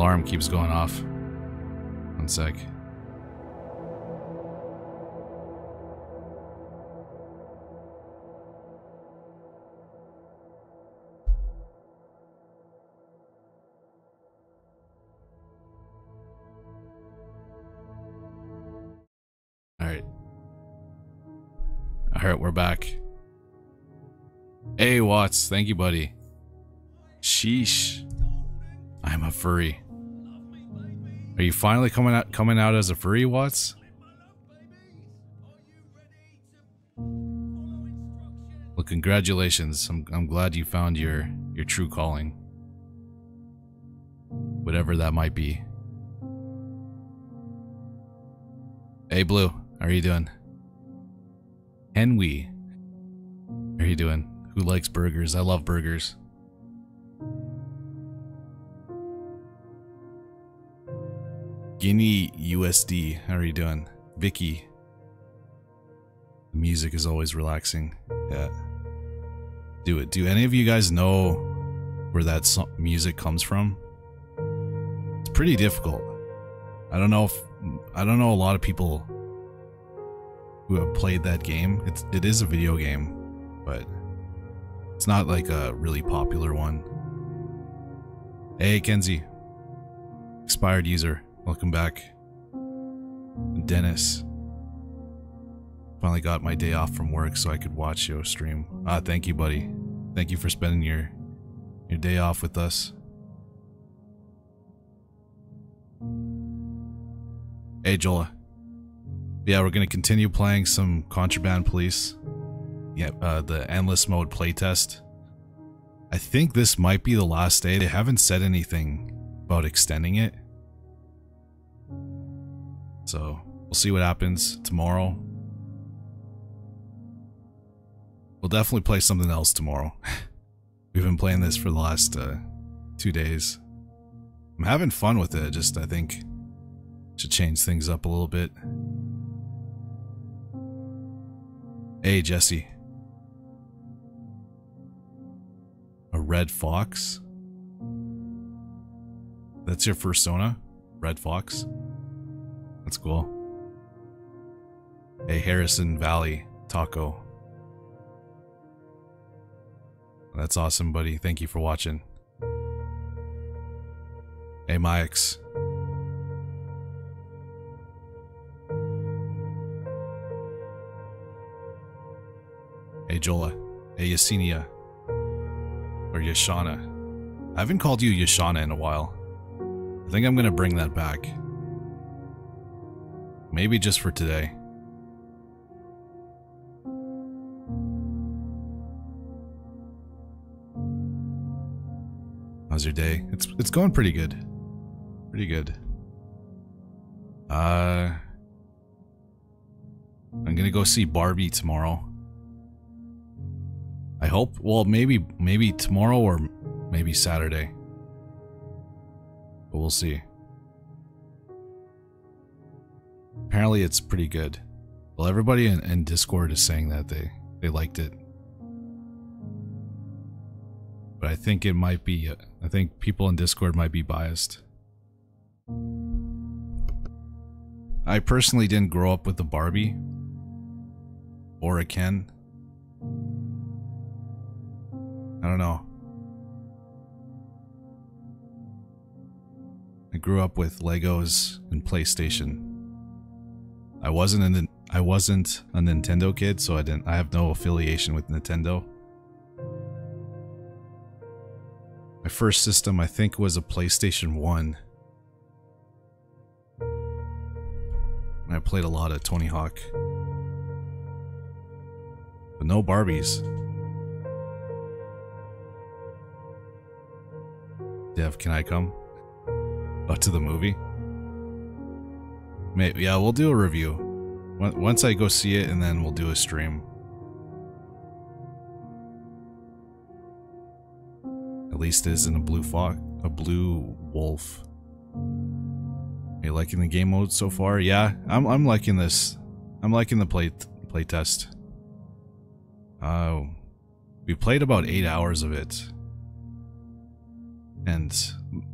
Alarm keeps going off. One sec. Alright. Alright, we're back. Hey, Watts. Thank you, buddy. Sheesh. I'm a furry. Are you finally coming out coming out as a furry, Watts? Well, congratulations. I'm I'm glad you found your your true calling. Whatever that might be. Hey, Blue. How are you doing? Henwy. How are you doing? Who likes burgers? I love burgers. Guinea USD. How are you doing? Vicky. The music is always relaxing. Yeah. Do it. Do any of you guys know where that music comes from? It's pretty difficult. I don't know if I don't know a lot of people who have played that game. It's it is a video game, but it's not like a really popular one. Hey Kenzie. Expired user. Welcome back. Dennis. Finally got my day off from work so I could watch your stream. Ah, thank you, buddy. Thank you for spending your your day off with us. Hey, Jola. Yeah, we're gonna continue playing some Contraband Police. Yeah, uh, the endless mode playtest. I think this might be the last day. They haven't said anything about extending it. So, we'll see what happens tomorrow. We'll definitely play something else tomorrow. We've been playing this for the last uh, two days. I'm having fun with it, just I think should change things up a little bit. Hey, Jesse. A red fox? That's your fursona? Red fox? That's cool. Hey, Harrison Valley Taco. That's awesome, buddy. Thank you for watching. Hey, Mike's. Hey, Jola. Hey, Yesenia. Or Yashana. I haven't called you Yashana in a while. I think I'm gonna bring that back. Maybe just for today. How's your day? It's it's going pretty good. Pretty good. Uh I'm gonna go see Barbie tomorrow. I hope. Well, maybe maybe tomorrow or maybe Saturday. But we'll see. Apparently it's pretty good. Well, everybody in, in Discord is saying that they, they liked it. But I think it might be, uh, I think people in Discord might be biased. I personally didn't grow up with the Barbie. Or a Ken. I don't know. I grew up with Legos and PlayStation. I wasn't an I wasn't a Nintendo kid, so I didn't I have no affiliation with Nintendo. My first system I think was a PlayStation 1. And I played a lot of Tony Hawk. But no Barbies. Dev, can I come? Oh, to the movie? Maybe, yeah, we'll do a review. Once I go see it, and then we'll do a stream. At least it isn't a blue fox, a blue wolf. Are you liking the game mode so far? Yeah, I'm, I'm liking this. I'm liking the play, play test. Uh, we played about eight hours of it. And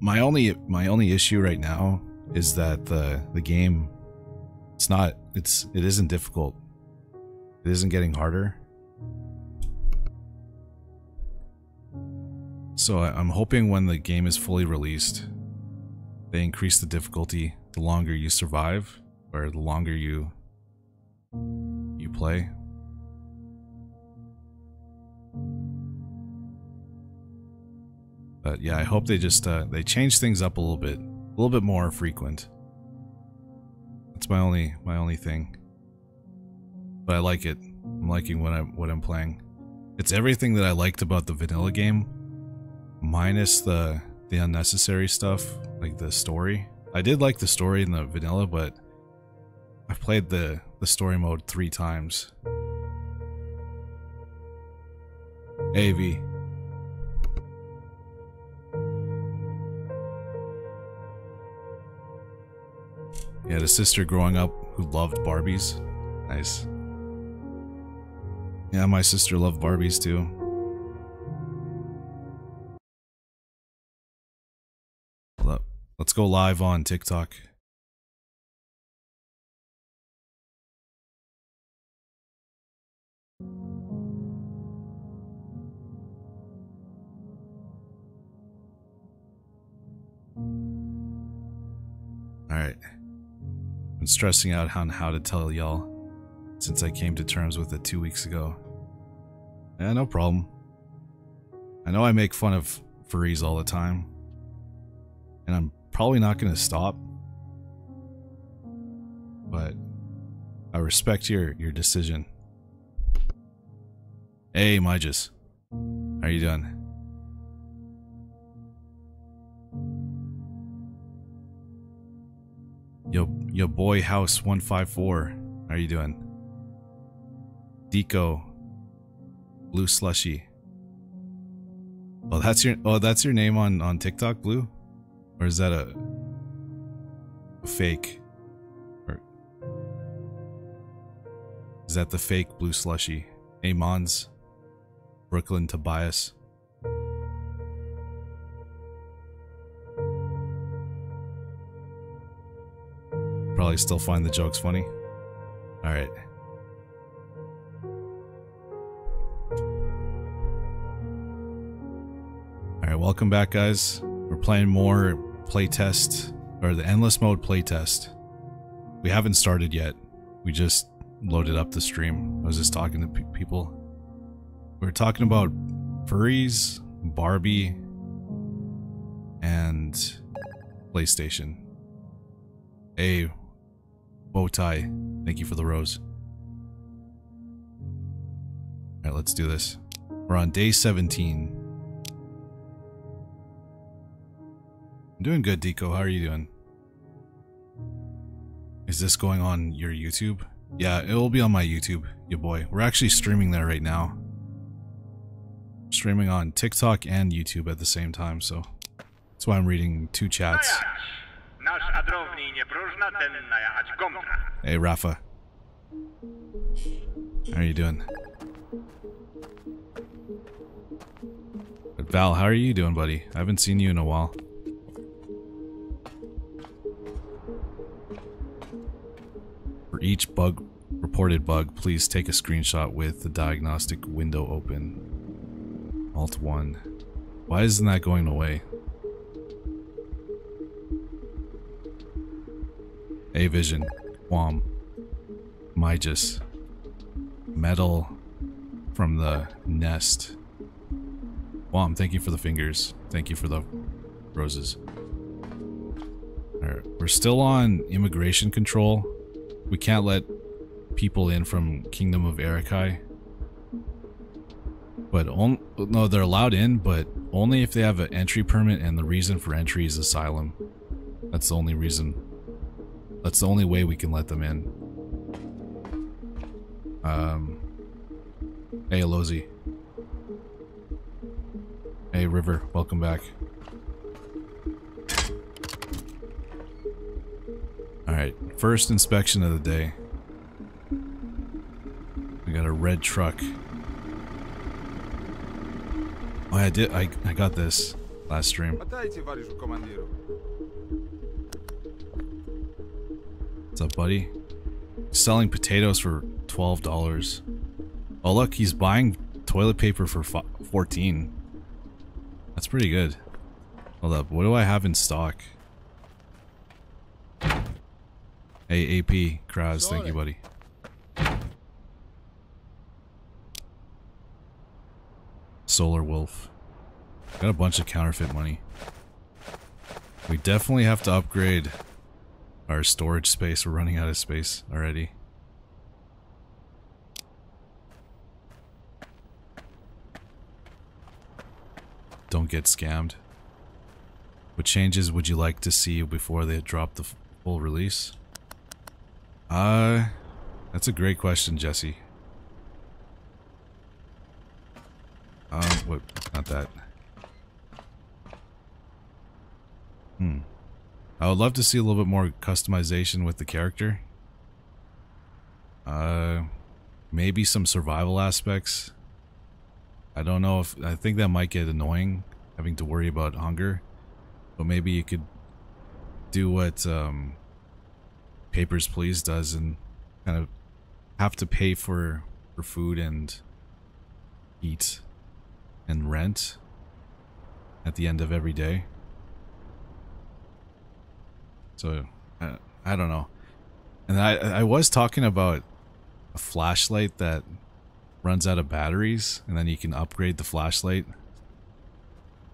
My only my only issue right now is that the the game it's not it's it isn't difficult. It isn't getting harder. So I'm hoping when the game is fully released, they increase the difficulty the longer you survive or the longer you you play. But yeah, I hope they just uh, they change things up a little bit, a little bit more frequent. That's my only my only thing. But I like it. I'm liking what I'm what I'm playing. It's everything that I liked about the vanilla game, minus the the unnecessary stuff like the story. I did like the story in the vanilla, but I've played the the story mode three times. AV. You had a sister growing up who loved Barbies. Nice. Yeah, my sister loved Barbies too. Hold up. Let's go live on TikTok. Alright. Been stressing out on how to tell y'all since I came to terms with it two weeks ago. Yeah, no problem. I know I make fun of furries all the time. And I'm probably not going to stop. But I respect your, your decision. Hey, Majus. How you doing? Yo, yo boy house 154. How are you doing? Deco. Blue slushy. Oh, that's your oh, that's your name on on TikTok, Blue? Or is that a, a fake? Or is that the fake blue slushy? Amons, Brooklyn Tobias. Probably still find the jokes funny. Alright. Alright, welcome back guys. We're playing more playtest, or the endless mode playtest. We haven't started yet. We just loaded up the stream. I was just talking to pe people. We were talking about furries, Barbie, and PlayStation. Hey, bow tie. Thank you for the rose. Alright, let's do this. We're on day 17. I'm doing good, Deco. How are you doing? Is this going on your YouTube? Yeah, it will be on my YouTube, you boy. We're actually streaming there right now. Streaming on TikTok and YouTube at the same time, so that's why I'm reading two chats. Hey, Rafa. How are you doing? But Val, how are you doing, buddy? I haven't seen you in a while. For each bug reported bug, please take a screenshot with the diagnostic window open. Alt 1. Why isn't that going away? A Vision, Quam, Mygus, Metal from the Nest. Quam, thank you for the fingers. Thank you for the roses. Alright, we're still on immigration control we can't let people in from Kingdom of Arakai. But on, no, they're allowed in, but only if they have an entry permit and the reason for entry is asylum. That's the only reason. That's the only way we can let them in. Um. Hey, Alozi. Hey, River. Welcome back. Alright, first inspection of the day. We got a red truck. Oh, I did. I, I got this. last stream. What's up, buddy? selling potatoes for $12. Oh, look, he's buying toilet paper for 14 That's pretty good. Hold up, what do I have in stock? Hey, AP, Kraz, thank you, buddy. Solar Wolf. Got a bunch of counterfeit money. We definitely have to upgrade our storage space. We're running out of space already. Don't get scammed. What changes would you like to see before they drop the full release? Uh, that's a great question, Jesse. Um, what? Not that. Hmm. I would love to see a little bit more customization with the character. Uh, maybe some survival aspects. I don't know if I think that might get annoying having to worry about hunger, but maybe you could do what um, Papers Please does and kind of have to pay for for food and eat and rent at the end of every day. So, I, I don't know. And I, I was talking about a flashlight that runs out of batteries, and then you can upgrade the flashlight.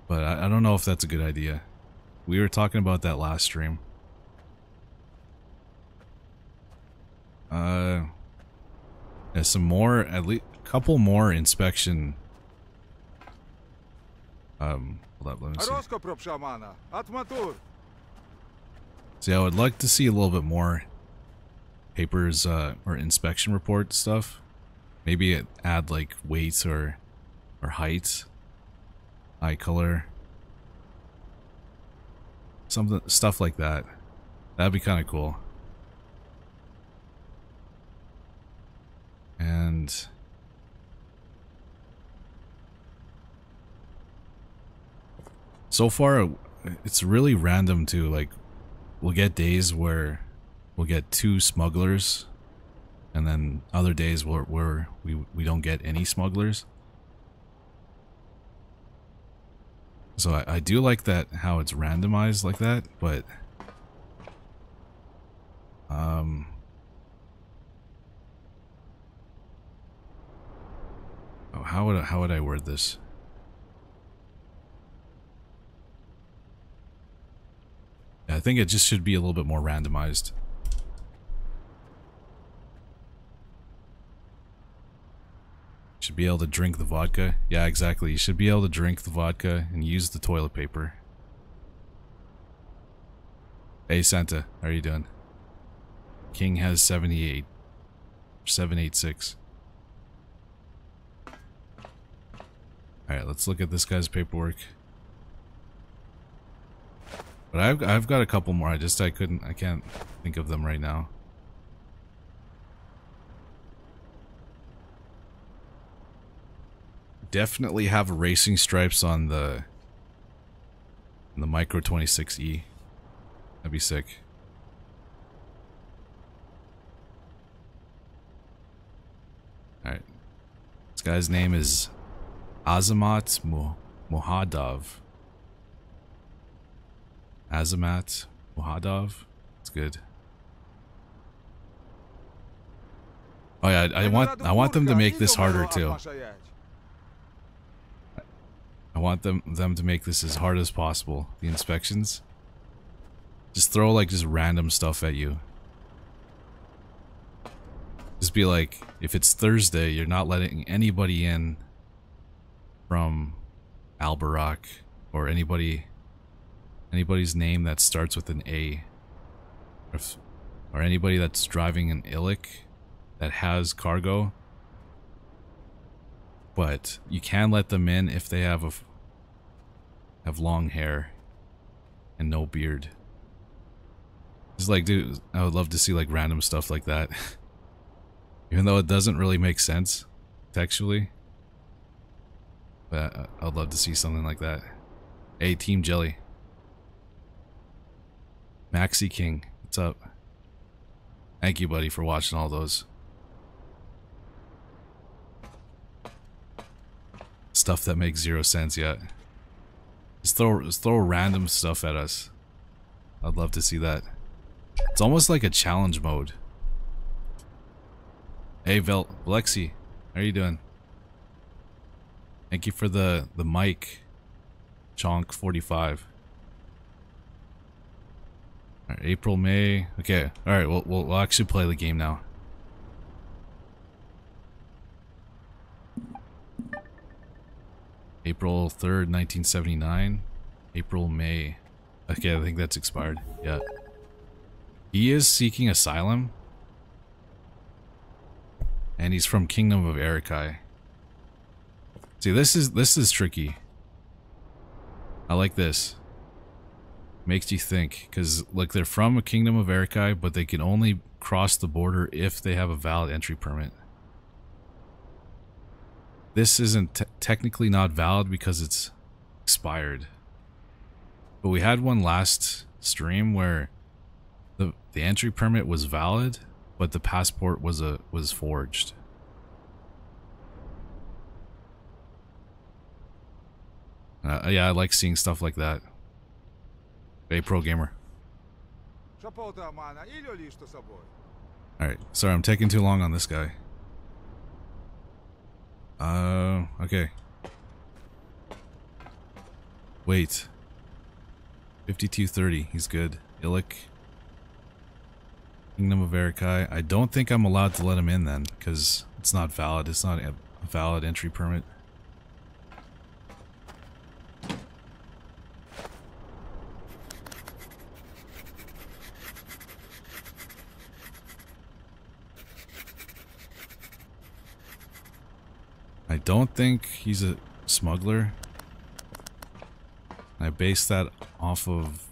But I, I don't know if that's a good idea. We were talking about that last stream. Uh, yeah, some more, at least a couple more inspection. Um, hold up, let me see. See, I would like to see a little bit more papers uh, or inspection report stuff. Maybe add like weight or or height, eye color, something stuff like that. That'd be kind of cool. And so far, it's really random too. Like we'll get days where we'll get two smugglers and then other days where, where we, we don't get any smugglers. So I, I do like that how it's randomized like that, but um Oh, how would I, how would I word this? Think it just should be a little bit more randomized. Should be able to drink the vodka. Yeah, exactly. You should be able to drink the vodka and use the toilet paper. Hey Santa, how are you doing? King has 78. 786. Alright, let's look at this guy's paperwork. But I've I've got a couple more. I just I couldn't I can't think of them right now. Definitely have racing stripes on the on the Micro 26E. That'd be sick. Alright. This guy's name is Azamat Mohadov. Azamat Mohadov. It's good. Oh yeah, I, I want I want them to make this harder too. I want them them to make this as hard as possible. The inspections. Just throw like just random stuff at you. Just be like, if it's Thursday, you're not letting anybody in from Albarak or anybody anybody's name that starts with an A. Or, if, or anybody that's driving an Illic that has cargo. But you can let them in if they have a have long hair and no beard. It's like, dude, I would love to see like random stuff like that. Even though it doesn't really make sense textually. But I'd love to see something like that. Hey, Team Jelly. Maxi King, what's up? Thank you, buddy, for watching all those. Stuff that makes zero sense yet. Just throw, just throw random stuff at us. I'd love to see that. It's almost like a challenge mode. Hey, Vel Lexi, how are you doing? Thank you for the, the mic, Chonk45. Right, April, May. Okay. All right. We'll, we'll we'll actually play the game now. April 3rd, 1979. April, May. Okay, I think that's expired. Yeah. He is seeking asylum. And he's from Kingdom of Erikai. See, this is this is tricky. I like this. Makes you think, because like they're from a Kingdom of Arakai, but they can only cross the border if they have a valid entry permit. This isn't technically not valid because it's expired. But we had one last stream where the the entry permit was valid, but the passport was a was forged. Uh, yeah, I like seeing stuff like that. Hey, pro gamer. Alright, sorry, I'm taking too long on this guy. Uh, okay. Wait. 5230, he's good. Illic. Kingdom of Arakai. I don't think I'm allowed to let him in then, because it's not valid. It's not a valid entry permit. I don't think he's a smuggler. I base that off of...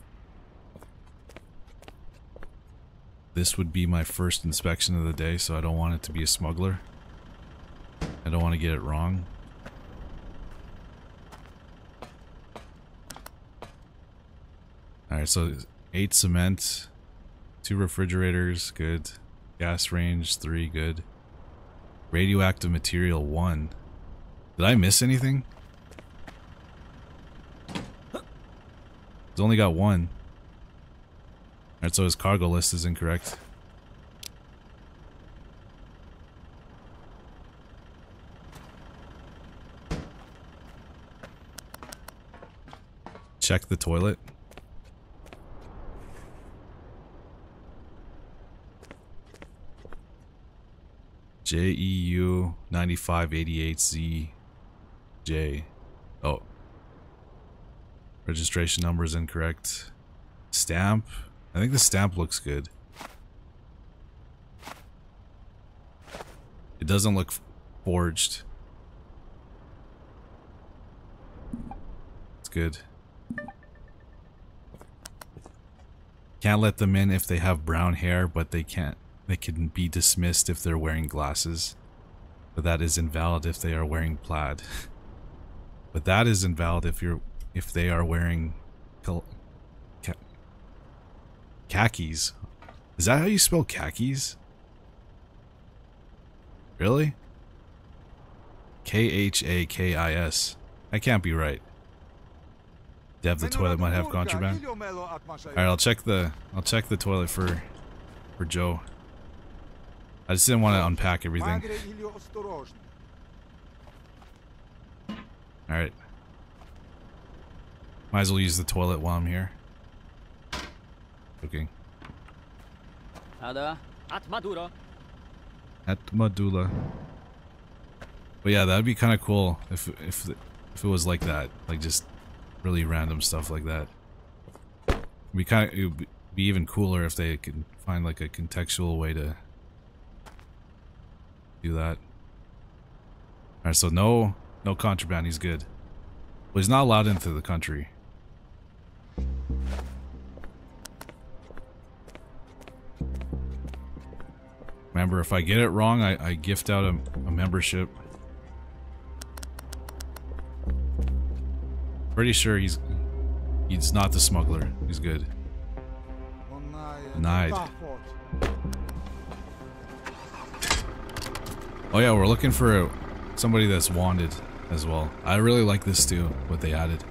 This would be my first inspection of the day, so I don't want it to be a smuggler. I don't want to get it wrong. Alright, so 8 cement, 2 refrigerators, good. Gas range, 3, good. Radioactive material, 1. Did I miss anything? He's only got one. Alright, so his cargo list is incorrect. Check the toilet. JEU 9588Z J. Oh. Registration number is incorrect. Stamp. I think the stamp looks good. It doesn't look forged. It's good. Can't let them in if they have brown hair, but they can't. They can be dismissed if they're wearing glasses. But that is invalid if they are wearing plaid. But that is invalid if you're if they are wearing khakis. Is that how you spell khakis? Really? K-H-A-K-I-S. That can't be right. Dev, the toilet might have contraband. Alright, I'll check the I'll check the toilet for for Joe. I just didn't want to unpack everything. Alright. Might as well use the toilet while I'm here. Cooking. Ada at Madura. At Madula. But yeah, that'd be kind of cool if if if it was like that, like just really random stuff like that. It'd be kind of it would be even cooler if they could find like a contextual way to do that. All right, so no no contraband, he's good. Well, he's not allowed into the country. Remember, if I get it wrong, I, I gift out a, a membership. Pretty sure he's He's not the smuggler. He's good. Denied. Oh yeah, we're looking for somebody that's wanted as well. I really like this too, what they added.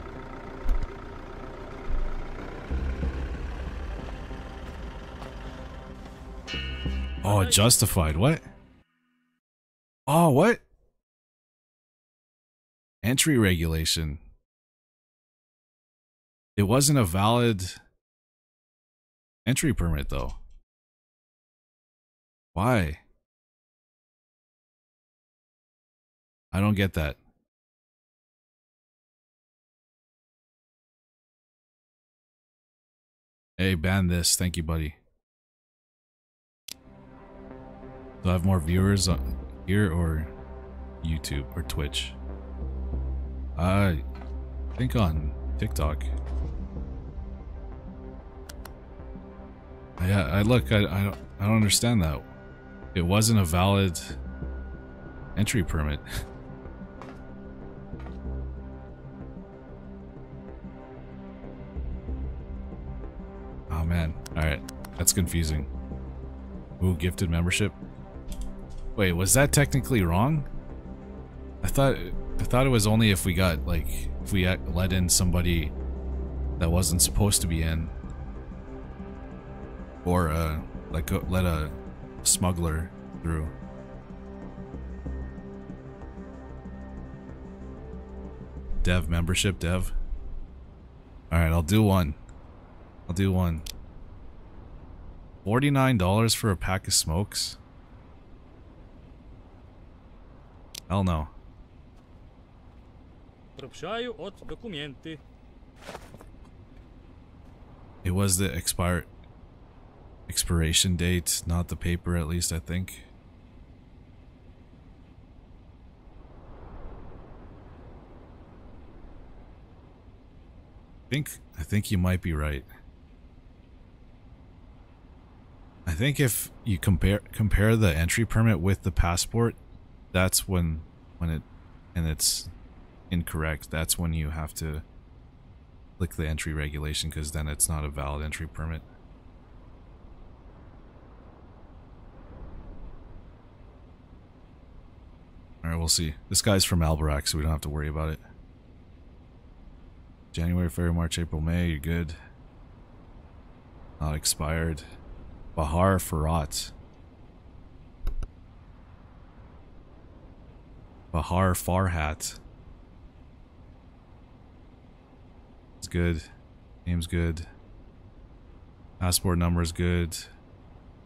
Oh, justified. What? Oh, what? Entry regulation. It wasn't a valid entry permit, though. Why? I don't get that. Hey, ban this. Thank you, buddy. Do I have more viewers on here or YouTube or Twitch? I think on TikTok. Yeah, I look, I, I, don't, I don't understand that. It wasn't a valid entry permit. oh man, alright, that's confusing. Ooh, gifted membership. Wait, was that technically wrong? I thought I thought it was only if we got like if we let in somebody that wasn't supposed to be in, or uh, like let a smuggler through. Dev membership, Dev. All right, I'll do one. I'll do one. Forty-nine dollars for a pack of smokes. Hell no. It was the expire expiration date, not the paper at least, I think. I think I think you might be right. I think if you compare compare the entry permit with the passport, that's when when it and it's incorrect that's when you have to click the entry regulation because then it's not a valid entry permit Alright, we'll see. This guy's from Alberac, so we don't have to worry about it. January, February, March, April, May, you're good. Not expired. Bahar Farhat. Bahar Farhat. It's good. Name's good. Passport number is good.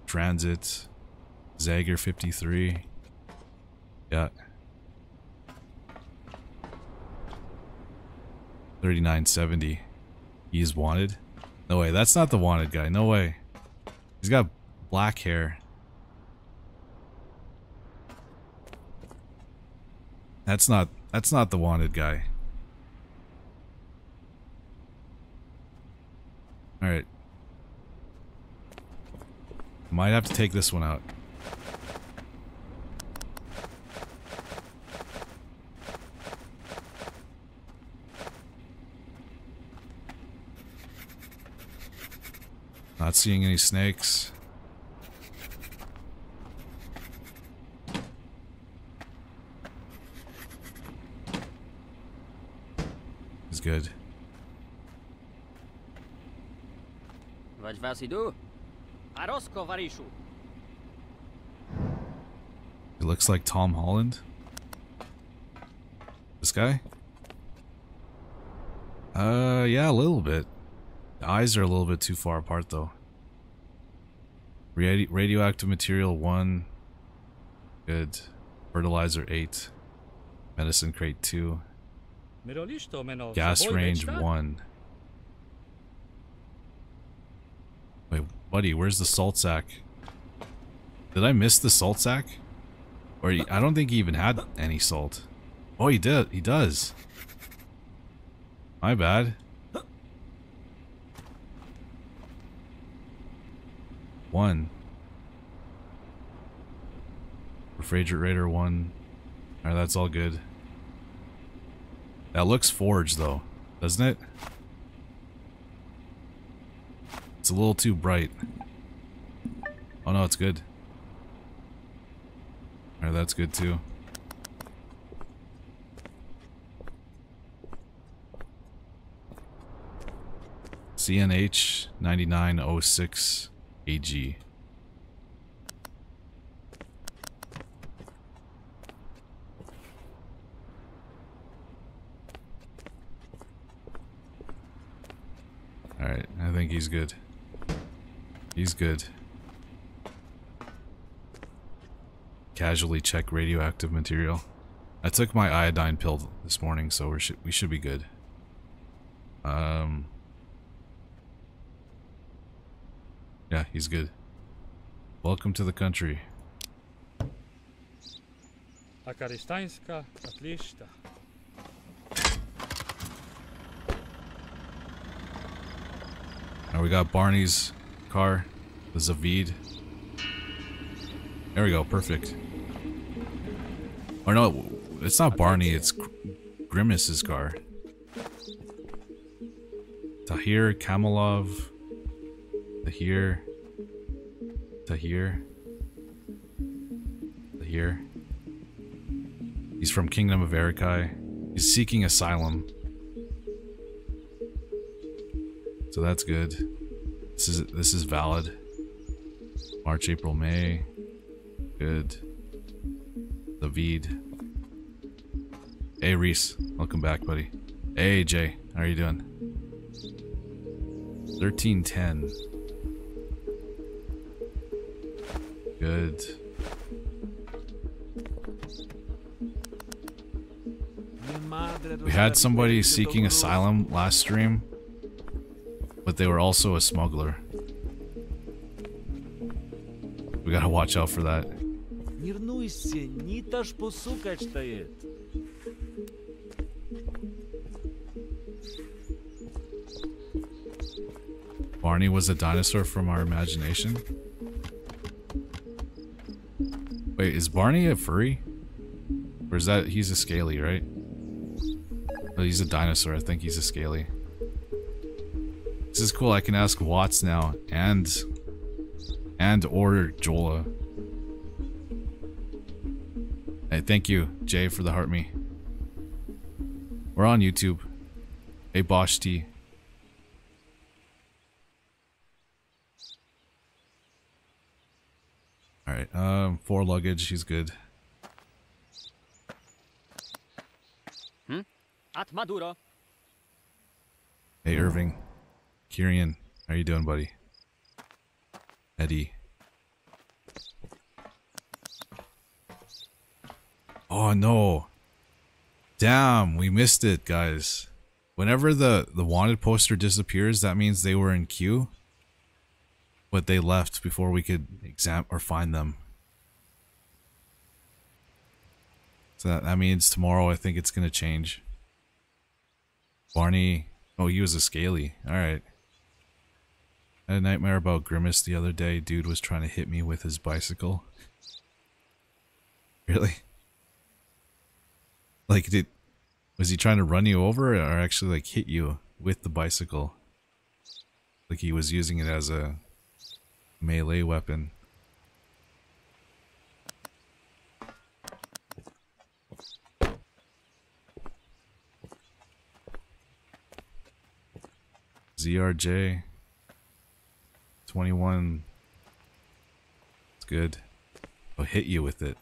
Transit. Zager 53. Yeah. 3970. He's wanted? No way, that's not the wanted guy. No way. He's got black hair. That's not that's not the wanted guy. Alright. Might have to take this one out. Not seeing any snakes. It's good. It looks like Tom Holland. This guy? Uh, yeah, a little bit. The eyes are a little bit too far apart, though. Radi radioactive material 1. Good. Fertilizer 8. Medicine crate 2. Gas range 1. Wait, buddy, where's the salt sack? Did I miss the salt sack? Or he, I don't think he even had any salt. Oh, he did. He does. My bad. One. Refrigerator one. Alright, that's all good. That looks forged, though, doesn't it? It's a little too bright. Oh no, it's good. Alright, that's good too. CNH 9906 AG. Alright, I think he's good. He's good. Casually check radioactive material. I took my iodine pill this morning, so we should we should be good. Um. Yeah, he's good. Welcome to the country. Atlista. Now we got Barney's car, the Zavid. There we go, perfect. Or no, it's not Barney, it's Gr- Grimace's car. Tahir Kamalov. Tahir. Tahir. Tahir. He's from Kingdom of Erikai. He's seeking asylum. So that's good. This is this is valid. March, April, May. Good. David. Hey Reese, welcome back, buddy. Hey Jay, how are you doing? 1310. Good. We had somebody seeking asylum last stream, but they were also a smuggler. We gotta watch out for that. Barney was a dinosaur from our imagination? Wait, is Barney a furry? Or is that he's a scaly, right? Oh, he's a dinosaur. I think he's a scaly. This is cool. I can ask Watts now and and or Jola. Hey, thank you, Jay, for the heart me. We're on YouTube. Hey, Bosch T. Alright, um, four luggage, he's good. At Maduro. Hey, Irving. Kieran, how you doing, buddy? Eddie. Oh, no. Damn, we missed it, guys. Whenever the, the wanted poster disappears, that means they were in queue. But they left before we could exam or find them. So that, that means tomorrow I think it's gonna change. Barney. Oh, he was a scaly. Alright. I had a nightmare about Grimace the other day. Dude was trying to hit me with his bicycle. Really? Like, did was he trying to run you over or actually like hit you with the bicycle? Like he was using it as a melee weapon. ZRJ 21 It's good. I'll hit you with it.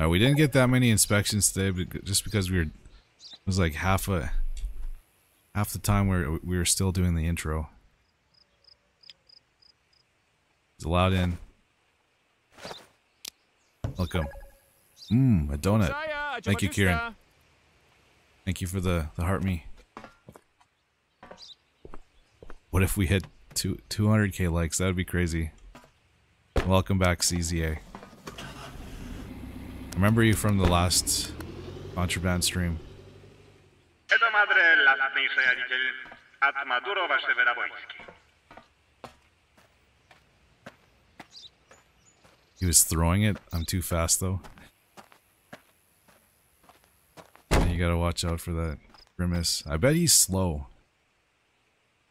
Uh, we didn't get that many inspections today, but just because we were, it was like half a, half the time we were, we were still doing the intro. It's allowed in. Welcome. Mmm, a donut. Thank you, Kieran. Thank you for the, the heart me. What if we hit two, 200k likes? That would be crazy. Welcome back, CZA. Remember you from the last contraband stream. Это madre latniejszy jadiciel. At Maduro wasze wyrabojski. He was throwing it. I'm too fast though. There you gotta watch out for that grimace. I bet he's slow.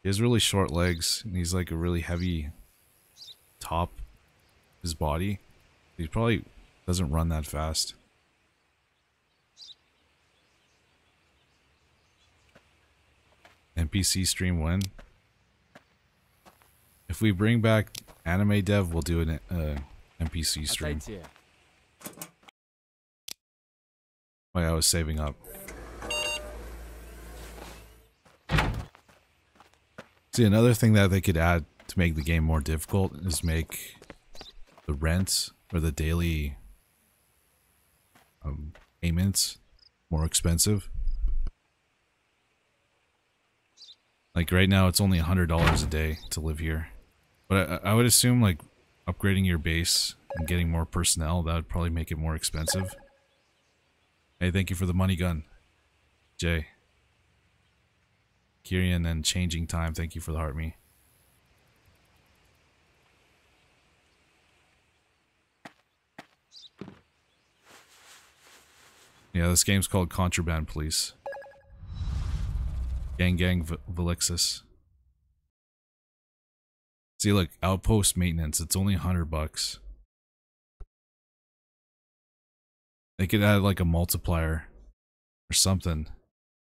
He has really short legs, and he's like a really heavy top his body. He probably doesn't run that fast. NPC stream when? If we bring back anime dev, we'll do an uh, NPC stream. Wait, I was saving up. See, another thing that they could add to make the game more difficult is make the rent or the daily um, payments more expensive. Like right now, it's only a hundred dollars a day to live here, but I, I would assume like upgrading your base and getting more personnel that would probably make it more expensive. Hey, thank you for the money gun, Jay. Kirian and changing time. Thank you for the heart me. Yeah, this game's called Contraband Police. Gang Gang Velixis. See, look, outpost maintenance. It's only a hundred bucks. They could add like a multiplier or something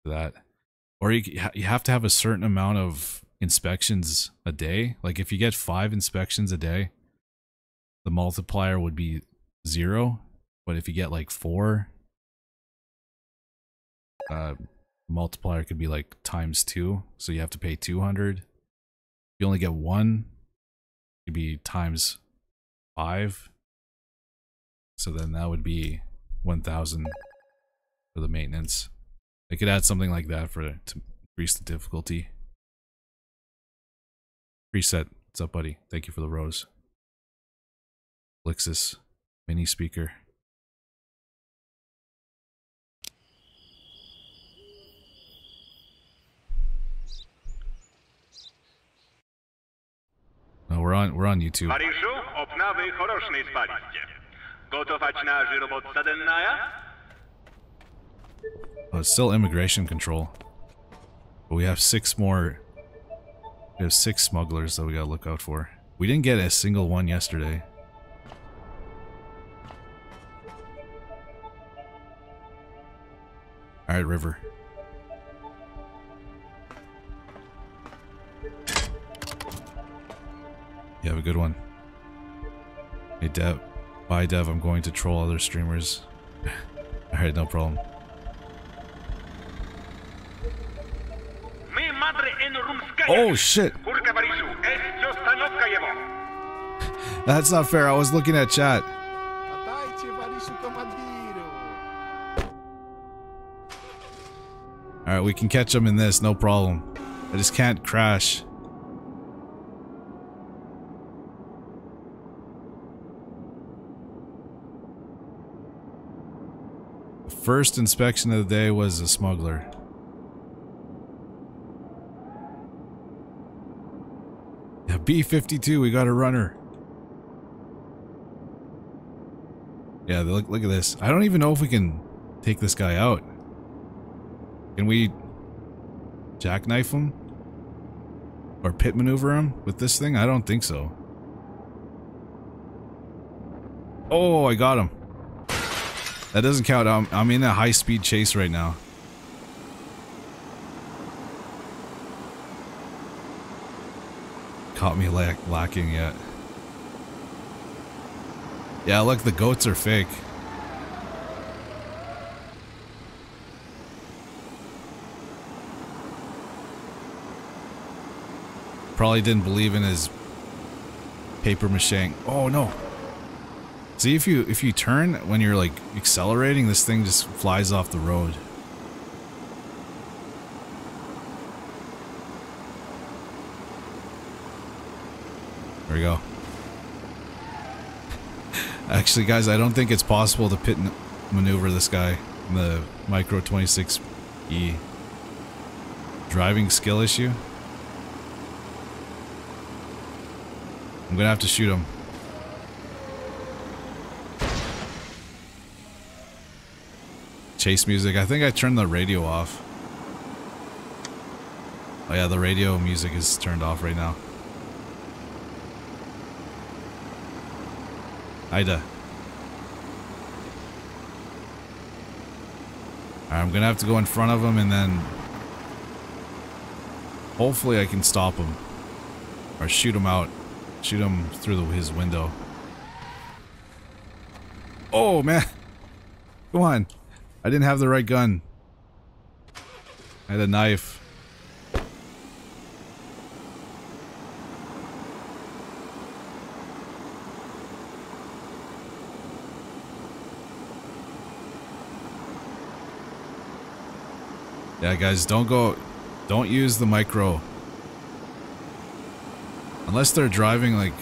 to that. Or you, you have to have a certain amount of inspections a day. Like if you get five inspections a day, the multiplier would be zero. But if you get like four, uh, multiplier could be like times two. So you have to pay 200. If you only get one, it'd be times five. So then that would be 1000 for the maintenance. They could add something like that for to increase the difficulty. Preset. What's up, buddy? Thank you for the rose. Lixus. Mini speaker. No, we're on we're on YouTube. Paryżu obnawy chorosznej spaliście. Gotować na żyrobotca dennaja? Oh, it's still immigration control. But we have six more. We have six smugglers that we gotta look out for. We didn't get a single one yesterday. Alright, River. You have a good one. Hey, Dev. Bye, Dev. I'm going to troll other streamers. Alright, no problem. Oh, shit. That's not fair. I was looking at chat. Alright, we can catch them in this, no problem. I just can't crash. First inspection of the day was a smuggler. Yeah, B-52, we got a runner. Yeah, look, look at this. I don't even know if we can take this guy out. Can we jackknife him? Or pit maneuver him with this thing? I don't think so. Oh, I got him. That doesn't count. I'm, I'm in a high speed chase right now. Caught me lack lacking yet. Yeah, look, the goats are fake. Probably didn't believe in his paper mache. Oh no. See if you if you turn when you're like accelerating, this thing just flies off the road. There we go. Actually, guys, I don't think it's possible to pit maneuver this guy in the Micro 26E. Driving skill issue? I'm gonna have to shoot him. Chase music. I think I turned the radio off. Oh yeah, the radio music is turned off right now. Ida. I'm gonna have to go in front of him and then... Hopefully I can stop him. Or shoot him out. Shoot him through the, his window. Oh, man! Come on! I didn't have the right gun. I had a knife. Yeah, guys, don't go... Don't use the micro. Unless they're driving, like,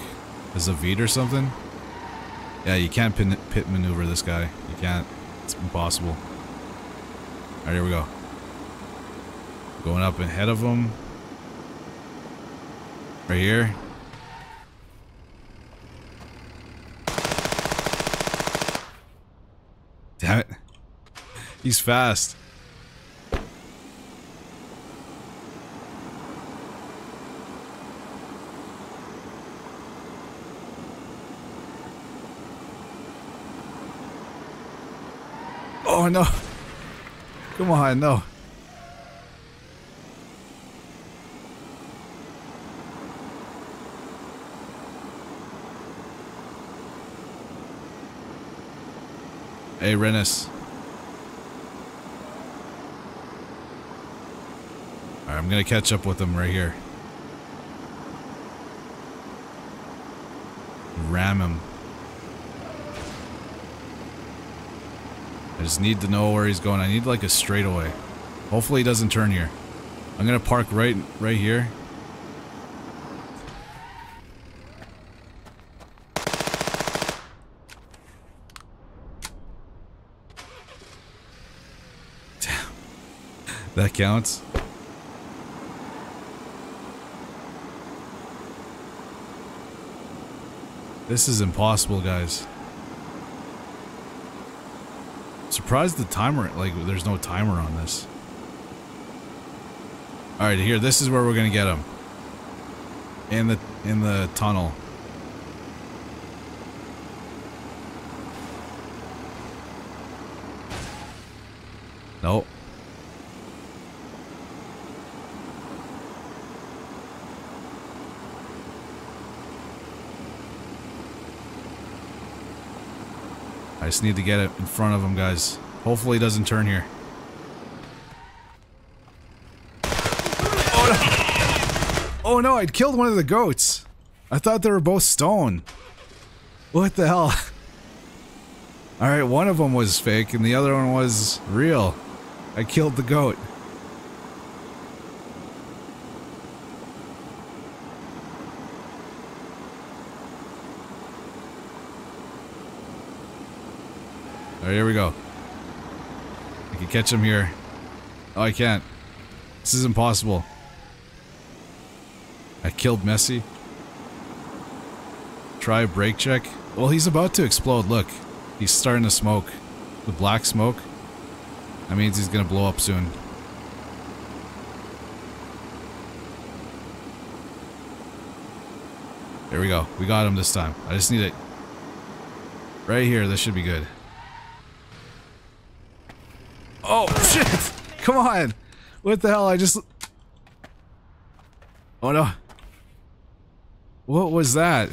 as a Veed or something. Yeah, you can't pit maneuver this guy. You can't. It's impossible. Alright, here we go. Going up ahead of him. Right here. Damn it. He's fast. Oh no. Come on, no. Hey, Rennis. Alright, I'm gonna catch up with him right here. Ram him. I just need to know where he's going. I need like a straightaway. Hopefully he doesn't turn here. I'm gonna park right right here. Damn. That counts. This is impossible, guys. Surprised the timer, like, there's no timer on this. Alright, here, this is where we're gonna get him. In the, in the tunnel. Nope. I just need to get it in front of him, guys. Hopefully he doesn't turn here. Oh no! Oh no, I'd killed one of the goats. I thought they were both stone. What the hell? Alright, one of them was fake and the other one was real. I killed the goat. Here we go. I can catch him here. Oh, I can't. This is impossible. I killed Messi. Try a brake check. Well, he's about to explode. Look. He's starting to smoke. The black smoke. That means he's gonna blow up soon. There we go. We got him this time. I just need it. Right here. This should be good. Oh, shit! Come on! What the hell? I just... Oh no. What was that?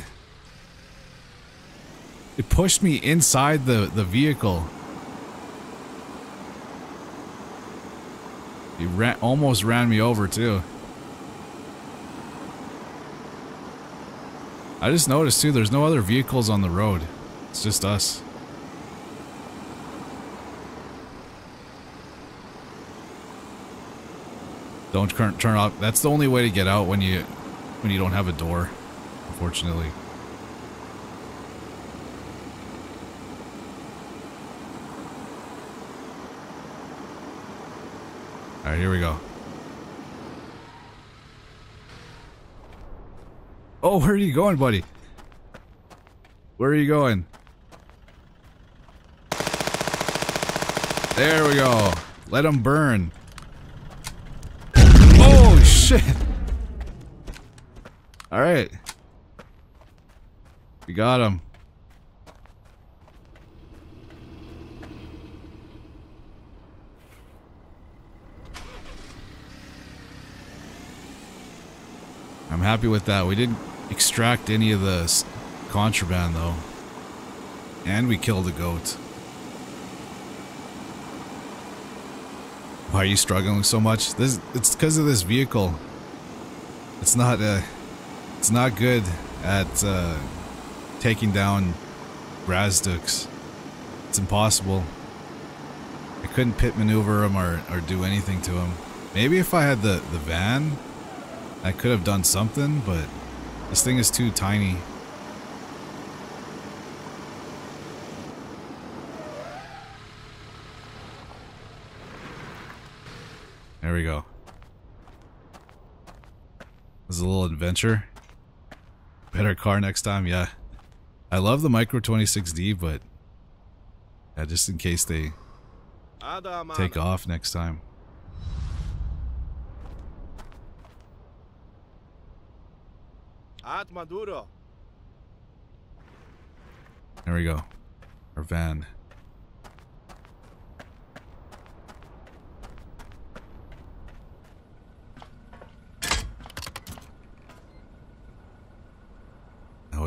It pushed me inside the, the vehicle. He ran, almost ran me over too. I just noticed too, there's no other vehicles on the road. It's just us. Don't turn off. That's the only way to get out when you when you don't have a door, unfortunately. All right, here we go. Oh, where are you going, buddy? Where are you going? There we go. Let him burn. Shit. All right. We got him. I'm happy with that. We didn't extract any of the contraband though. And we killed a goat. Why are you struggling so much? This it's because of this vehicle. It's not uh it's not good at uh taking down Brazdooks. It's impossible. I couldn't pit maneuver him or, or do anything to him. Maybe if I had the, the van, I could have done something, but this thing is too tiny. We go. This is a little adventure. Better car next time, yeah. I love the Micro 26D, but yeah, just in case they take off next time. At Maduro. There we go. Our van.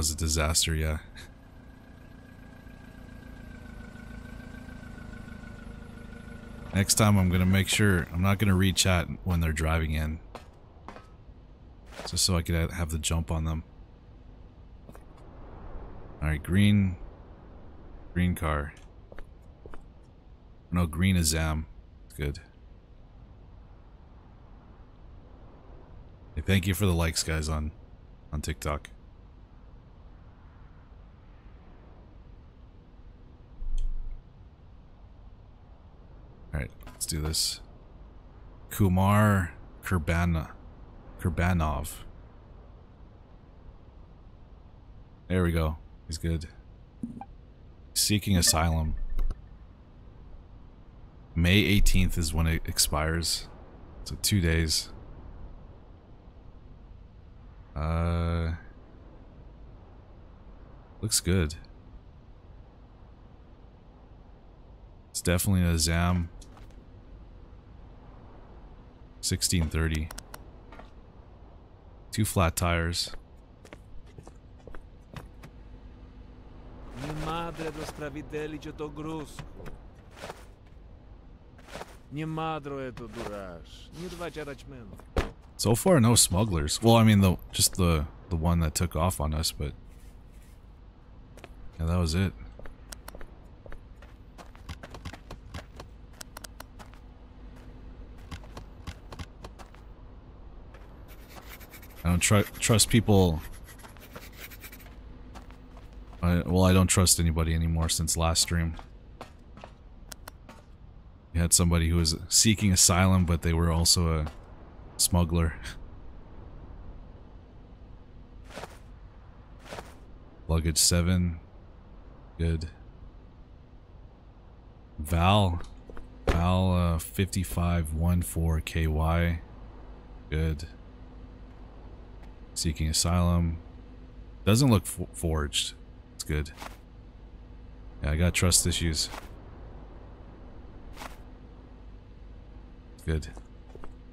Was a disaster, yeah. Next time I'm gonna make sure I'm not gonna read chat when they're driving in. Just so I could have the jump on them. Alright, green. Green car. No, green is Zam. Good. Hey, thank you for the likes, guys, on on TikTok. Alright, let's do this. Kumar Kurbana. Kurbanov. There we go. He's good. Seeking asylum. May 18th is when it expires. So two days. Uh looks good. It's definitely a Zam 1630. Two flat tires. Nie madre do sprawiedeli, to. Nie madro duraż. Nie dwa ciarać. So far, no smugglers. Well, I mean, the just the the one that took off on us, but yeah, that was it. Tr trust people. I, well, I don't trust anybody anymore since last stream. We had somebody who was seeking asylum, but they were also a smuggler. Luggage 7. Good. Val. Val uh, 5514KY. Good. Seeking asylum. Doesn't look fo- forged. It's good. Yeah, I got trust issues. Good.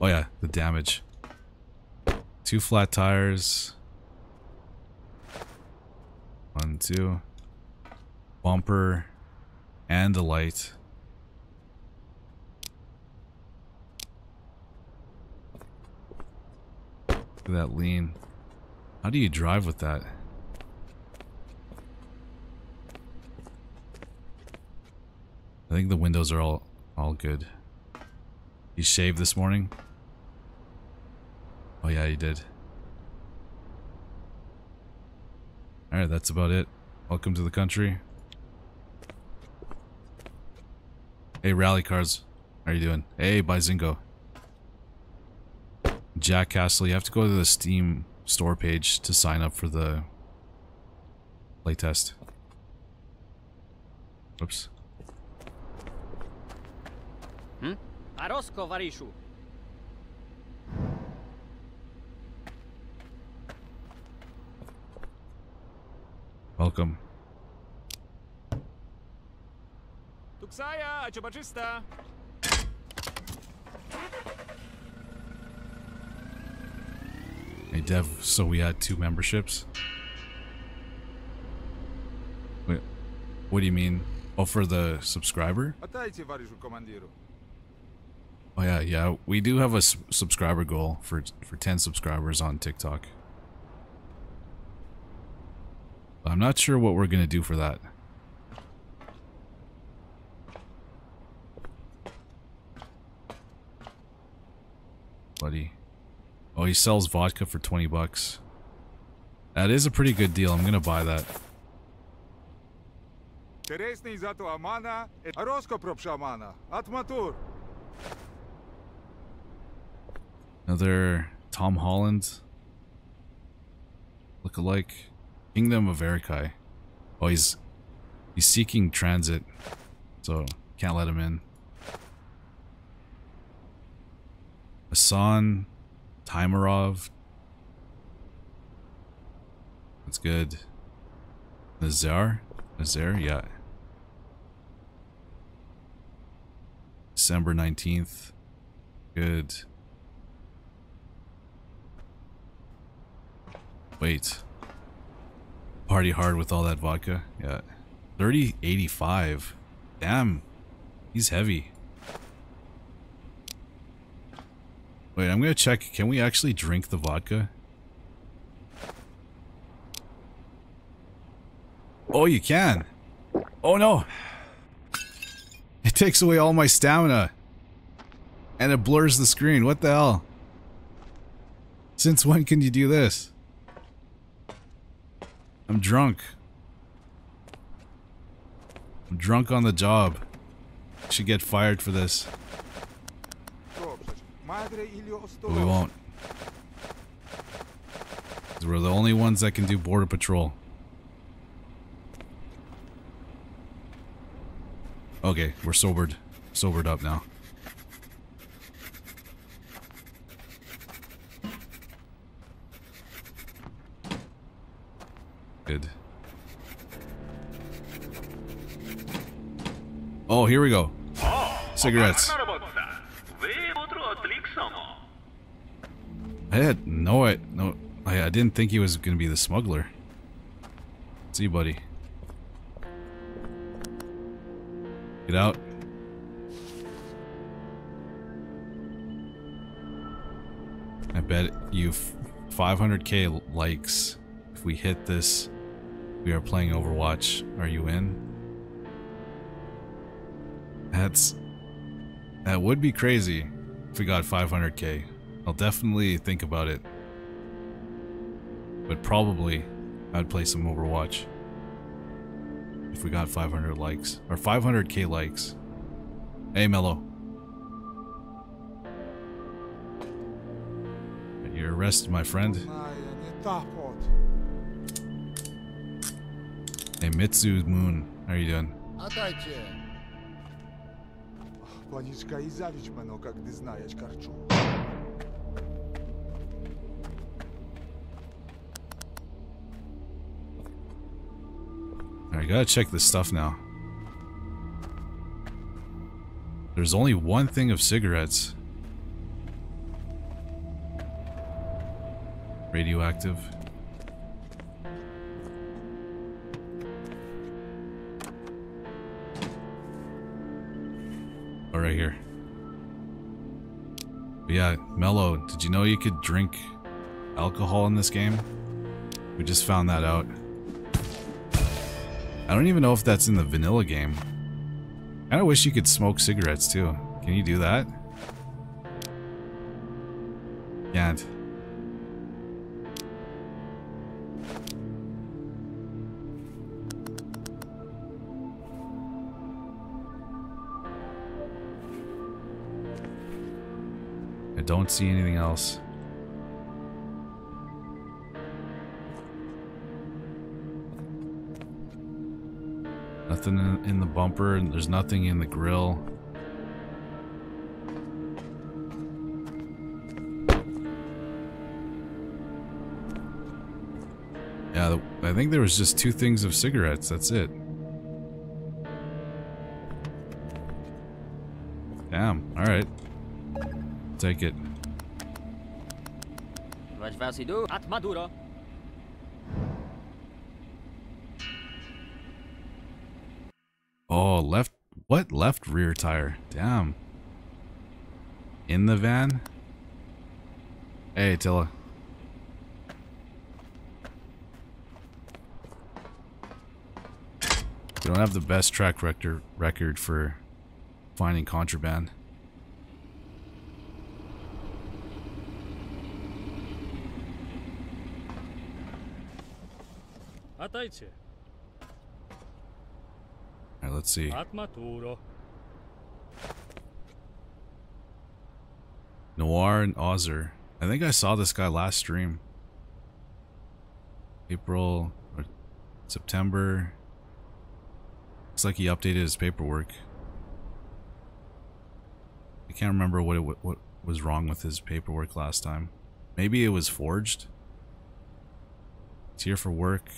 Oh yeah, the damage. Two flat tires. One, two. Bumper. And a light. Look at that lean. How do you drive with that? I think the windows are all all good. You shaved this morning? Oh yeah, you did. Alright, that's about it. Welcome to the country. Hey, rally cars. How are you doing? Hey, Bizingo. Jack Castle, you have to go to the Steam store page to sign up for the playtest. Oops. Hm? Arosko, Varishu. Welcome. Tuksaja, Achobachista. Hey, Dev, so we had two memberships? Wait, what do you mean? Oh, for the subscriber? Oh, yeah, yeah. We do have a subscriber goal for, for 10 subscribers on TikTok. But I'm not sure what we're going to do for that. Buddy. Oh, he sells vodka for 20 bucks. That is a pretty good deal. I'm going to buy that. Интересный зато Амана, а Роско проб шамана. Атматур. Another Tom Holland look-alike. Kingdom of Erikai. Oh, he's he's seeking transit, so can't let him in. Hassan Timarov. That's good. Nazar? Nazar? Yeah. December 19th. Good. Wait. Party hard with all that vodka? Yeah. 3085. Damn. He's heavy. Wait, I'm gonna check. Can we actually drink the vodka? Oh, you can. Oh no. It takes away all my stamina. And it blurs the screen. What the hell? Since when can you do this? I'm drunk. I'm drunk on the job. Should get fired for this. But we won't. We're the only ones that can do border patrol. Okay, we're sobered. Sobered up now. Good. Oh, here we go. Cigarettes. I had no it no I, I didn't think he was gonna be the smuggler. See buddy. Get out. I bet you 500k likes if we hit this. We are playing Overwatch. Are you in? That's that would be crazy if we got 500k. I'll definitely think about it. But probably I'd play some Overwatch. If we got 500 likes. Or 500k likes. Hey, Mello. You're arrested, my friend. Знає, не та пот. Hey, Mitsu Moon. How are you doing? Отдайте. Планичка и залить мене, когда знаешь карчу. Alright, gotta check this stuff now. There's only one thing of cigarettes. Radioactive. Oh, right here. But yeah, Mello, did you know you could drink alcohol in this game? We just found that out. I don't even know if that's in the vanilla game. I kinda wish you could smoke cigarettes too. Can you do that? Can't. I don't see anything else. nothing in, the bumper, and there's nothing in the grill. Yeah, I think there was just two things of cigarettes, that's it. Damn, alright. Take it. Left rear tire. Damn. In the van? Hey, Attila. We don't have the best track record record for finding contraband. Alright, let's see. Noir and Ozer. I think I saw this guy last stream. April or September. Looks like he updated his paperwork. I can't remember what it, what was wrong with his paperwork last time. Maybe it was forged. It's here for work.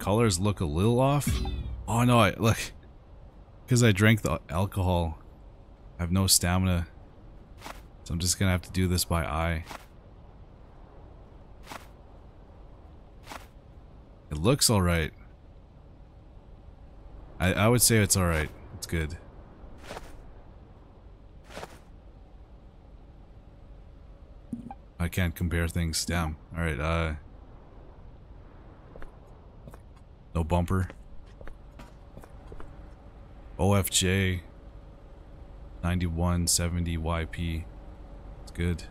Colors look a little off. Oh no, I look because I drank the alcohol. I have no stamina. So I'm just gonna have to do this by eye. It looks alright. I, I would say it's alright. It's good. I can't compare things. Damn. Alright, uh... No bumper. OFJ 9170 YP. It's good.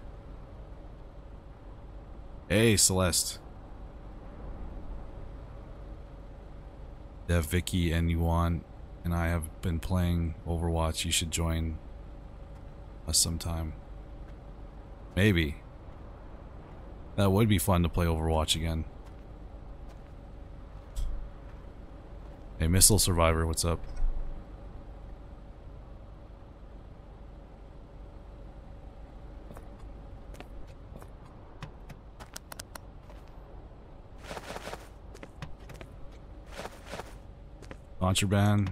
Hey, Celeste. Dev, Vicky, and Yuan and I have been playing Overwatch. You should join us sometime. Maybe. That would be fun to play Overwatch again. Hey, Missile Survivor, what's up? Contraband.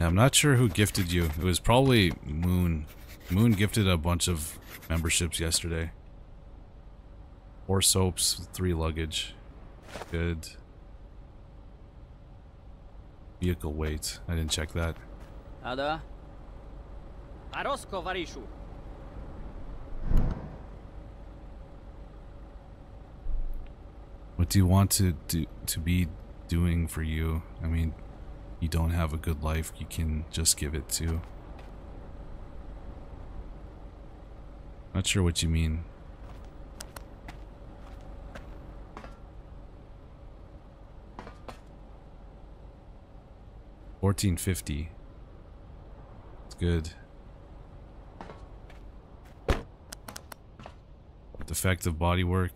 I'm not sure who gifted you. It was probably Moon. Moon gifted a bunch of memberships yesterday. Four soaps, three luggage. Good. Vehicle weight. I didn't check that. Ada? Arosko Varishu. What do you want to do to be doing for you? I mean, you don't have a good life, you can just give it to. Not sure what you mean. Fourteen fifty. It's good. Defective bodywork.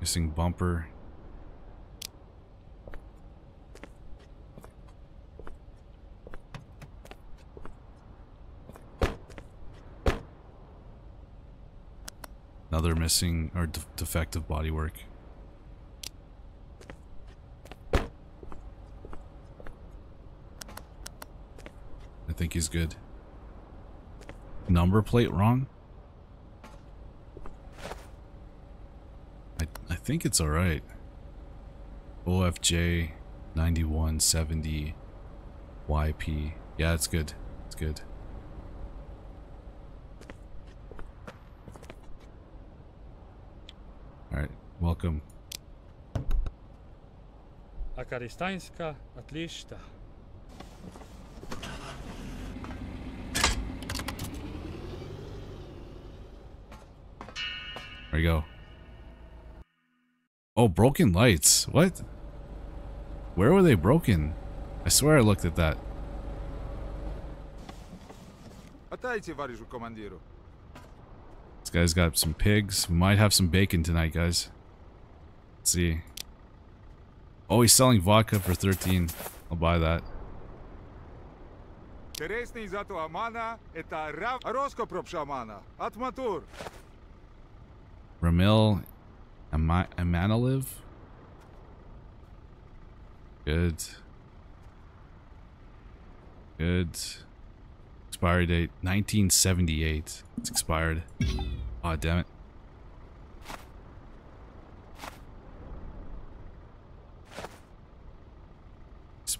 Missing bumper. Another missing or de defective bodywork. I think he's good. Number plate wrong? I, I think it's alright. OFJ 9170 YP. Yeah, it's good. It's good. Alright, welcome. Akaristańska, Atlista. There you go. Oh, broken lights. What? Where were they broken? I swear I looked at that. Atajcie, Varishu Komandiru. This guy's got some pigs. We might have some bacon tonight, guys. Let's see. Oh, he's selling vodka for 13. I'll buy that. Интересный зато Амана – это рав Роскоп шамана. Атматур. Ramil Ama Amanaliv. Good. Good. Expiry date 1978. It's expired. Oh damn it.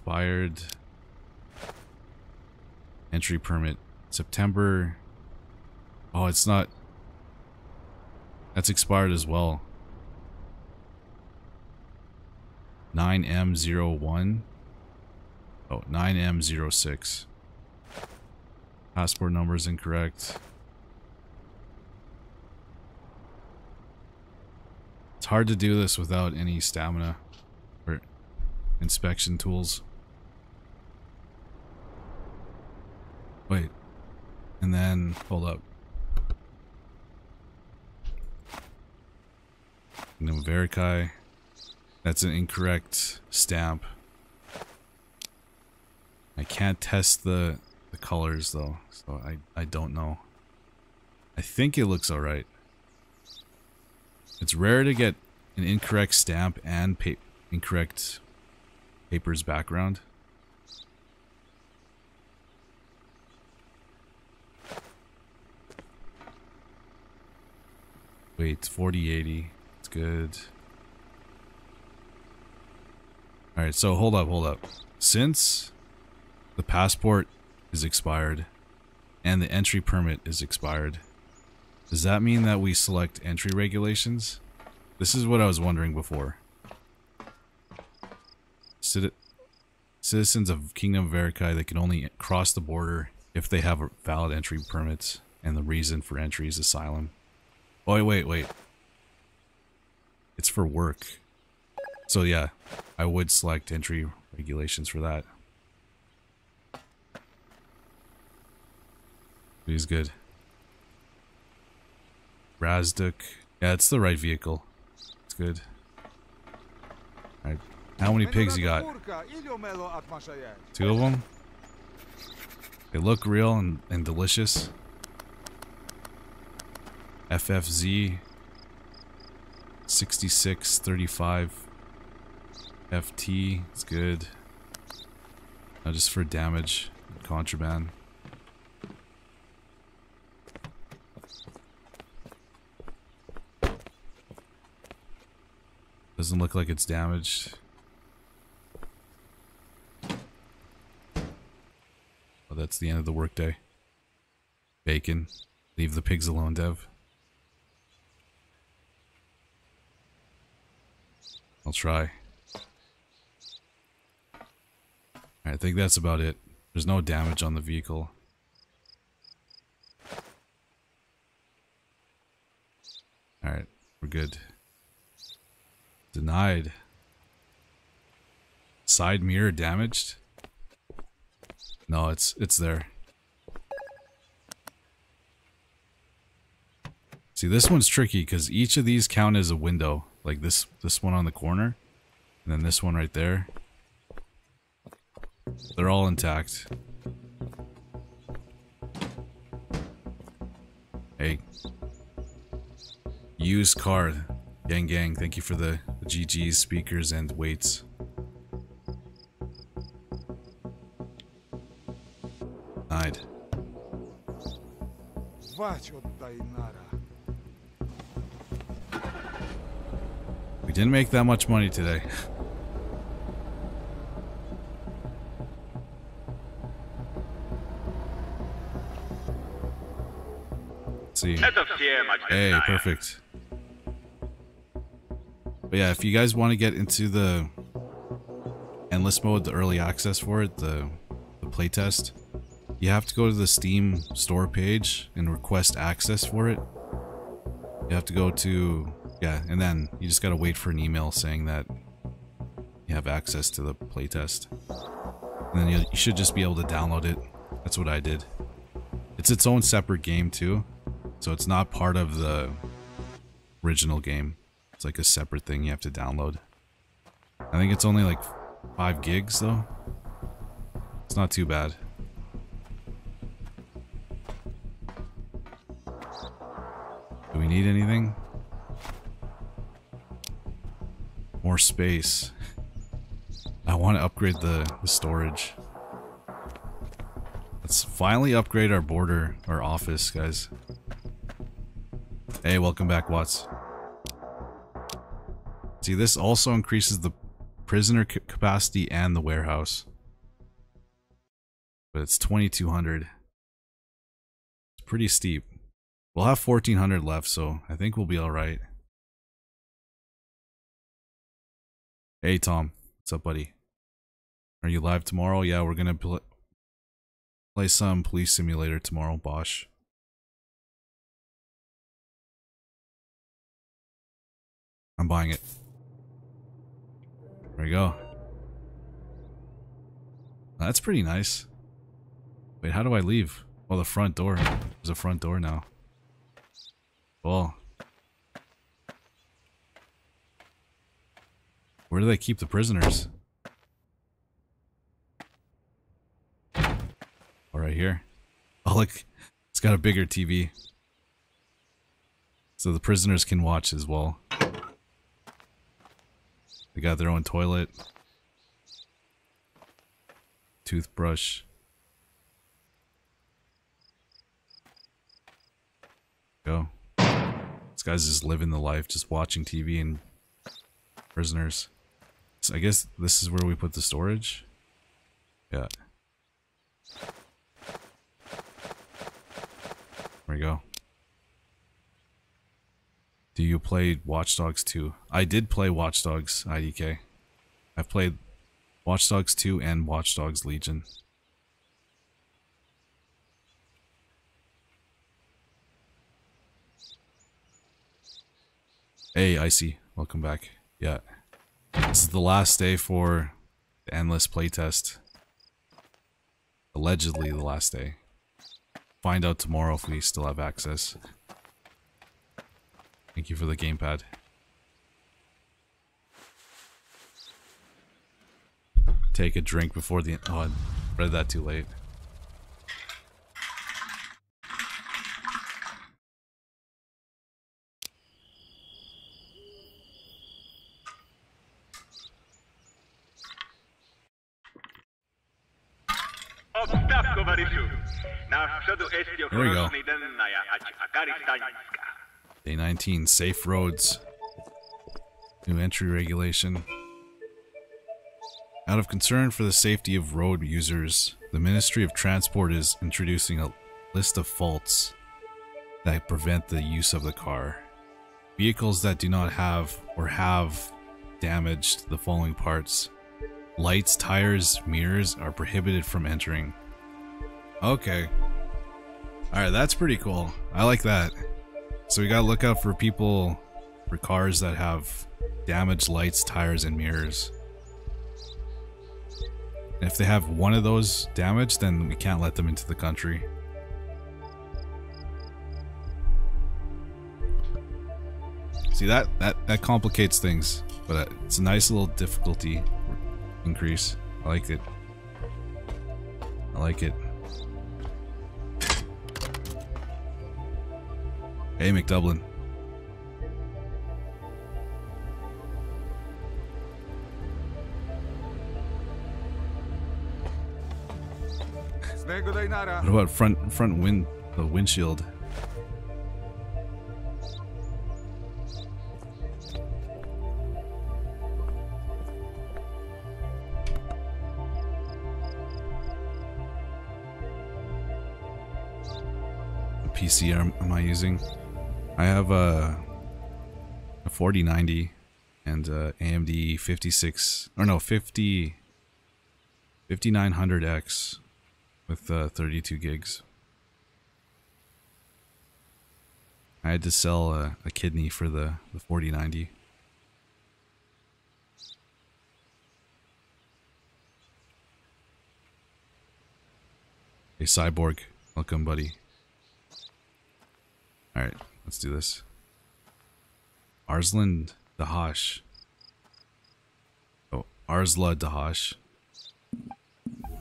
Expired. Entry permit. September. Oh, it's not. That's expired as well. 9M01. Oh, 9M06. Passport number is incorrect. It's hard to do this without any stamina or inspection tools. Wait. And then, hold up. Kingdom Verikai. That's an incorrect stamp. I can't test the the colors though, so I I don't know. I think it looks alright. It's rare to get an incorrect stamp and pa incorrect paper's background. Wait, 4080. It's good. Alright, so hold up, hold up. Since the passport is expired and the entry permit is expired, does that mean that we select entry regulations? This is what I was wondering before. Citi citizens of Kingdom of Verikai, they can only cross the border if they have a valid entry permits and the reason for entry is asylum. Oh, wait, wait, wait. It's for work. So yeah, I would select entry regulations for that. He's good. Razduk. Yeah, it's the right vehicle. It's good. Alright. How many pigs you got? Two of them? They look real and, and delicious. FFZ 6635 FT it's good. Not just for damage, contraband. Doesn't look like it's damaged. Oh, that's the end of the workday. Bacon. Leave the pigs alone, Dev. I'll try. I think that's about it. There's no damage on the vehicle. Alright, we're good. Denied. Side mirror damaged? No, it's it's there. See, this one's tricky because each of these count as a window. Like this this one on the corner, and then this one right there. They're all intact. Hey. Used car. Gang gang, thank you for the, GG's, speakers, and weights. Died. We didn't make that much money today. see. Hey, perfect. But yeah, if you guys want to get into the endless mode, the early access for it, the, the playtest, you have to go to the Steam store page and request access for it. You have to go to yeah, and then you just gotta wait for an email saying that you have access to the playtest. And then you, you should just be able to download it. That's what I did. It's its own separate game too, so it's not part of the original game. It's like a separate thing you have to download. I think it's only like 5 gigs though. It's not too bad. Do we need anything? More space. I want to upgrade the, the storage. Let's finally upgrade our border, our office, guys. Hey, welcome back, Watts. See, this also increases the prisoner ca- capacity and the warehouse. But it's 2200. It's pretty steep. We'll have 1400 left, so I think we'll be alright. Hey, Tom. What's up, buddy? Are you live tomorrow? Yeah, we're gonna pl play some police simulator tomorrow, Bosch. I'm buying it. There we go. That's pretty nice. Wait, how do I leave? Oh, the front door. There's a front door now. Well. Where do they keep the prisoners? Oh, right here. Oh, look. It's got a bigger TV. So the prisoners can watch as well. They got their own toilet. Toothbrush. Go. This guy's just living the life, just watching TV and prisoners. So I guess this is where we put the storage. Yeah. There we go. Do you play Watch Dogs 2? I did play Watch Dogs IDK. I've played Watch Dogs 2 and Watch Dogs Legion. Hey, Icy. Welcome back. Yeah. This is the last day for the Endless playtest. Allegedly the last day. Find out tomorrow if we still have access. Thank you for the gamepad. Take a drink before the... Oh, I read that too late. Jest we go. Day 19, safe roads. New entry regulation. Out of concern for the safety of road users, the Ministry of Transport is introducing a list of faults that prevent the use of the car. Vehicles that do not have or have damaged the following parts. Lights, tires, mirrors are prohibited from entering. Okay. Alright, that's pretty cool. I like that. So we gotta look out for people, for cars that have damaged lights, tires, and mirrors. And if they have one of those damaged, then we can't let them into the country. See that that that complicates things, but uh, it's a nice little difficulty increase. I like it. I like it. Hey, McDublin. What about front front wind the windshield? PC am, am I using? I have a, a 4090 and a AMD 56 or no 50 5900X with uh, 32 gigs. I had to sell a, a kidney for the, the 4090. Hey, Cyborg. Welcome, buddy. Alright, let's do this. Arslan Dahash. Oh, Arsla Dahash.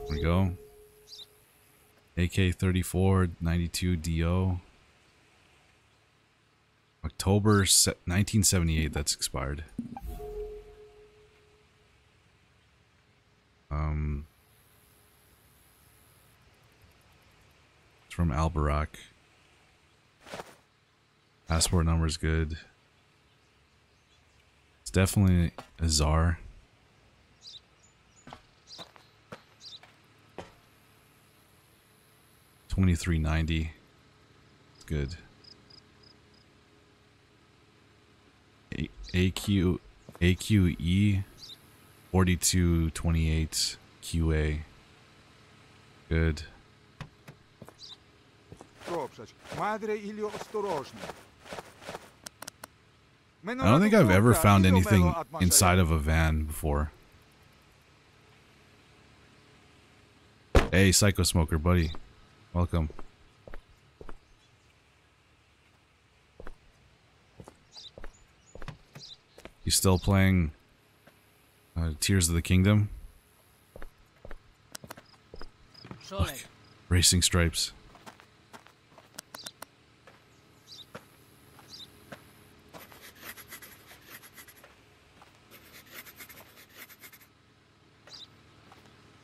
We go. AK 34 92 DO. October 1978, that's expired. Um, it's from Albarak. Passport number is good. It's definitely a czar. Twenty-three ninety. It's good. A- AQ AQE forty-two twenty-eight QA. Good. Пропшач. Madre ili ostrożny. I don't think I've ever found anything inside of a van before. Hey, Psycho Smoker, buddy. Welcome. You still playing uh, Tears of the Kingdom? Szolek. Racing Stripes.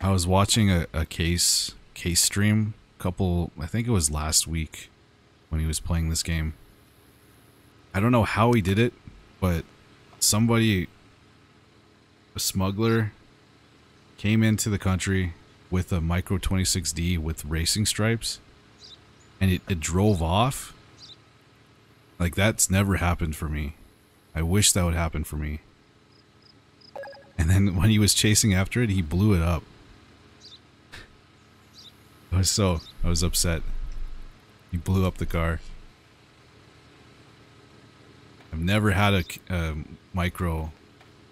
I was watching a, a case case stream couple I think it was last week when he was playing this game. I don't know how he did it, but somebody a smuggler came into the country with a micro 26D with racing stripes and it, it drove off. Like that's never happened for me. I wish that would happen for me. And then when he was chasing after it, he blew it up. I was so I was upset. He blew up the car. I've never had a, um, micro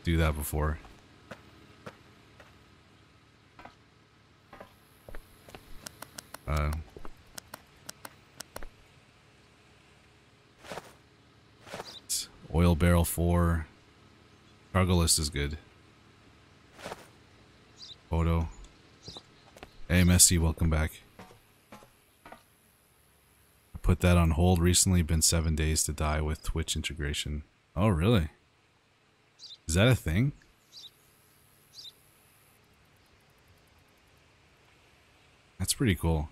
do that before. Uh, oil barrel four. Cargo list is good. Photo. Hey, Messi, welcome back. I put that on hold recently. Been seven days to die with Twitch integration. Oh, really? Is that a thing? That's pretty cool.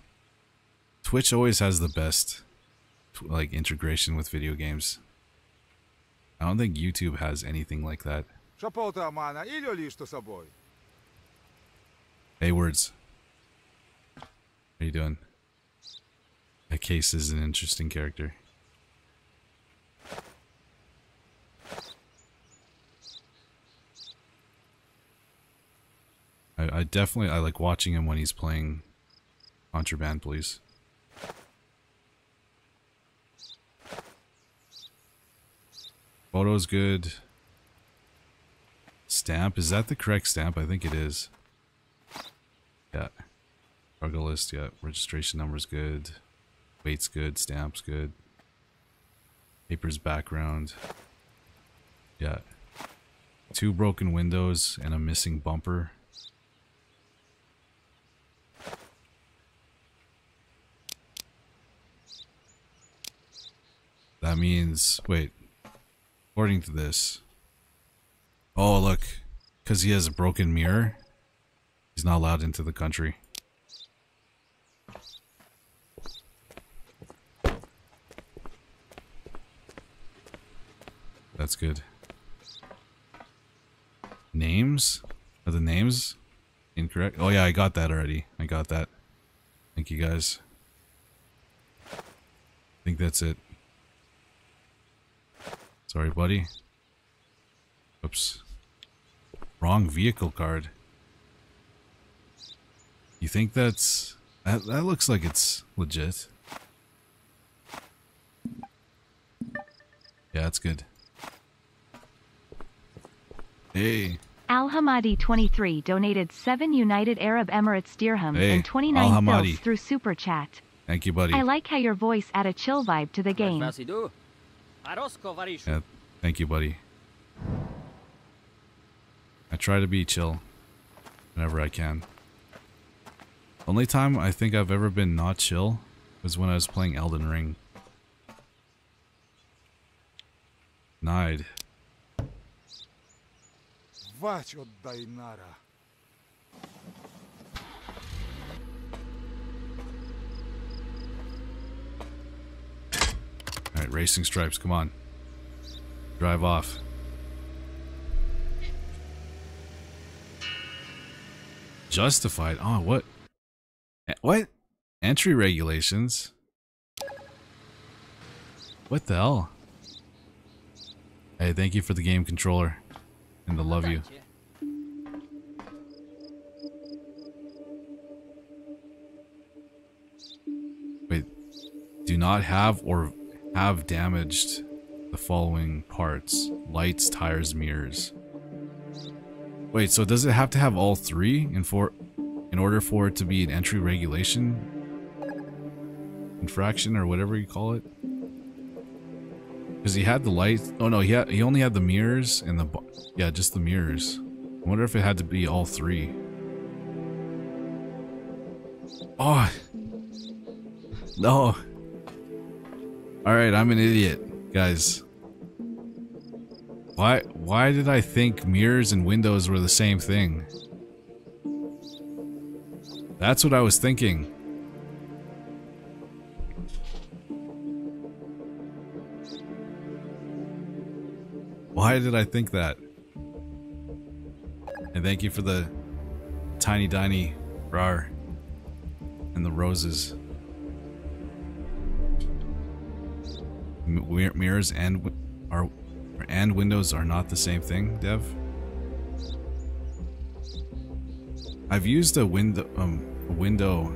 Twitch always has the best like integration with video games. I don't think YouTube has anything like that. Hey, words. How you doing? That case is an interesting character. I, I definitely I like watching him when he's playing Contraband Police. Photo's good. Stamp, is that the correct stamp? I think it is. Yeah. Cargo list, yeah. Registration number's good. Weight's good. Stamp's good. Papers background. Yeah. Two broken windows and a missing bumper. That means, wait. According to this. Oh, look. Because he has a broken mirror. He's not allowed into the country. That's good. Names? Are the names incorrect? Oh yeah, I got that already. I got that. Thank you guys. I think that's it. Sorry, buddy. Oops. Wrong vehicle card. You think that's... That, that looks like it's legit. Yeah, that's good. Hey. Al Hamadi 23 donated 7 United Arab Emirates dirhams Hey, and 29 Al Hamadi. fils through Super Chat. Thank you, buddy. I like how your voice add a chill vibe to the game. Vasidu. Arosko Varishu. Yeah, thank you, buddy. I try to be chill whenever I can. Only time I think I've ever been not chill was when I was playing Elden Ring. Denied. Vać oddaj nara. Alright, racing stripes, come on. Drive off. Justified? Oh, what? What? Entry regulations? What the hell? Hey, thank you for the game controller. And the love you. Wait. Do not have or have damaged the following parts. Lights, tires, mirrors. Wait, so does it have to have all three in for in order for it to be an entry regulation infraction or whatever you call it? Because he had the lights. Oh no, he had, he only had the mirrors and the yeah, just the mirrors. I wonder if it had to be all three. Oh, no. Alright, I'm an idiot, guys. Why why did I think mirrors and windows were the same thing? That's what I was thinking. Why did I think that? And thank you for the tiny tiny rar and the roses. Mir- mirrors and are and windows are not the same thing, Dev. I've used a window um a window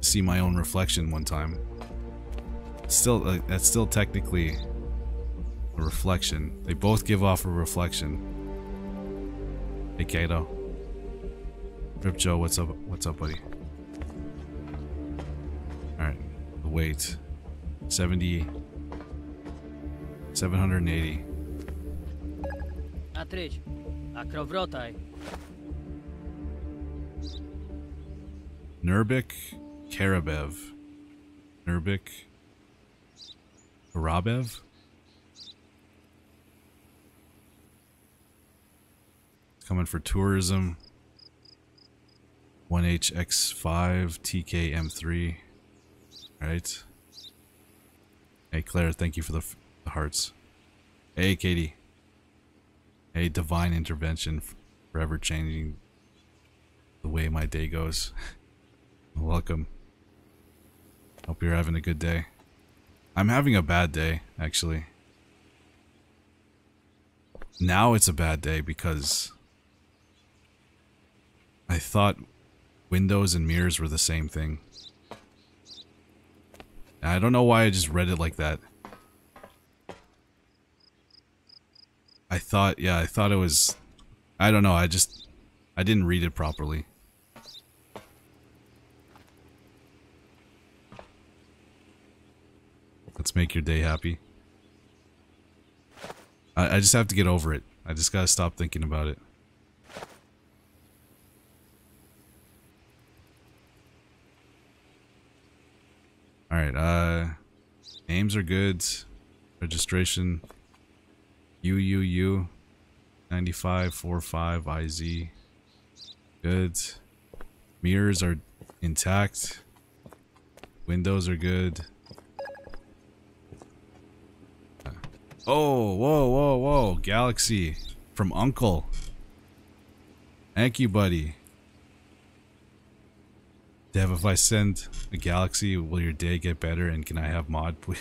to see my own reflection one time. Still, like, that's still technically a reflection. They both give off a reflection. Hey Kato. Rip Joe, what's up? What's up, buddy? Alright, the weight. 70. 780. Atryć. Akrowrotaj. Nurbik Karabev. Nurbik Karabev? Coming for tourism. 1HX5 TKM3. Right. Hey Claire, thank you for the, the hearts. Hey Katie. Hey divine intervention forever changing the way my day goes. Welcome. Hope you're having a good day. I'm having a bad day, actually. Now it's a bad day because I thought windows and mirrors were the same thing. I don't know why I just read it like that. I thought, yeah, I thought it was. I don't know, I just. I didn't read it properly. Let's make your day happy. I, I just have to get over it. I just gotta stop thinking about it. Alright, uh... Names are good. Registration. U U UUU. 9545IZ. Good. Mirrors are intact. Windows are good. Oh, whoa, whoa, whoa. Galaxy. From Uncle. Thank you, buddy. Dev, if I send a galaxy, will your day get better and can I have mod, please?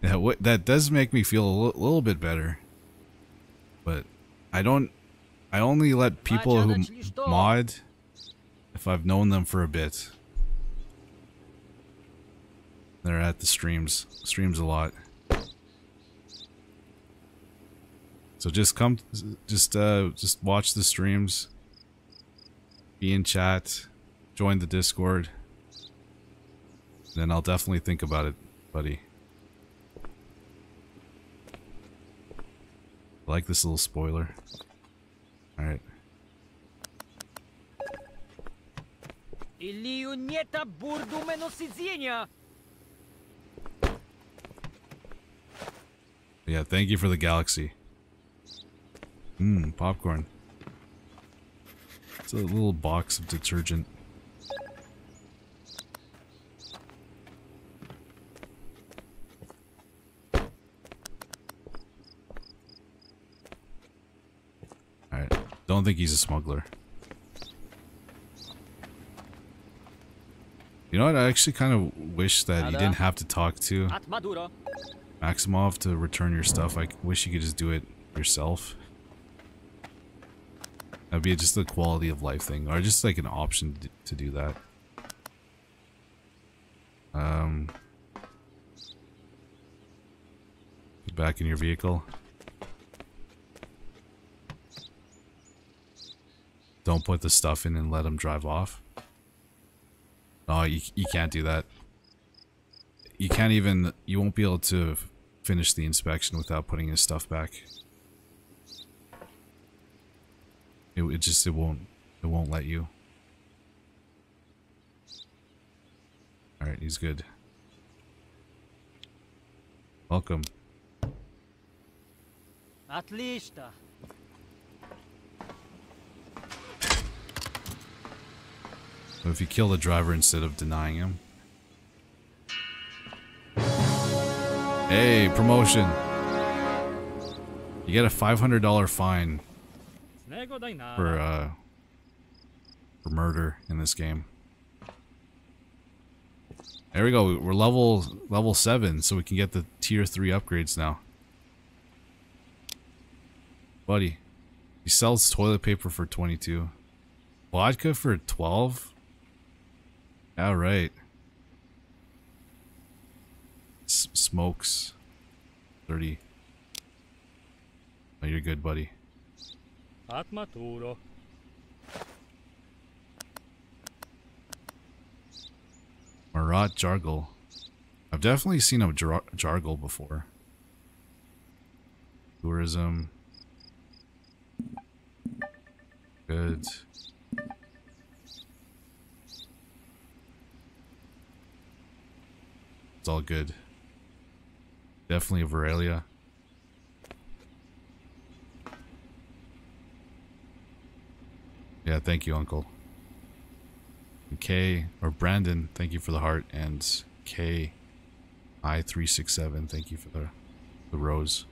That, w- that does make me feel a little bit better. But I don't... I only let people who mod if I've known them for a bit. They're at the streams. Streams a lot. So just come, just uh, just watch the streams Be in chat, join the Discord. Then I'll definitely think about it, buddy. like this little spoiler. Alright. Илию нета бурду мено сиденья. Yeah, thank you for the galaxy. Mmm, popcorn. It's a little box of detergent. Alright. Don't think he's a smuggler. You know what? I actually kind of wish that you didn't have to talk to Maximov to return your stuff. I wish you could just do it yourself. That'd be just a quality of life thing, or just like an option to, do that. Um, get back in your vehicle. Don't put the stuff in and let him drive off. No, you, you can't do that. You can't even, you won't be able to finish the inspection without putting his stuff back. It, it just, it won't, it won't let you. Alright, he's good. Welcome. Отлично. So if you kill the driver instead of denying him. Hey, promotion. You get a $500 fine for uh for murder in this game. There we go. We're level level 7 so we can get the tier 3 upgrades now. Buddy, he sells toilet paper for 22. Vodka for 12? All right. S smokes 30. Oh, you're good, buddy. At maturo. Marat Jargle. I've definitely seen a jar Jargle before. Tourism. Good. It's all good. Definitely a Veralia. Yeah, thank you, Uncle. K or Brandon, thank you for the heart, and K I three six seven, thank you for the the rose.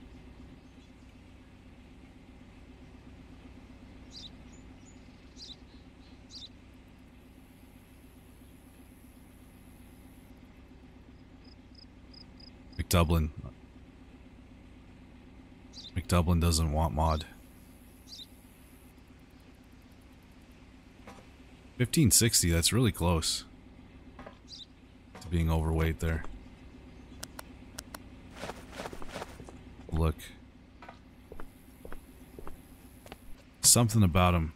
McDublin. McDublin doesn't want mod. 1560, that's really close to being overweight there. Look. Something about him.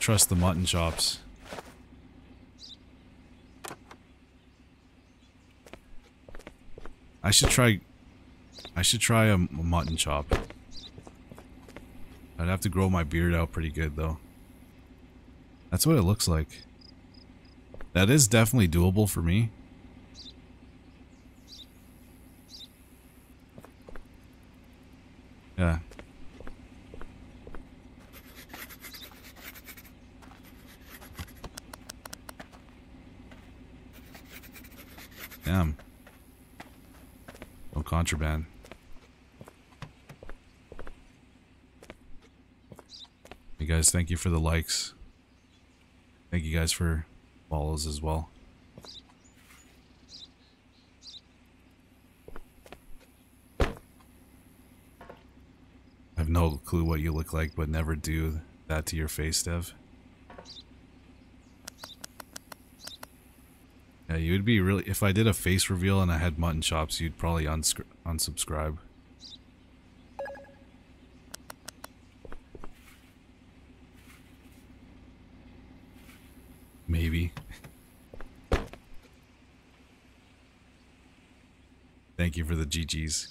Trust the mutton chops. I should try I should try a mutton chop. I'd have to grow my beard out pretty good though. That's what it looks like. That is definitely doable for me. Yeah. Damn. No contraband. You guys, thank you for the likes. Thank you guys for follows as well. I have no clue what you look like, but never do that to your face, Dev. Yeah, you would be really. If I did a face reveal and I had mutton chops, you'd probably unsubscribe. Maybe. Thank you for the GGs.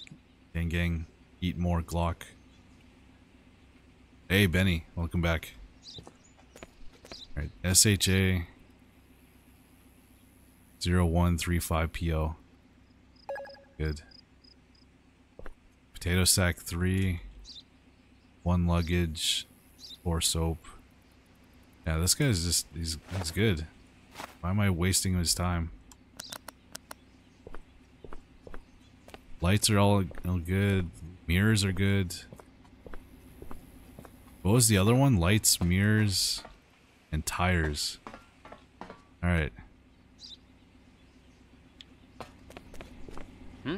Gang gang, eat more Glock. Hey, Benny. Welcome back. Alright, SHA 0135PO. Good. Potato sack 3. One luggage. Four soap. Yeah, this guy's just, he's, he's good. Why am I wasting his time? Lights are all, all good. Mirrors are good. What was the other one? Lights, mirrors, and tires. Alright. Hmm?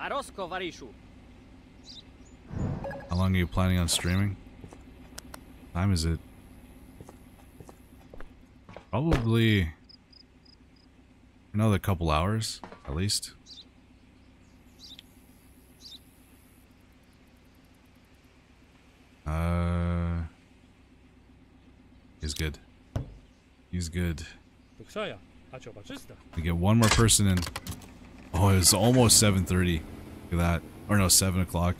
Varishu. How long are you planning on streaming? Time is it? Probably another couple hours, at least. Uh, he's good. He's good. To ksaja, a čo, pačista? We get one more person in. Oh, it's almost 7.30. Look at that. Or no, 7 o'clock.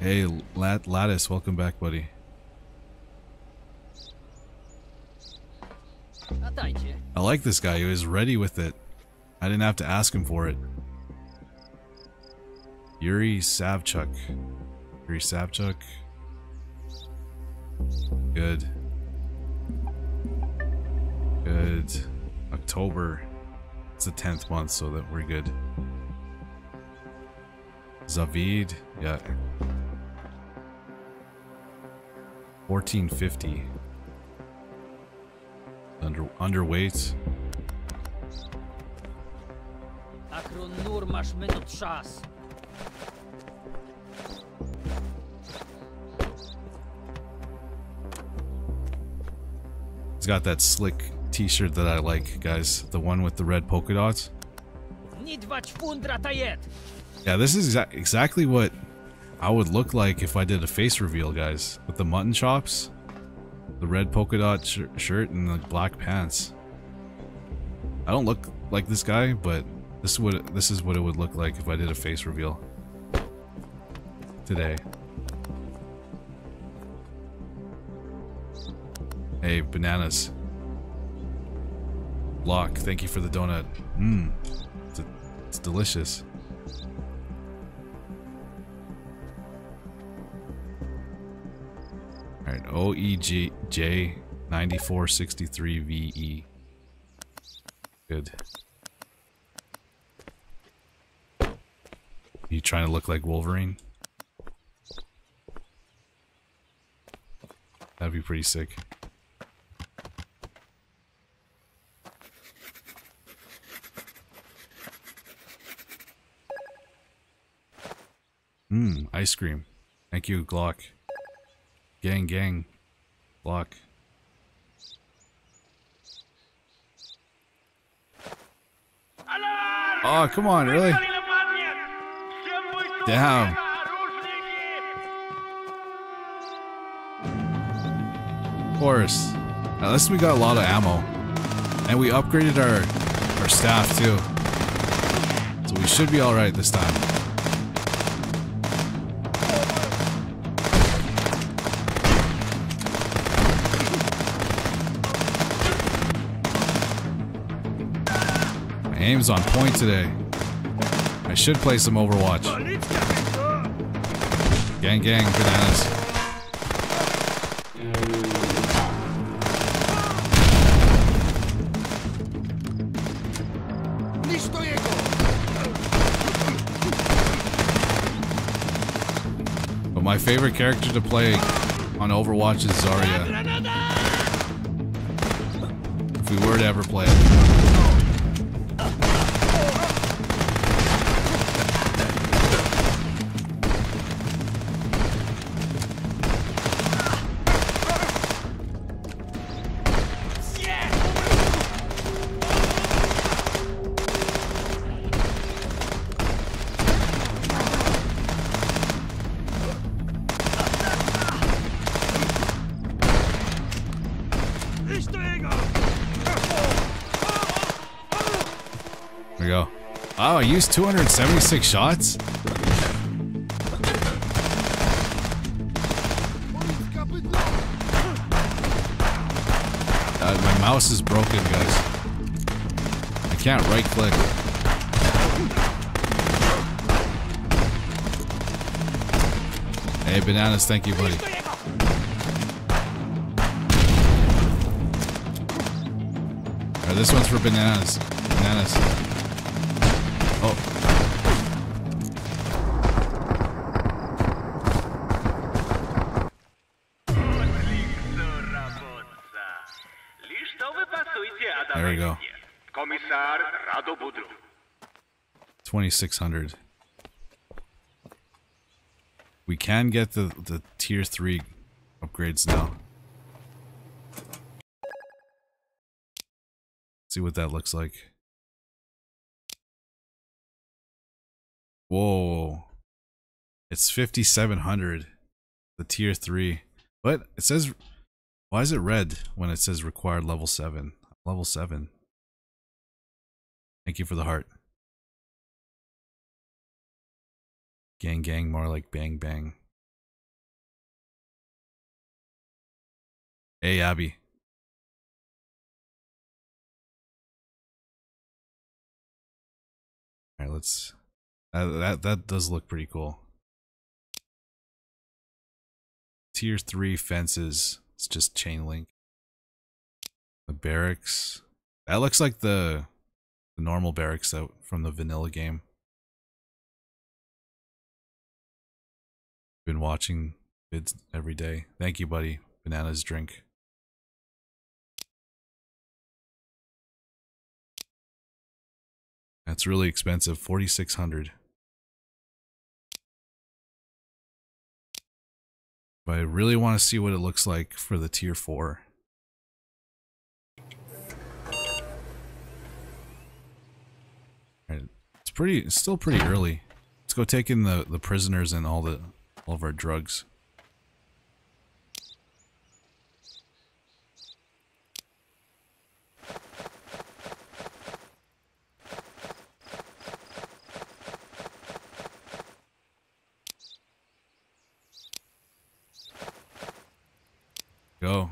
Hey, Lat Lattice, welcome back, buddy. I like this guy. He was ready with it. I didn't have to ask him for it. Yuri Savchuk. Yuri Savchuk. Good. Good. October. It's the 10th month, so that we're good. Zavid. Yeah. 1450. Under underweight. He's got that slick t-shirt that I like, guys. The one with the red polka dots. Nidwać fundra tajet. Yeah, this is exa exactly what I would look like if I did a face reveal, guys. With the mutton chops, the red polka dot sh shirt, and the black pants. I don't look like this guy, but this is what this is what it would look like if I did a face reveal today. Hey, bananas. Lock, thank you for the donut. Mmm, it's, it's delicious. Alright, OEG J 9463VE. Good. You trying to look like Wolverine? That'd be pretty sick. Mmm, ice cream. Thank you, Glock. Gang, gang. Glock. Oh, come on, really? Damn. Of course. At least we got a lot of ammo. And we upgraded our our staff too. So we should be alright this time. Aim's on point today. I should play some Overwatch. Gang gang bananas. But my favorite character to play on Overwatch is Zarya. If we were to ever play it. Used 276 shots? Uh, my mouse is broken, guys. I can't right click. Hey, bananas, thank you, buddy. Alright, this one's for bananas. Bananas. 2600. We can get the, the tier 3 upgrades now. See what that looks like. Whoa. It's 5700. The tier 3. But it says why is it red when it says required level 7? Level 7. Thank you for the heart. Gang gang more like bang bang. Hey Abby. Alright, let's that, that that does look pretty cool. Tier 3 fences. It's just chain link. The barracks. That looks like the the normal barracks that from the vanilla game. Been watching vids every day. Thank you, buddy. Bananas drink. That's really expensive. Forty six hundred. But I really want to see what it looks like for the tier four. Alright, It's pretty. It's still pretty early. Let's go take in the the prisoners and all the all of our drugs. Go.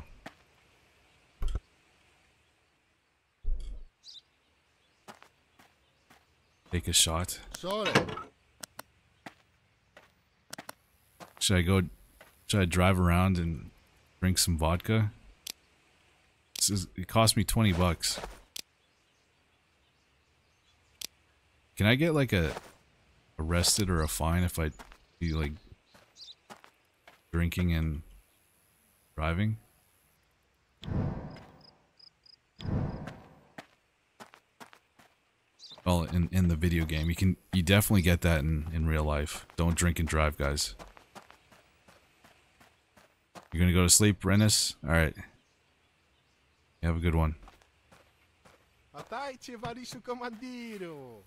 Take a shot. Sorry. Should I go? Should I drive around and drink some vodka? This is, it cost me twenty bucks. Can I get like a arrested or a fine if I be like drinking and driving? Well, in in the video game, you can you definitely get that in in real life. Don't drink and drive, guys. You're gonna go to sleep, Rennis? Alright. You have a good one. Atajcie, Varishu Komandiro.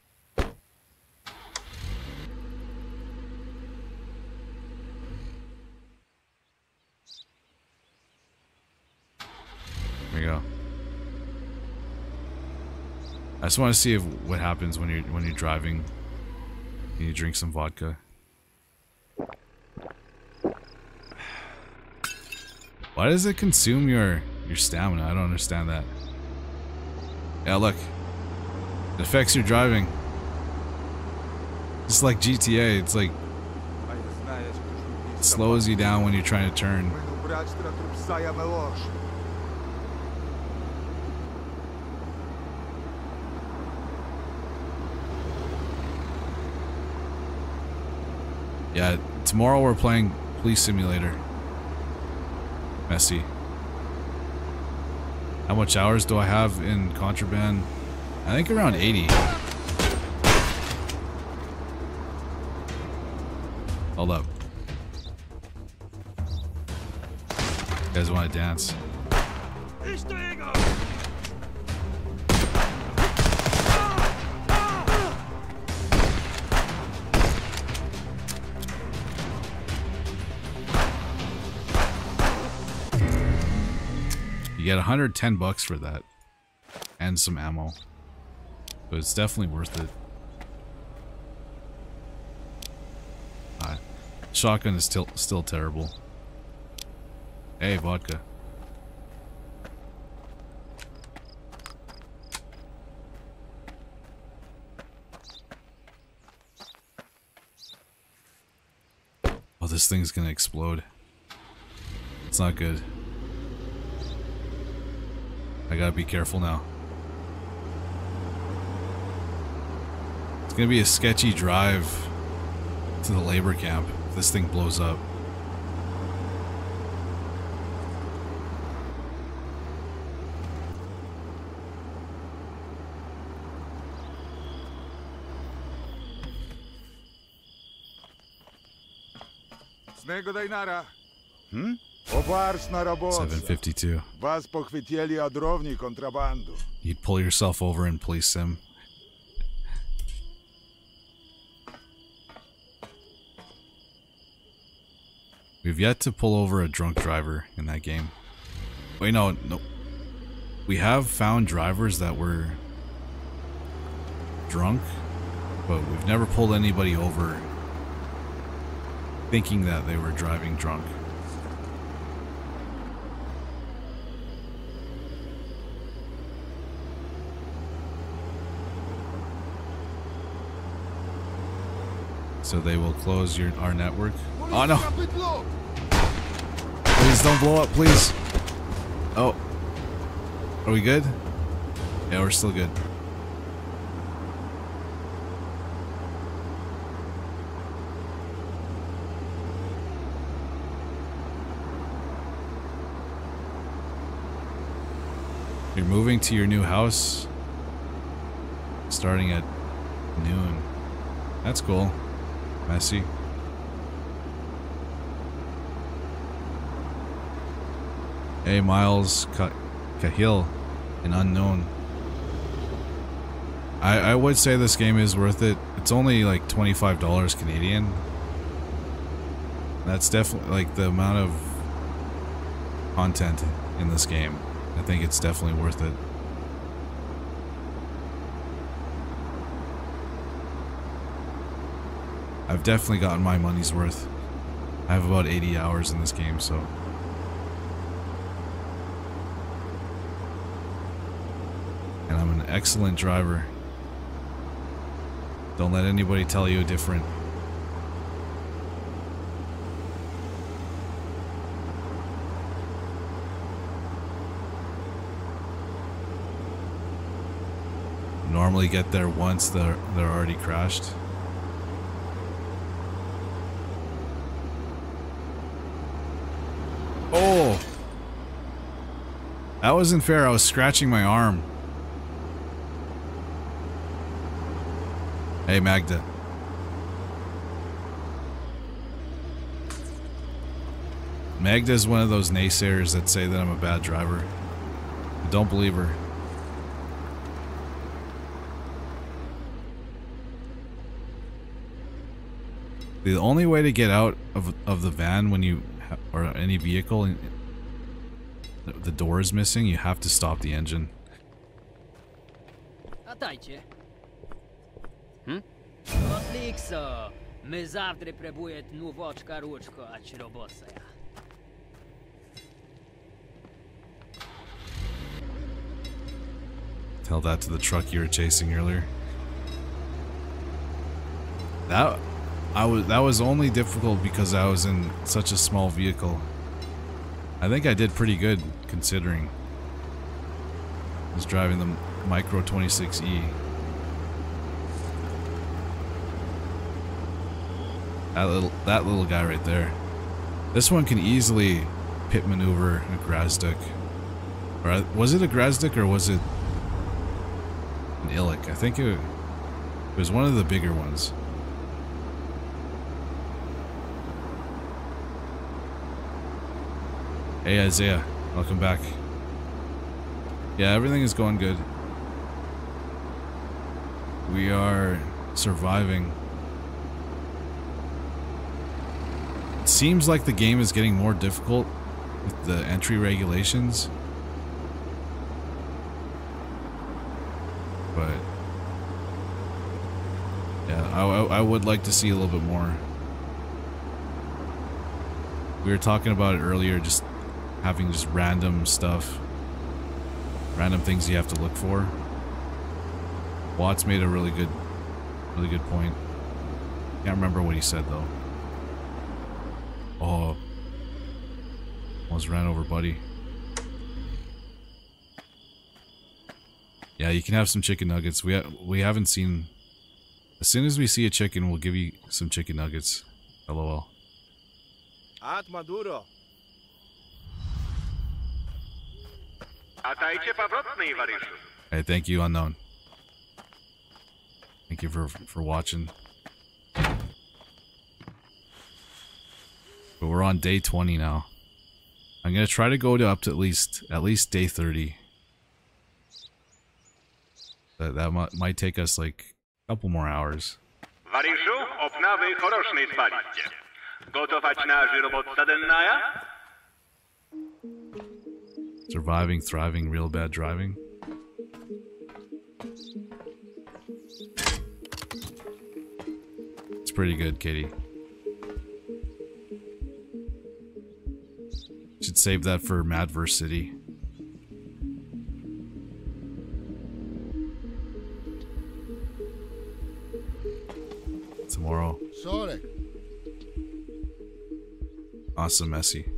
There you go. I just want to see if what happens when you're when you're driving. and You drink some vodka. Why does it consume your, your stamina? I don't understand that. Yeah, look. It affects your driving. Just like GTA, it's like... It slows you down when you're trying to turn. Yeah, tomorrow we're playing Police Simulator. Messy. How much hours do I have in Contraband? I think around 80. Hold up. You guys want to dance? You get 110 bucks for that. And some ammo. But it's definitely worth it. Uh, shotgun is still still terrible. Hey, vodka. Oh, this thing's gonna explode. It's not good. I gotta be careful now. It's gonna be a sketchy drive to the labor camp if this thing blows up. Snego Dajnara. Hm? Obarsz na robotę. 752. Was pochwytili odrowni kontrabandu. You'd pull yourself over and police him. We've yet to pull over a drunk driver in that game. Wait, no, no. We have found drivers that were drunk, but we've never pulled anybody over thinking that they were driving drunk. So they will close your our network. Oh no! Please don't blow up, please. Oh. Are we good? Yeah, we're still good. You're moving to your new house starting at noon. That's cool. Messy. A. Miles Ca- Cahill, an unknown. I, I would say this game is worth it. It's only like $25 Canadian. That's definitely like the amount of content in this game. I think it's definitely worth it. I've definitely gotten my money's worth. I have about 80 hours in this game, so. And I'm an excellent driver. Don't let anybody tell you different. Normally get there once they're they're already crashed. Oh! That wasn't fair. I was scratching my arm. Hey, Magda. Magda is one of those naysayers that say that I'm a bad driver. Don't believe her. The only way to get out of of the van when you or any vehicle the- the door is missing, you have to stop the engine. A dajcie. Hm? Otlikso. My zawdry prebuję tnuwoczka ruczko, a ci robosa ja. Tell that to the truck you were chasing earlier. That I was that was only difficult because I was in such a small vehicle. I think I did pretty good considering. I was driving the Micro 26E. That little that little guy right there. This one can easily pit maneuver a Grazduk. Or uh, was it a Grazduk or was it an Illic? I think it, it was one of the bigger ones. Hey Isaiah, welcome back. Yeah, everything is going good. We are surviving. It seems like the game is getting more difficult with the entry regulations. But yeah, I, I, would like to see a little bit more. We were talking about it earlier, just having just random stuff, random things you have to look for. Watts made a really good, really good point. Can't remember what he said though. Oh, almost ran over, buddy. Yeah, you can have some chicken nuggets. We ha we haven't seen. As soon as we see a chicken, we'll give you some chicken nuggets. LOL. At Maduro. Hey, thank you, unknown. Thank you for for watching. But we're on day 20 now. I'm gonna try to go to up to at least at least day 30. That that might, might take us like a couple more hours. Waryszu, obnawy chorosznej spaliście. Gotować na żyrobotca dennaja? Surviving, thriving, real bad driving. It's pretty good, Katie. Should save that for Madverse City. Tomorrow. Sorek. Awesome, Messi.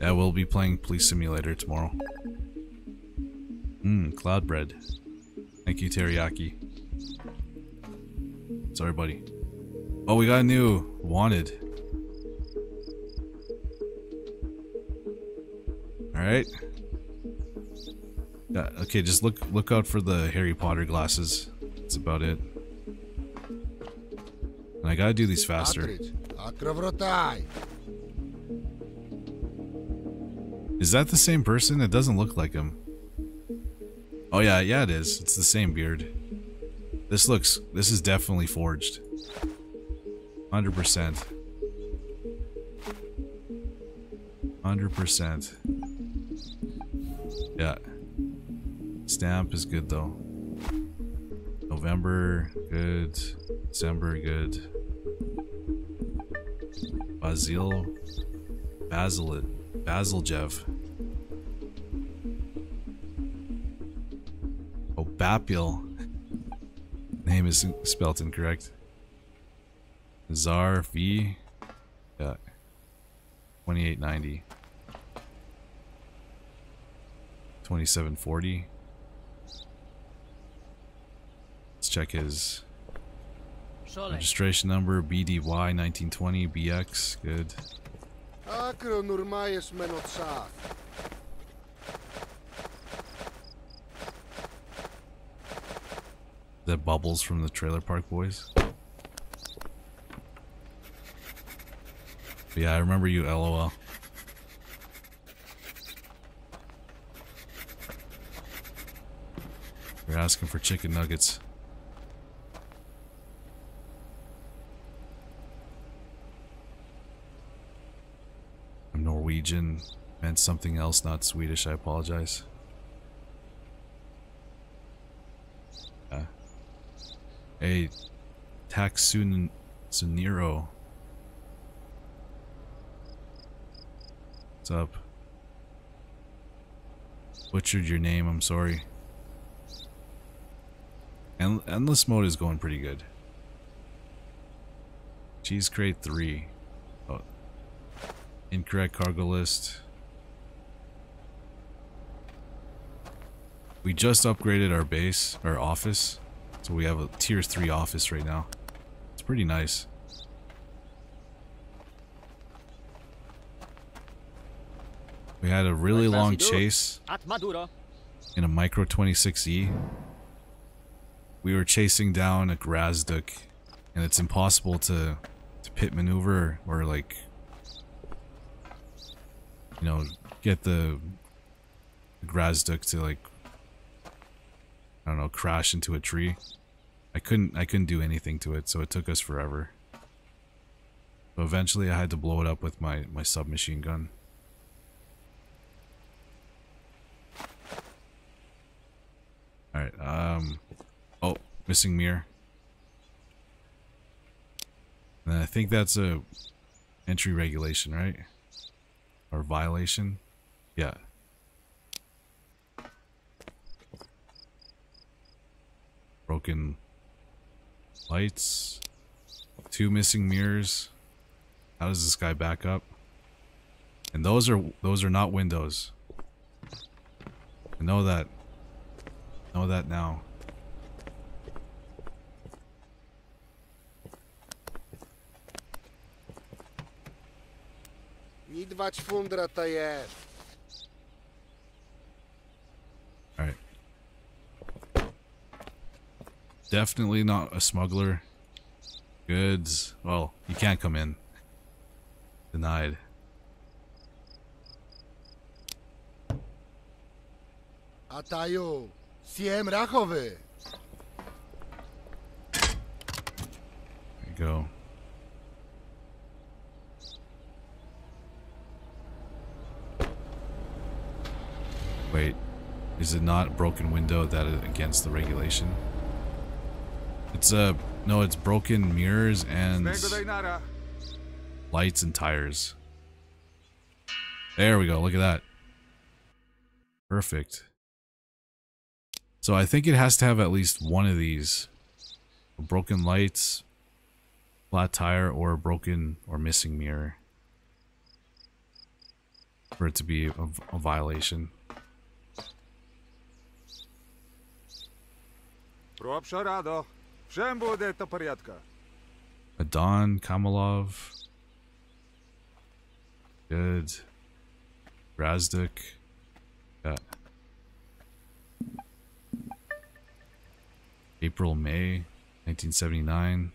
Yeah, we'll be playing Police Simulator tomorrow. Mmm, cloud bread. Thank you, teriyaki. Sorry, buddy. Oh, we got a new wanted. Alright. Yeah, okay, just look look out for the Harry Potter glasses. That's about it. And I gotta do these faster. Is that the same person? It doesn't look like him. Oh yeah, yeah it is. It's the same beard. This looks this is definitely forged. 100%. 100%. Yeah. Stamp is good though. November, good. December, good. Basil, Basil, Basiljev. Bapil. Name is spelt incorrect. Zar V. Yeah. 2890. 2740. Let's check his registration number BDY 1920 BX. Good. the bubbles from the Trailer Park Boys. But yeah, I remember you, lol. You're asking for chicken nuggets. I'm Norwegian. Meant something else, not Swedish. I apologize. Yeah. Hey, Taxun Suniro. What's up? Butchered your name, I'm sorry. And endless mode is going pretty good. Cheese crate 3. Oh. Incorrect cargo list. We just upgraded our base, our office. We have a tier 3 office right now. It's pretty nice. We had a really long chase in a Micro 26E. We were chasing down a Grazduk, and it's impossible to to pit maneuver or like you know get the, the Grazduk to like I don't know crash into a tree. I couldn't I couldn't do anything to it, so it took us forever. So eventually, I had to blow it up with my my submachine gun. Alright, um... Oh, missing mirror. And I think that's a entry regulation, right? or violation. Yeah. Broken lights. Two missing mirrors. How does this guy back up? And those are those are not windows. I know that. Know that now. Nie dwać fundra to jest. Alright. Definitely not a smuggler. Goods. Well, you can't come in. Denied. A taju, siem rachowy. There you go. Wait, is it not a broken window that is against the regulation? It's a... No, it's broken mirrors and... Lights and tires. There we go. Look at that. Perfect. So I think it has to have at least one of these. Broken lights, flat tire, or a broken or missing mirror. For it to be a, a violation. Prob Adon, Kamalov. Good. Razdik. Yeah. April, May 1979.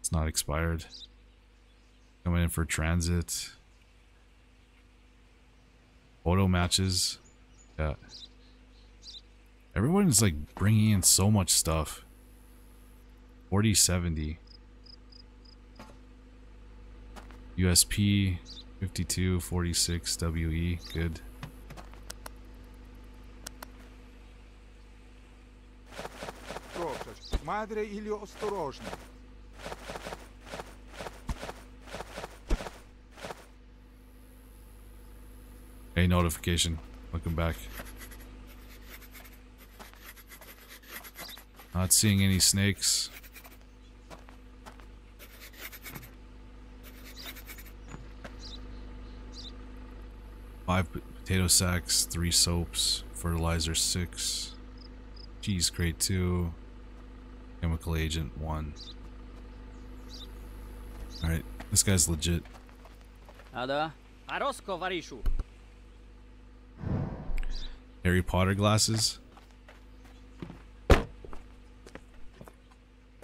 It's not expired. Coming in for transit. Photo matches. Yeah. Everyone is like bringing in so much stuff. 4070. USP 5246 WE. Good. Пропша. Мадре или осторожно. A notification. Looking back. Not seeing any snakes. Five potato sacks, three soaps, fertilizer six, cheese crate two, chemical agent one. Alright, this guy's legit. A da? A Varishu. Harry Potter glasses.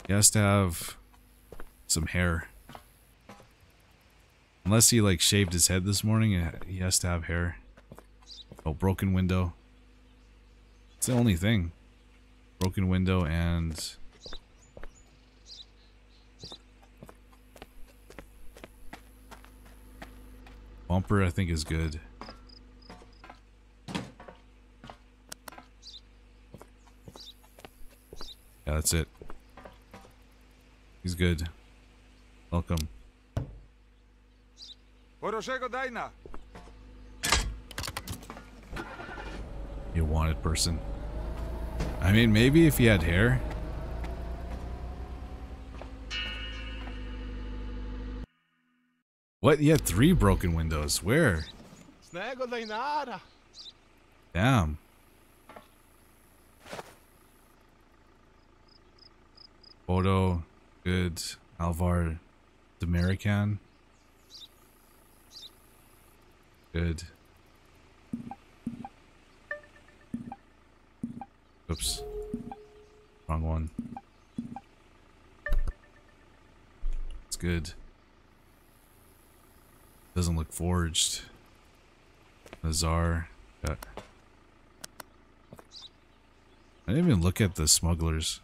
He has to have some hair. Unless he like shaved his head this morning, he has to have hair. Oh, broken window. It's the only thing. Broken window and bumper I think is good. Yeah, that's it. He's good. Welcome. Oroszego, Dajna. You wanted person. I mean, maybe if he had hair. What? You had three broken windows. Where? Damn. Odo, Good. Alvar Domerican. Good. Oops. Wrong one. It's good. Doesn't look forged. Nazar. Got. I didn't even look at the smugglers.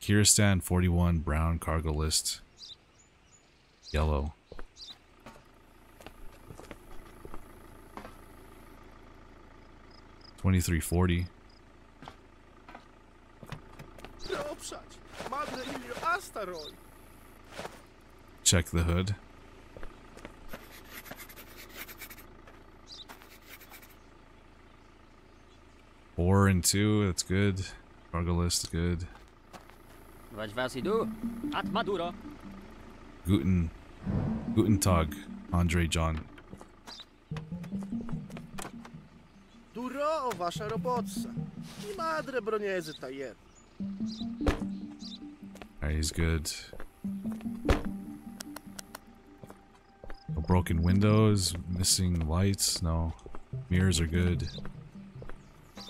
Kiristan 41 brown cargo list. Yellow. 2340. Check the hood. Four and two, that's good. Cargo list, good. Guten. Guten Tag, Andre John. Duro, wasza. I madre broniezy ta jed. Alright, he's good. No broken windows, missing lights, no. Mirrors are good.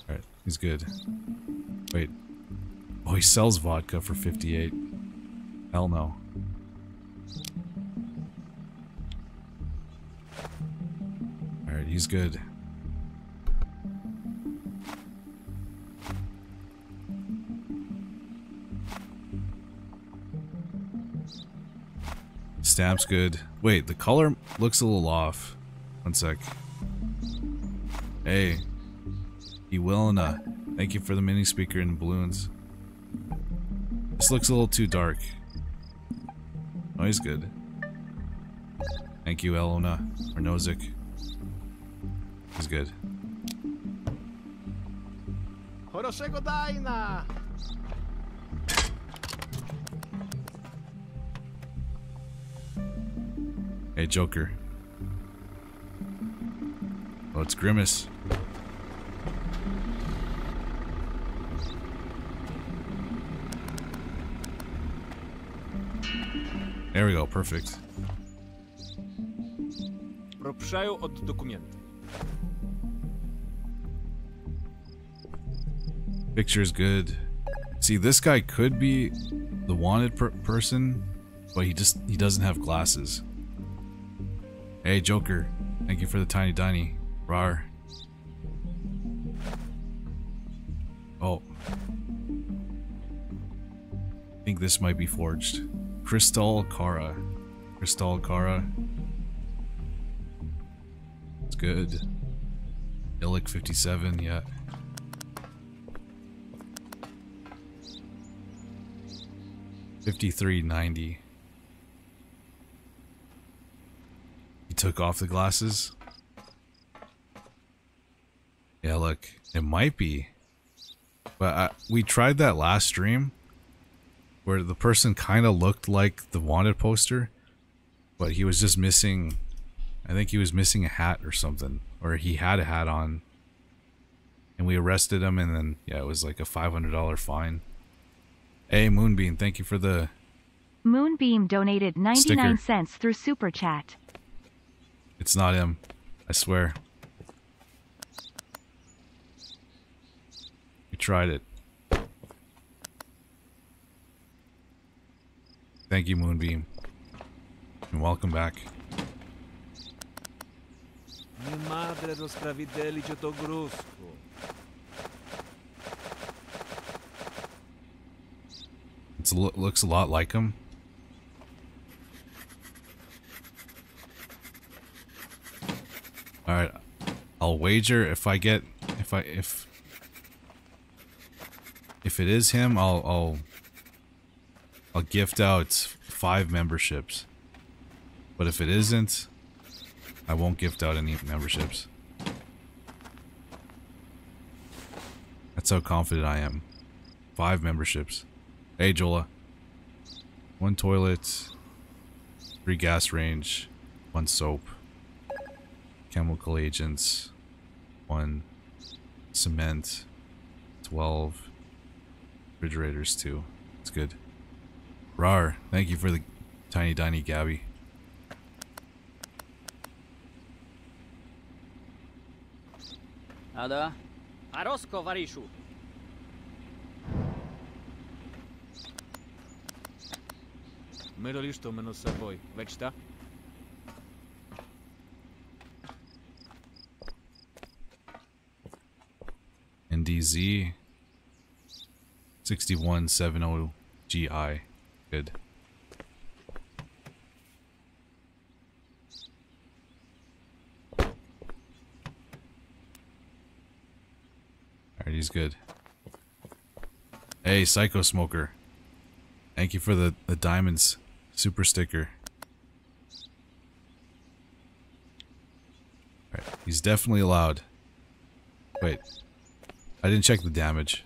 Alright, he's good. Wait. Oh, he sells vodka for 58. Hell no. Alright, he's good. Stamp's good. Wait, the color looks a little off. One sec. Hey. Ewilna. Uh, thank you for the mini speaker and balloons. This looks a little too dark. Oh, he's good. Thank you, Elona. Or Nozick. He's good. Hey, Joker. Oh, it's Grimace. There we go, perfect. Пропшаю от документа. Picture's good. See, this guy could be the wanted per person, but he just he doesn't have glasses. Hey, Joker. Thank you for the tiny diny. Rar. Oh. I think this might be forged. Crystal Kara. Crystal Kara. It's good. Illic 57, yeah. Fifty-three ninety. Took off the glasses. Yeah, look, it might be. But I, we tried that last stream, where the person kind of looked like the wanted poster, but he was just missing. I think he was missing a hat or something, or he had a hat on. And we arrested him, and then yeah, it was like a five hundred dollar fine. Hey, Moonbeam, thank you for the Moonbeam donated 99 Sticker. cents through Super Chat. It's not him. I swear. We tried it. Thank you, Moonbeam. And welcome back. Mi madre rozpravideli cię to grusko. It looks a lot like him. Alright. I'll wager if I get if I if if it is him, I'll I'll I'll gift out five memberships. But if it isn't, I won't gift out any memberships. That's how confident I am. Five memberships. Hey, Jola. One toilet, three gas range, one soap, chemical agents, one cement, 12 refrigerators, two. It's good. Rar, thank you for the tiny, tiny Gabby. Ada? Arosko, Varishu. Миролиш то мено собой. Веч та? NDZ 6170 GI. Good. Alright, he's good. Hey, Psycho Smoker. Thank you for the, the diamonds super sticker. Alright, he's definitely allowed. Wait. I didn't check the damage.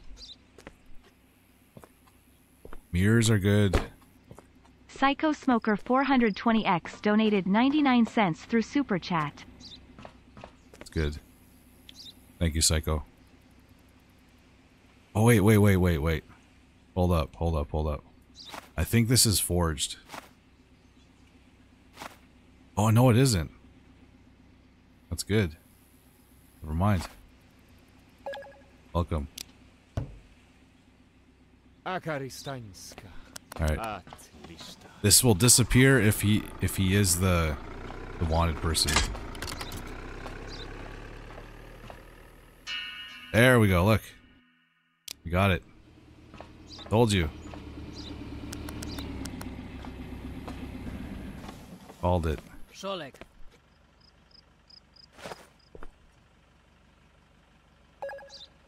Mirrors are good. Psycho Smoker 420X donated 99 cents through Super Chat. It's good. Thank you, Psycho. Oh, wait, wait, wait, wait, wait. Hold up, hold up, hold up. I think this is forged. Oh, no, it isn't. That's good. Never mind. Welcome. Akaristańska. Alright. This will disappear if he if he is the the wanted person. There we go, look. We got it. Told you. Called it. Szolek,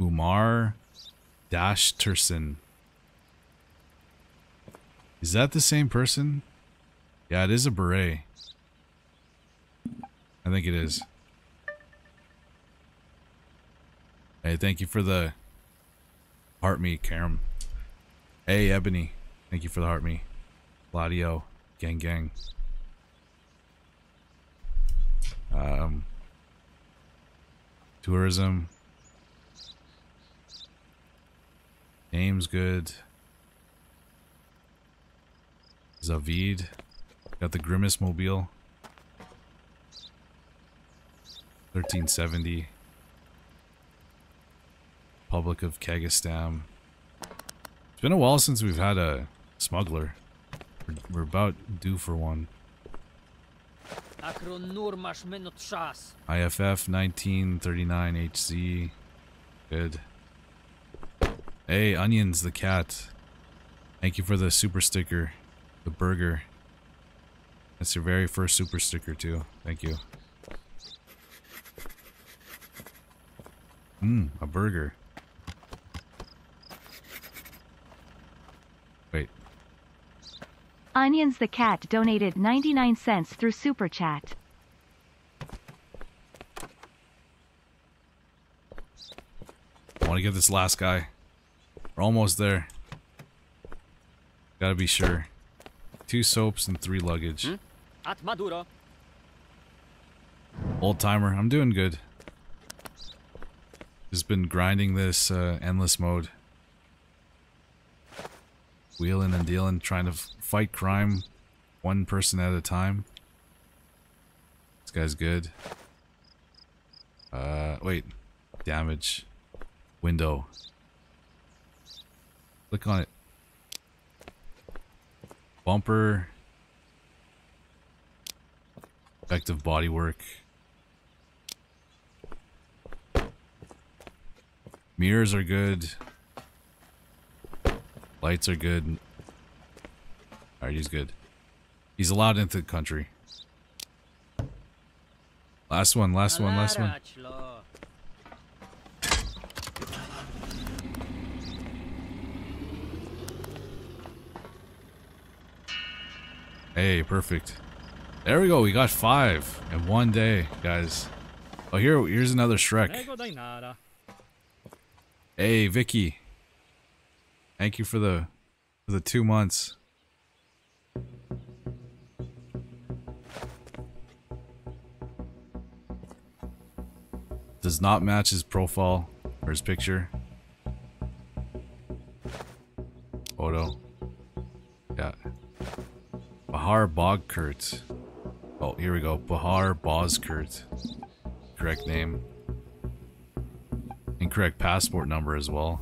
Umar Dashterson. Is that the same person? Yeah, it is a beret. I think it is. Hey, thank you for the heart me, Karam. Hey, Ebony. Thank you for the heart me. Gladio. Gang gang. Um tourism. Name's good. Zavid. Got the Grimace Mobile. 1370. Republic of Kagistan. It's been a while since we've had a smuggler. We're, we're about due for one. IFF 1939 HZ. Good. Hey, Onions the cat. Thank you for the super sticker. The burger. That's your very first super sticker, too. Thank you. Mmm, a burger. Wait, Onions the Cat donated 99 cents through Super Chat. I want to get this last guy. We're almost there. Gotta be sure. Two soaps and three luggage. At Maduro. Old timer, I'm doing good. Just been grinding this uh, endless mode. Wheeling and dealing, trying to fight crime one person at a time. This guy's good. Uh, wait. Damage. Window. Click on it. Bumper. Effective bodywork. Mirrors are good. Lights are good. Alright, he's good. He's allowed into the country. Last one, last one, last one. Hey, perfect. There we go. We got five in one day, guys. Oh, here, here's another Shrek. Nego daj nara. Hey, Vicky. Thank you for the for the two months. Does not match his profile or his picture. Photo. Bahar Bogkurt. Oh, here we go. Bahar Boskurt. Correct name. Incorrect passport number as well.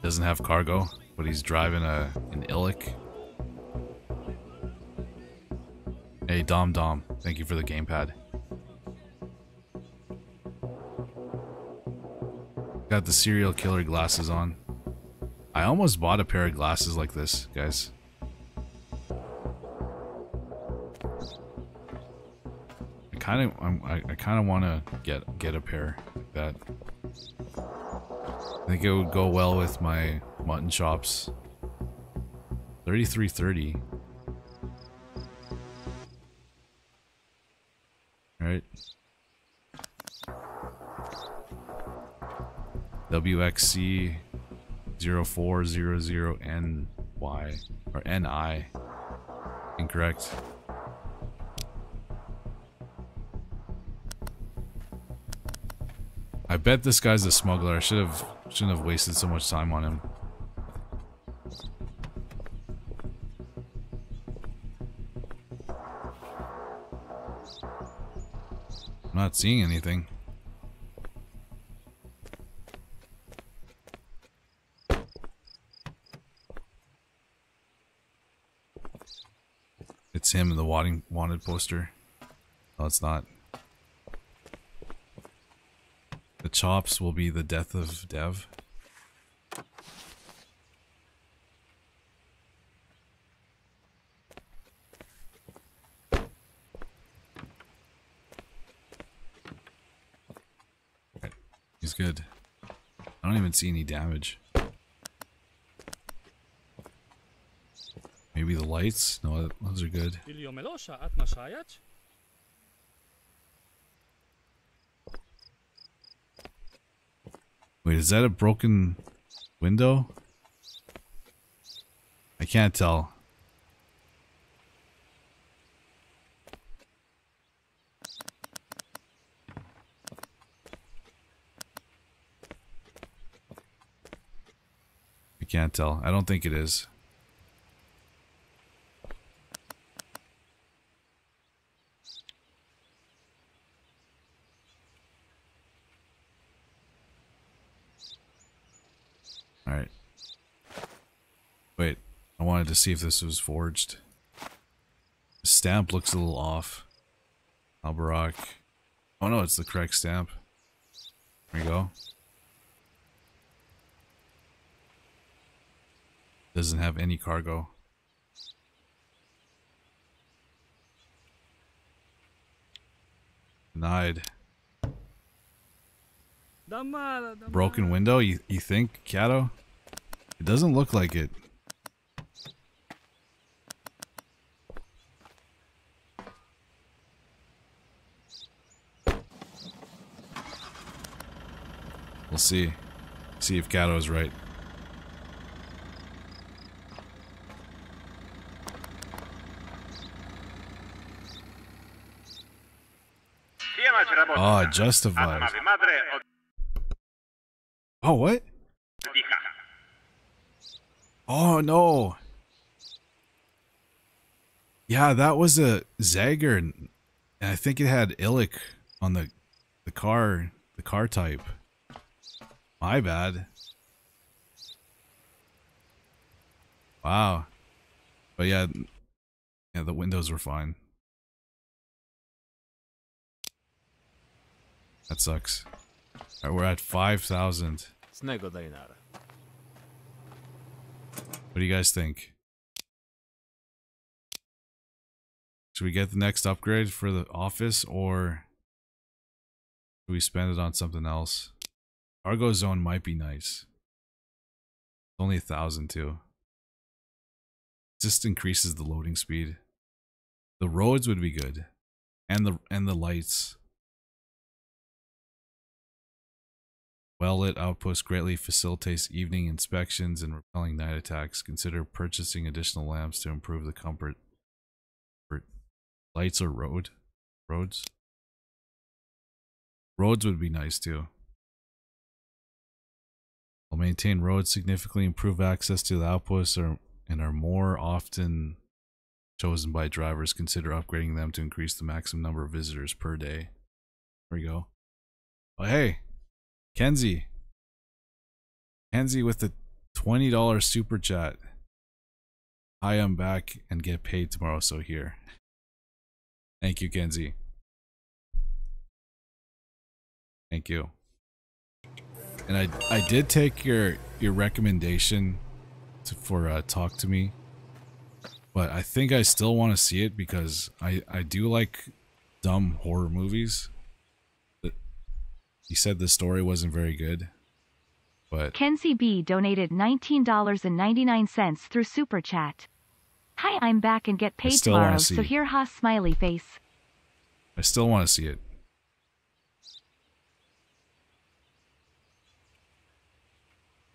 Doesn't have cargo, but he's driving a an Illic. Hey Dom Dom, thank you for the gamepad. got the serial killer glasses on. I almost bought a pair of glasses like this, guys. I kind of, I, I kind of want to get get a pair like that. I think it would go well with my mutton chops. 3330. All right. WXC0400NY or NI. Incorrect. I bet this guy's a smuggler. I should have shouldn't have wasted so much time on him. I'm not seeing anything. Wanted poster. No, it's not. The chops will be the death of Dev. He's good. I don't even see any damage. Maybe the lights? No, those are good. Wait, is that a broken window? I can't tell. I can't tell. I don't think it is. see if this was forged. Stamp looks a little off. Albarak. Oh no, it's the correct stamp. There we go. Doesn't have any cargo. Denied. Broken window, you, you think, Kato? It doesn't look like it. We'll see. See if Kato is right. Robota. Oh, justified. Oh, what? Oh no. Yeah, that was a Zager and I think it had Illic on the the car the car type. My bad. Wow. But yeah, yeah, the windows were fine. That sucks. Alright, we're at 5,000. Snego Dejnar. What do you guys think? Should we get the next upgrade for the office or should we spend it on something else? Cargo zone might be nice. It's only a thousand too. Just increases the loading speed. The roads would be good. And the and the lights. Well lit outpost greatly facilitates evening inspections and repelling night attacks. Consider purchasing additional lamps to improve the comfort. For Lights or road? Roads? Roads would be nice too. Will maintain roads significantly improve access to the outposts or, and are more often chosen by drivers. Consider upgrading them to increase the maximum number of visitors per day. There we go. Oh hey, Kenzie. Kenzie with the $20 super chat. I am back and get paid tomorrow, so here. Thank you, Kenzie. Thank you. And I I did take your your recommendation to, for uh, talk to me, but I think I still want to see it because I I do like dumb horror movies. But he said the story wasn't very good, but Kenzie B donated $19.99 through Super Chat. Hi, I'm back and get paid tomorrow, so here ha smiley face. I still want to see it.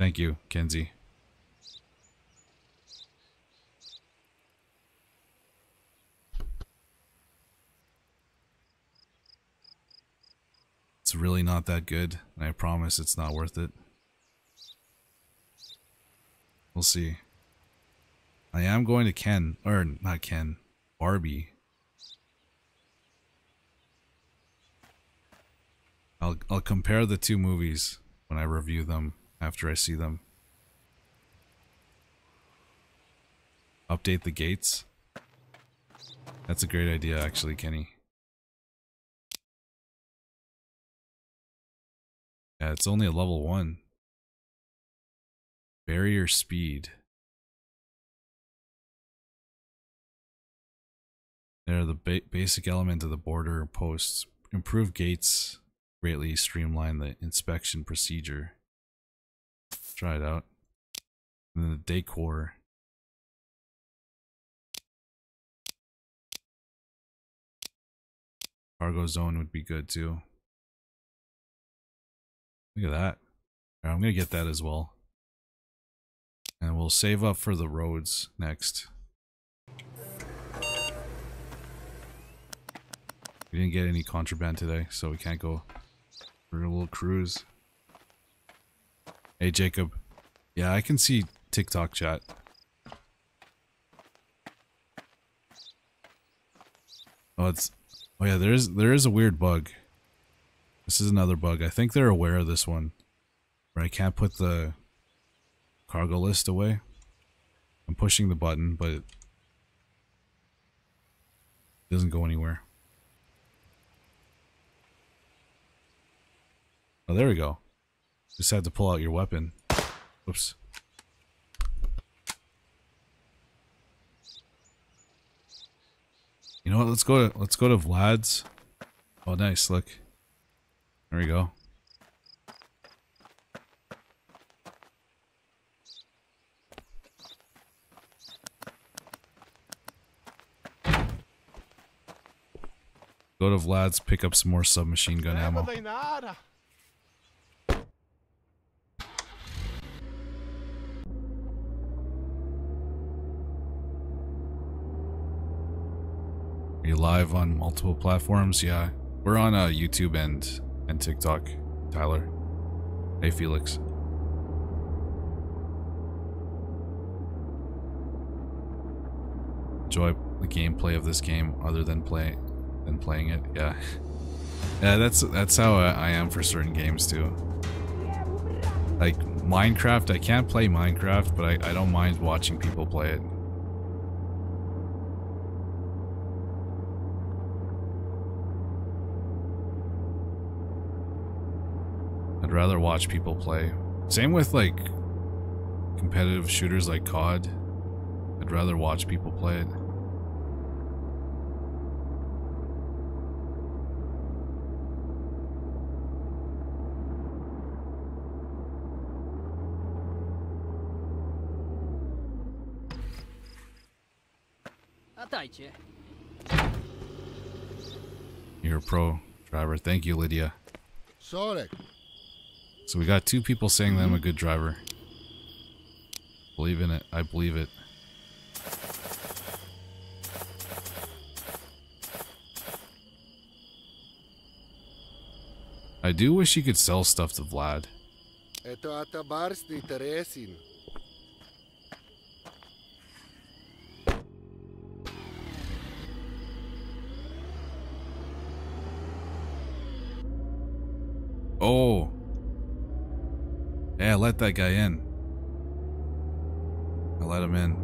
Thank you, Kenzie. It's really not that good, and I promise it's not worth it. We'll see. I am going to Ken, or not Ken, Barbie. I'll I'll compare the two movies when I review them after I see them. Update the gates. That's a great idea actually, Kenny. Yeah, it's only a level 1. Barrier speed. They're the ba basic element of the border posts. Improve gates greatly streamline the inspection procedure. Try it out. And then the decor. Cargo zone would be good too. Look at that. Right, I'm going to get that as well. And we'll save up for the roads next. We didn't get any contraband today, so we can't go for a little cruise. Hey, Jacob. Yeah, I can see TikTok chat. Oh, it's... Oh yeah, there is, there is a weird bug. This is another bug. I think they're aware of this one. Where I can't put the cargo list away. I'm pushing the button, but it doesn't go anywhere. Oh, there we go. Just had to pull out your weapon. Whoops. You know what? Let's go to let's go to Vlad's. Oh, nice! Look, there we go. Go to Vlad's, pick up some more submachine gun ammo. Live on multiple platforms? Yeah. We're on uh, YouTube and, and TikTok. Tyler. Hey, Felix. Enjoy the gameplay of this game other than play than playing it. Yeah. Yeah, that's that's how I am for certain games too. Like Minecraft, I can't play Minecraft, but I, I don't mind watching people play it. I'd rather watch people play. Same with like competitive shooters like COD. I'd rather watch people play it. Latajcie. You're a pro driver. Thank you, Lydia. Sorry. So we got two people saying that I'm a mm-hmm. good driver. Believe in it. I believe it. I do wish you could sell stuff to Vlad. Let that guy in. I let him in.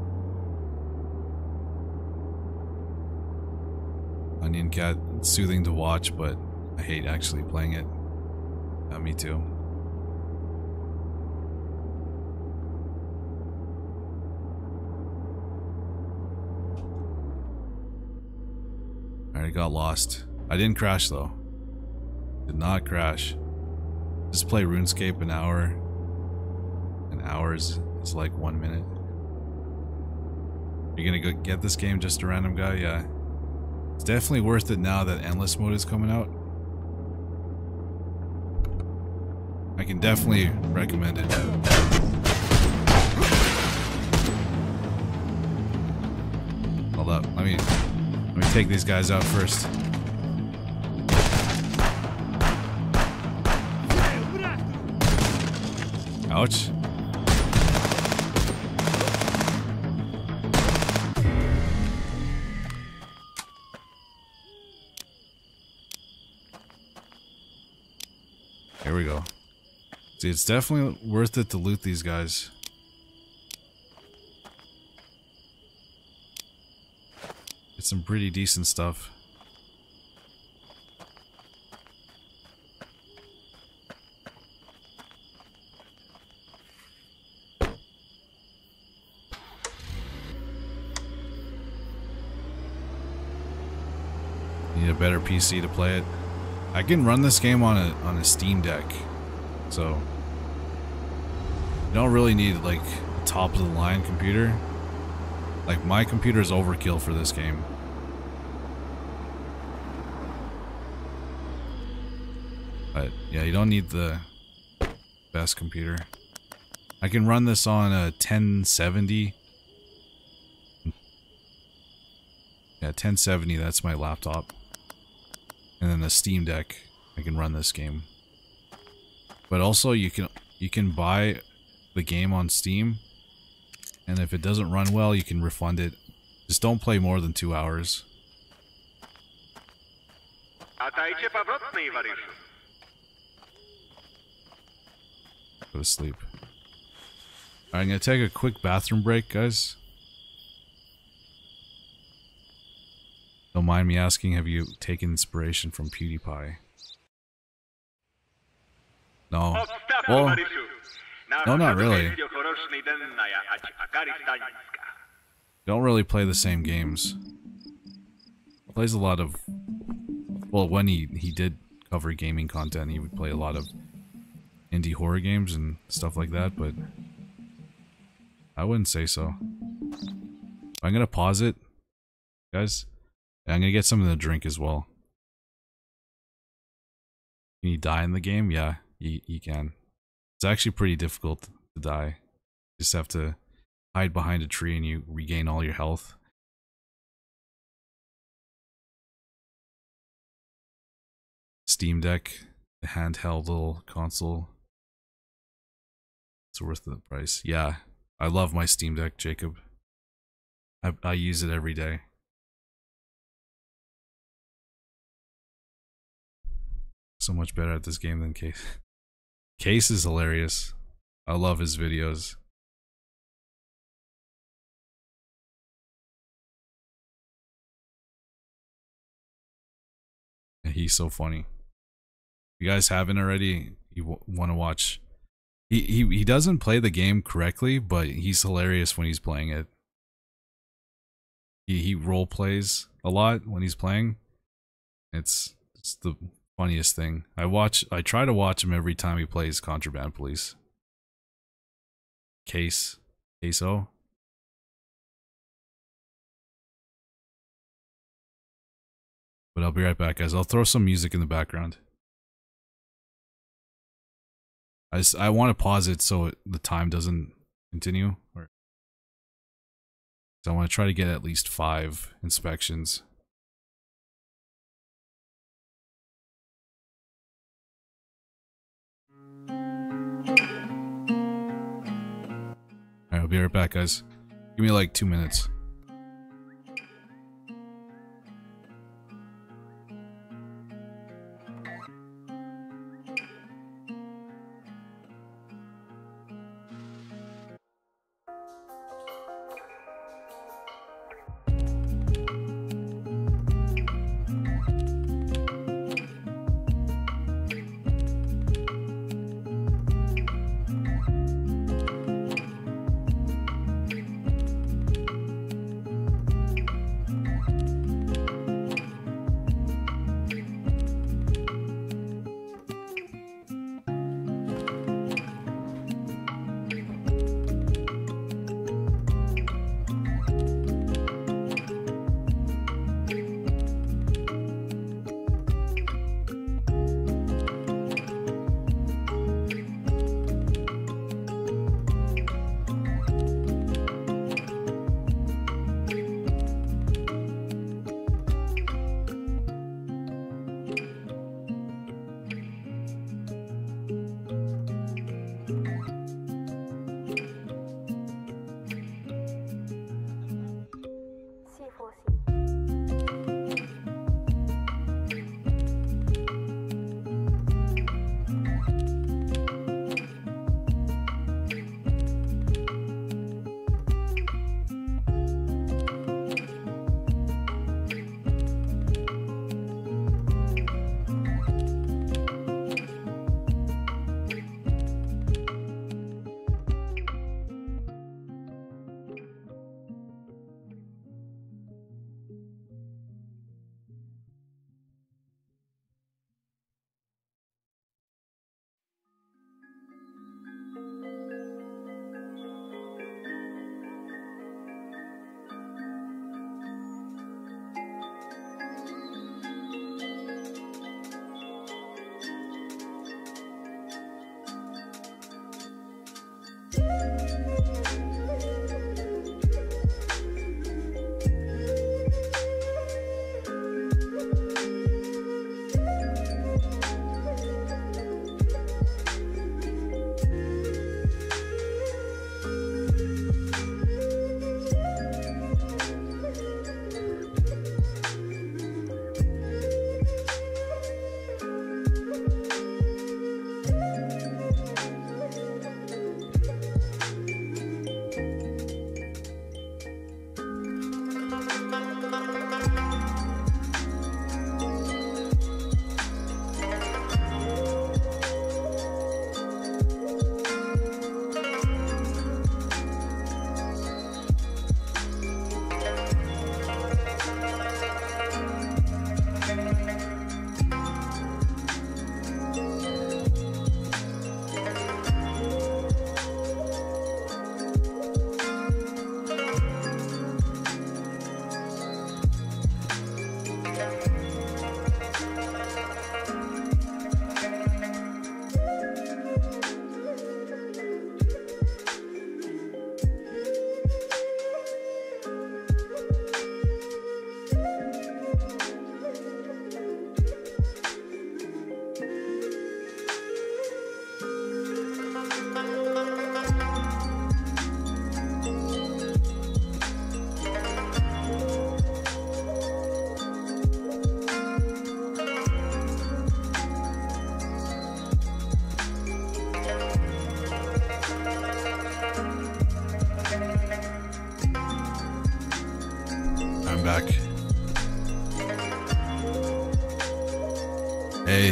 Onion Cat, soothing to watch, but I hate actually playing it. Yeah, me too. Alright, got lost. I didn't crash though. Did not crash. Just play RuneScape an hour. An hour is, is like one minute. You're gonna go get this game just a random guy? Yeah. It's definitely worth it now that Endless Mode is coming out. I can definitely recommend it. Hold up, let me let me take these guys out first. Ouch. See, it's definitely worth it to loot these guys. It's some pretty decent stuff. Need a better PC to play it. I can run this game on a on a Steam Deck, so you don't really need like a top of the line computer. Like my computer is overkill for this game. But yeah, you don't need the best computer. I can run this on a 1070. Yeah, 1070, that's my laptop. And then the Steam Deck, I can run this game. But also you can you can buy the game on Steam and if it doesn't run well, you can refund it. Just don't play more than 2 hours. Go to sleep. I'm gonna take a quick bathroom break, guys. Don't mind me asking, have you taken inspiration from PewDiePie? No. Oh. Well, no, not really. chorocznej dennaja, ać agary staniska. don't really play the same games. Plays a lot of well, when he he did cover gaming content, he would play a lot of indie horror games and stuff like that, but I wouldn't say so. I'm gonna pause it, guys. I'm gonna get something to drink as well. Can you die in the game? Yeah, you, you can. It's actually pretty difficult to die. You just have to hide behind a tree and you regain all your health. Steam Deck, the handheld little console. It's worth the price. Yeah, I love my Steam Deck, Jacob. I, I use it every day. So much better at this game than Case. Case is hilarious. I love his videos. He's so funny. If you guys haven't already, you want to watch. He, he he doesn't play the game correctly, but he's hilarious when he's playing it. He he role plays a lot when he's playing. It's it's the funniest thing. I watch I try to watch him every time he plays Contraband Police. Case Queso. But I'll be right back, guys. I'll throw some music in the background. I just, I want to pause it so it, the time doesn't continue. Or so I want to try to get at least five inspections. I'll be right back, guys. Give me like two minutes.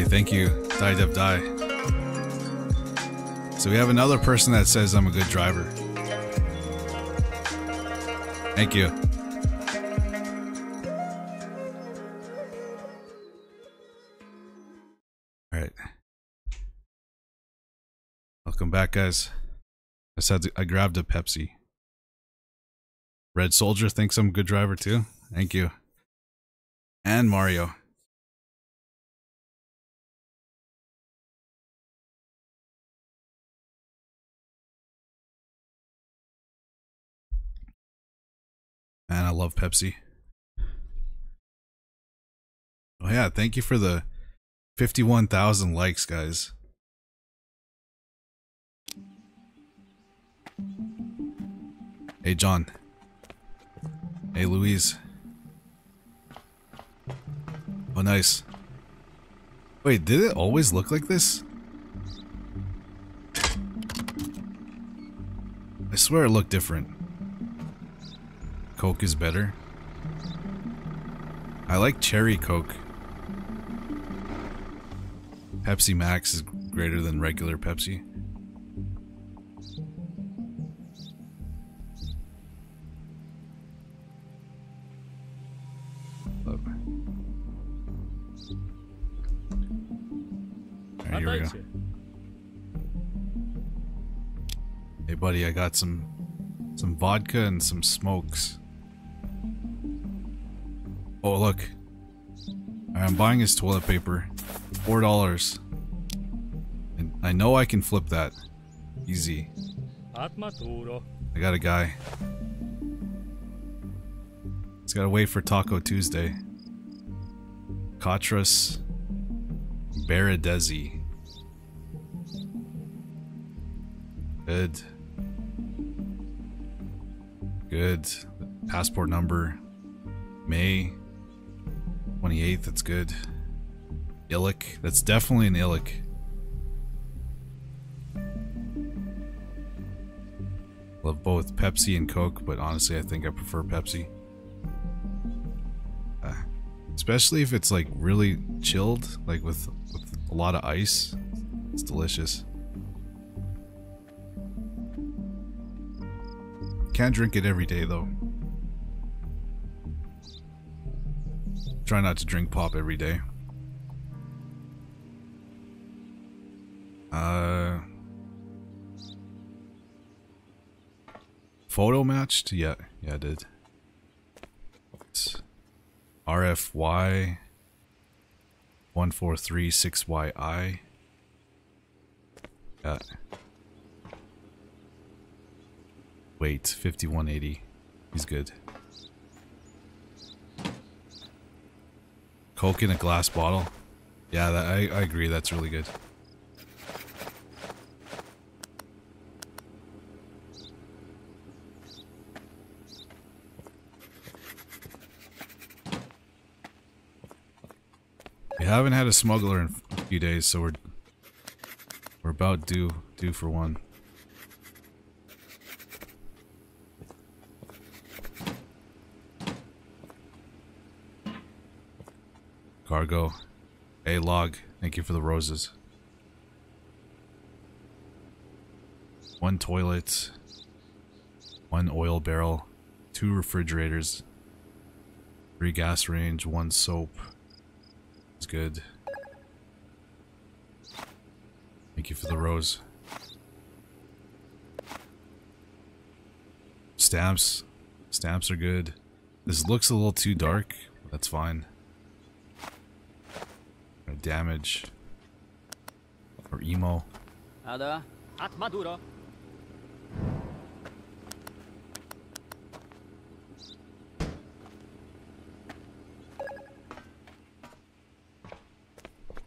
Thank you, Die Dev Die. So we have another person that says I'm a good driver. Thank you. All right. Welcome back, guys. I said I grabbed a Pepsi. Red Soldier thinks I'm a good driver too. Thank you. And Mario. Man, I love Pepsi. Oh yeah, thank you for the 51,000 likes, guys. Hey, John. Hey, Louise. Oh, nice. Wait, did it always look like this? I swear it looked different. Coke is better. I like cherry Coke. Pepsi Max is greater than regular Pepsi. Alright, here we go. Hey buddy, I got some some vodka and some smokes. Oh look. I'm buying his toilet paper. Four dollars. And I know I can flip that. Easy. I got a guy. He's gotta wait for Taco Tuesday. Katras Baradezi. Good. Good. Passport number. May 28th, that's good. Illic. That's definitely an Illic. Love both Pepsi and Coke, but honestly, I think I prefer Pepsi. Uh, especially if it's like really chilled, like with, with a lot of ice. It's delicious. Can't drink it every day though. Try not to drink pop every day. Uh Photo matched? Yeah, yeah, I did. It's RFY 1436YI. Yeah. Wait, 5180. He's good. Coke in a glass bottle. Yeah, that, I, I agree. That's really good. We haven't had a smuggler in a few days, so we're we're about due due for one. Cargo. Hey, log. Thank you for the roses. One toilet. One oil barrel. Two refrigerators. Three gas range. One soap. It's good. Thank you for the rose. Stamps. Stamps are good. This looks a little too dark. That's fine. Damage. Or emo. Ada, Atmaduro.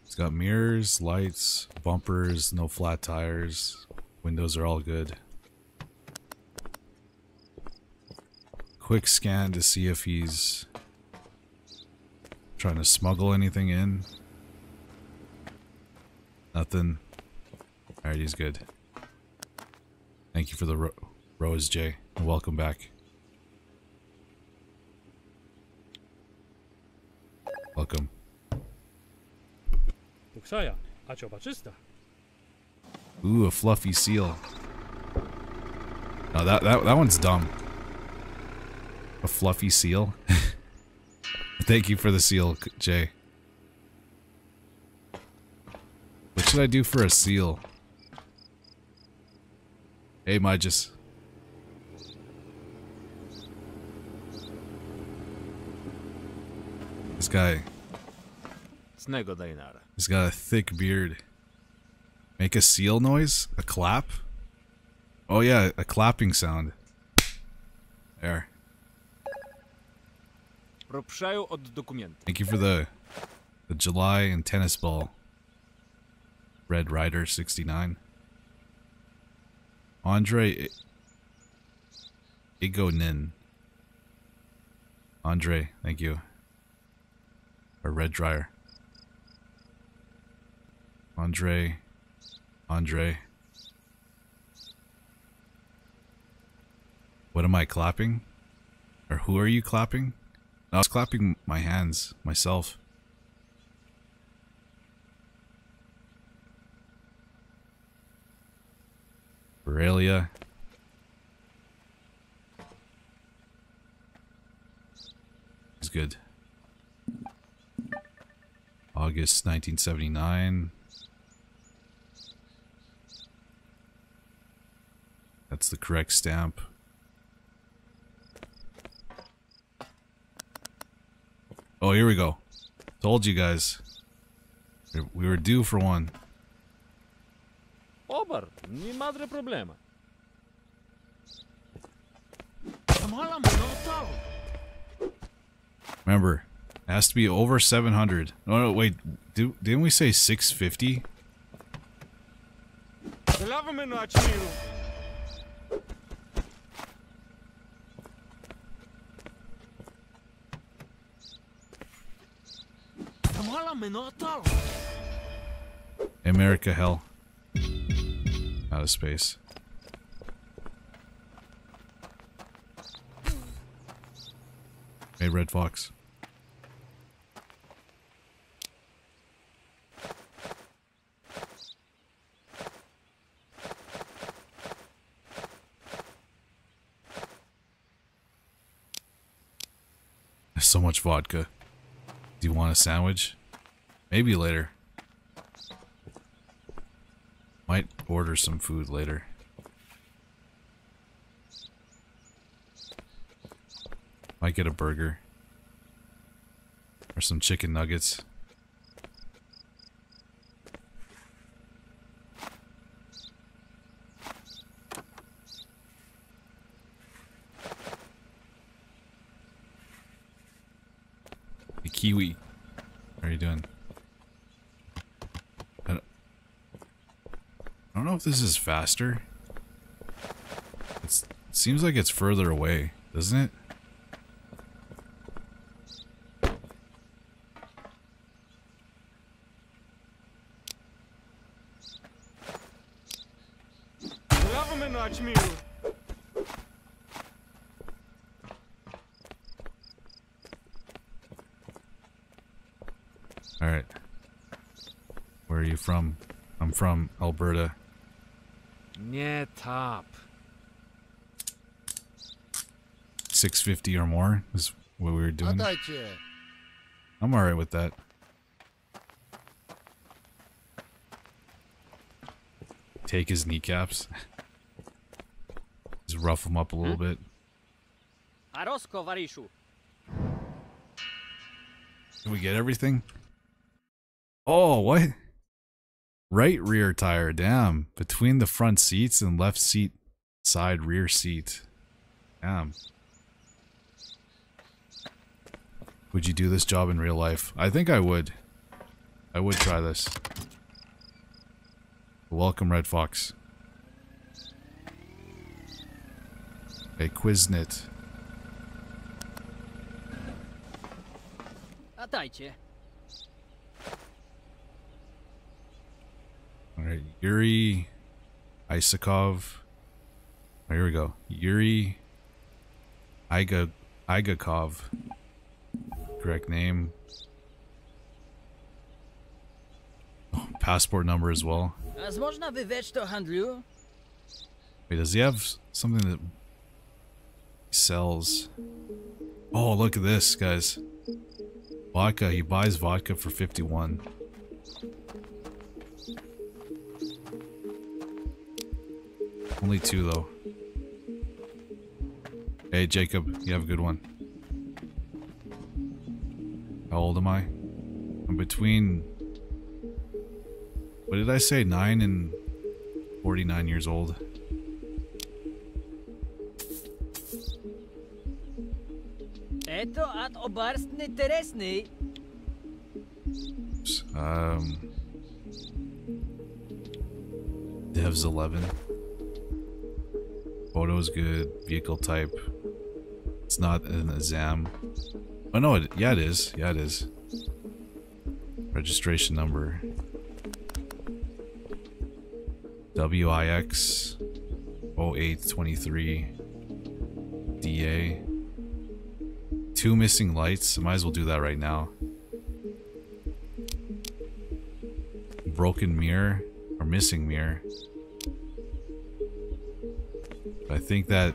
It's got mirrors, lights, bumpers, no flat tires. Windows are all good. Quick scan to see if he's trying to smuggle anything in. Nothing. Alright, he's good. Thank you for the ro rose, Jay. And welcome back. Welcome. Uksaja, a ciopa czysta. Ooh, a fluffy seal. No, that, that, that one's dumb. A fluffy seal? Thank you for the seal, Jay. What should I do for a seal? Hey, Magus. This guy. He's got a thick beard. Make a seal noise? A clap? Oh yeah, a clapping sound. There. Thank you for the the July and tennis ball. Red Rider 69. Andre Igonin. Andre, thank you. Or Red Dryer. Andre. Andre. What am I clapping? Or who are you clapping? I was clapping my hands myself. Aurelia. It's good. August 1979. That's the correct stamp. Oh, here we go. Told you guys. We- We were due for one. Obar, ni madre problema. Remember, it has to be over 700. No, no, wait. Do, didn't we say 650? Selava no achmiru. Samhala monotal. America hell. Out of space. Hey, Red Fox. So much vodka. Do you want a sandwich? Maybe later. Might order some food later. Might get a burger. Or some chicken nuggets. The kiwi. How are you doing? I don't, I don't know if this is faster. It's, it seems like it's further away, doesn't it? Selava no achmiru. Alright. Where are you from? I'm from Alberta. Nie tap. 650 or more is what we were doing. Dajcie. I'm alright with that. Take his kneecaps. Just rough him up a little hmm? bit. Arosko, Varishu. Can we get everything? Oh, what? Right rear tire, damn. Between the front seats and left seat side rear seat. Damn. Would you do this job in real life? I think I would. I would try this. Welcome, Red Fox. A Quiznit. A dajcie. Alright, Yuri Isakov. Oh, here we go. Yuri Iga Igakov. Correct name. Oh, passport number as well. A można wywieć to handlu? Wait, does he have something that he sells? Oh, look at this, guys. Vodka. He buys vodka for 51. Only two, though. Hey, Jacob, you have a good one. How old am I? I'm between... What did I say? 9 and 49 years old. Eto at obarstny teresny. Um... Devs 11. Photo's good. Vehicle type. It's not an Azam. Oh no, it, yeah it is. Yeah it is. Registration number. WIX 0823 DA. Two missing lights. Might as well do that right now. Broken mirror or missing mirror. I think that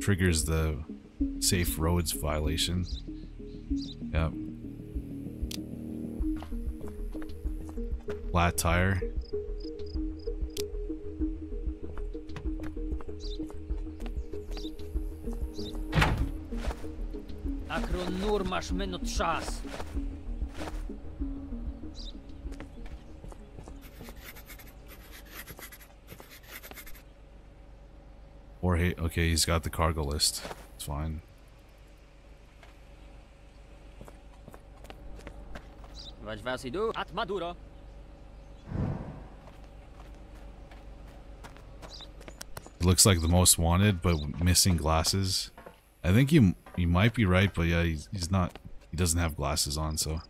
triggers the safe roads violation. Yep. Flat tire. Akron nur masz czas. Or he, okay, he's got the cargo list. It's fine. Wać was idu? At Maduro. It looks like the most wanted, but missing glasses. I think you you might be right, but yeah, he's, he's not. He doesn't have glasses on, so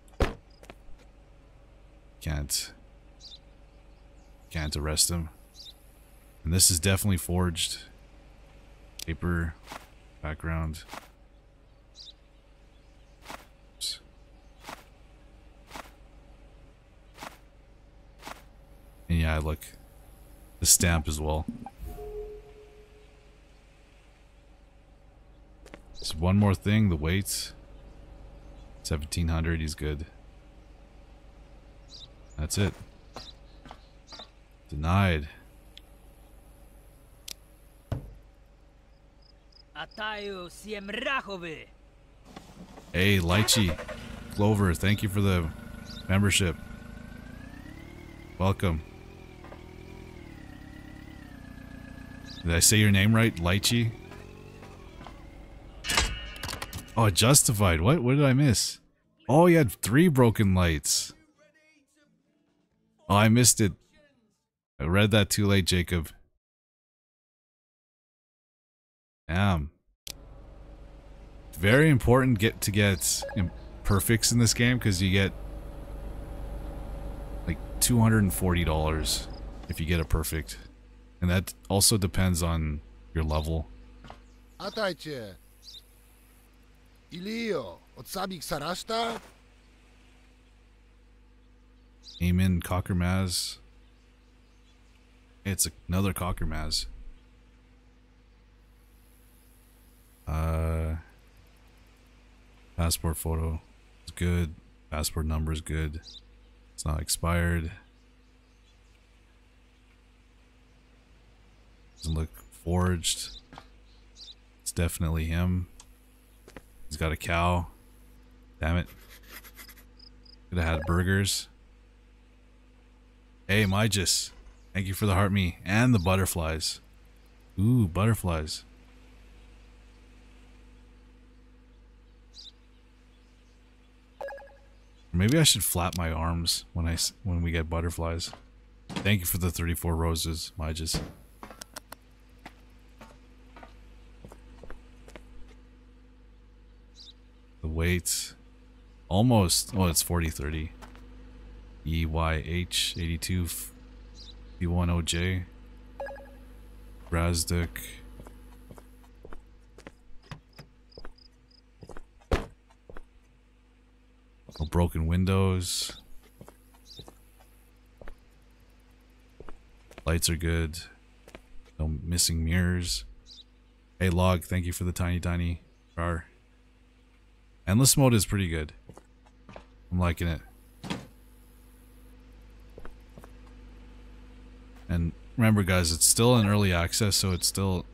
can't can't arrest him. And this is definitely forged. Paper background. And yeah, look, the stamp as well. Just one more thing, the weights. 1700, he's good. That's it. Denied. Ataju siem rachowy. Hey, Lychee. Clover, thank you for the membership. Welcome. Did I say your name right? Lychee? Oh, justified. What? What did I miss? Oh, you had three broken lights. Oh, I missed it. I read that too late, Jacob. Damn. Very important get to get perfects in this game because you get like $240 if you get a perfect. And that also depends on your level. Atajcie. Ilio, od sabik saraszta? Eamon Cockermaz. It's another Cockermaz. Uh, passport photo is good. Passport number is good. It's not expired. Doesn't look forged. It's definitely him. He's got a cow. Damn it. Could have had burgers. Hey, Myjus. Thank you for the heart me and the butterflies. Ooh, butterflies. Maybe I should flap my arms when I when we get butterflies. Thank you for the 34 roses, Myjus. The weight almost oh it's 40 30 EYH 82 B10J No broken windows Lights are good. No missing mirrors. Hey log, thank you for the tiny tiny car. Endless mode is pretty good. I'm liking it. And remember guys, it's still in early access, so it's still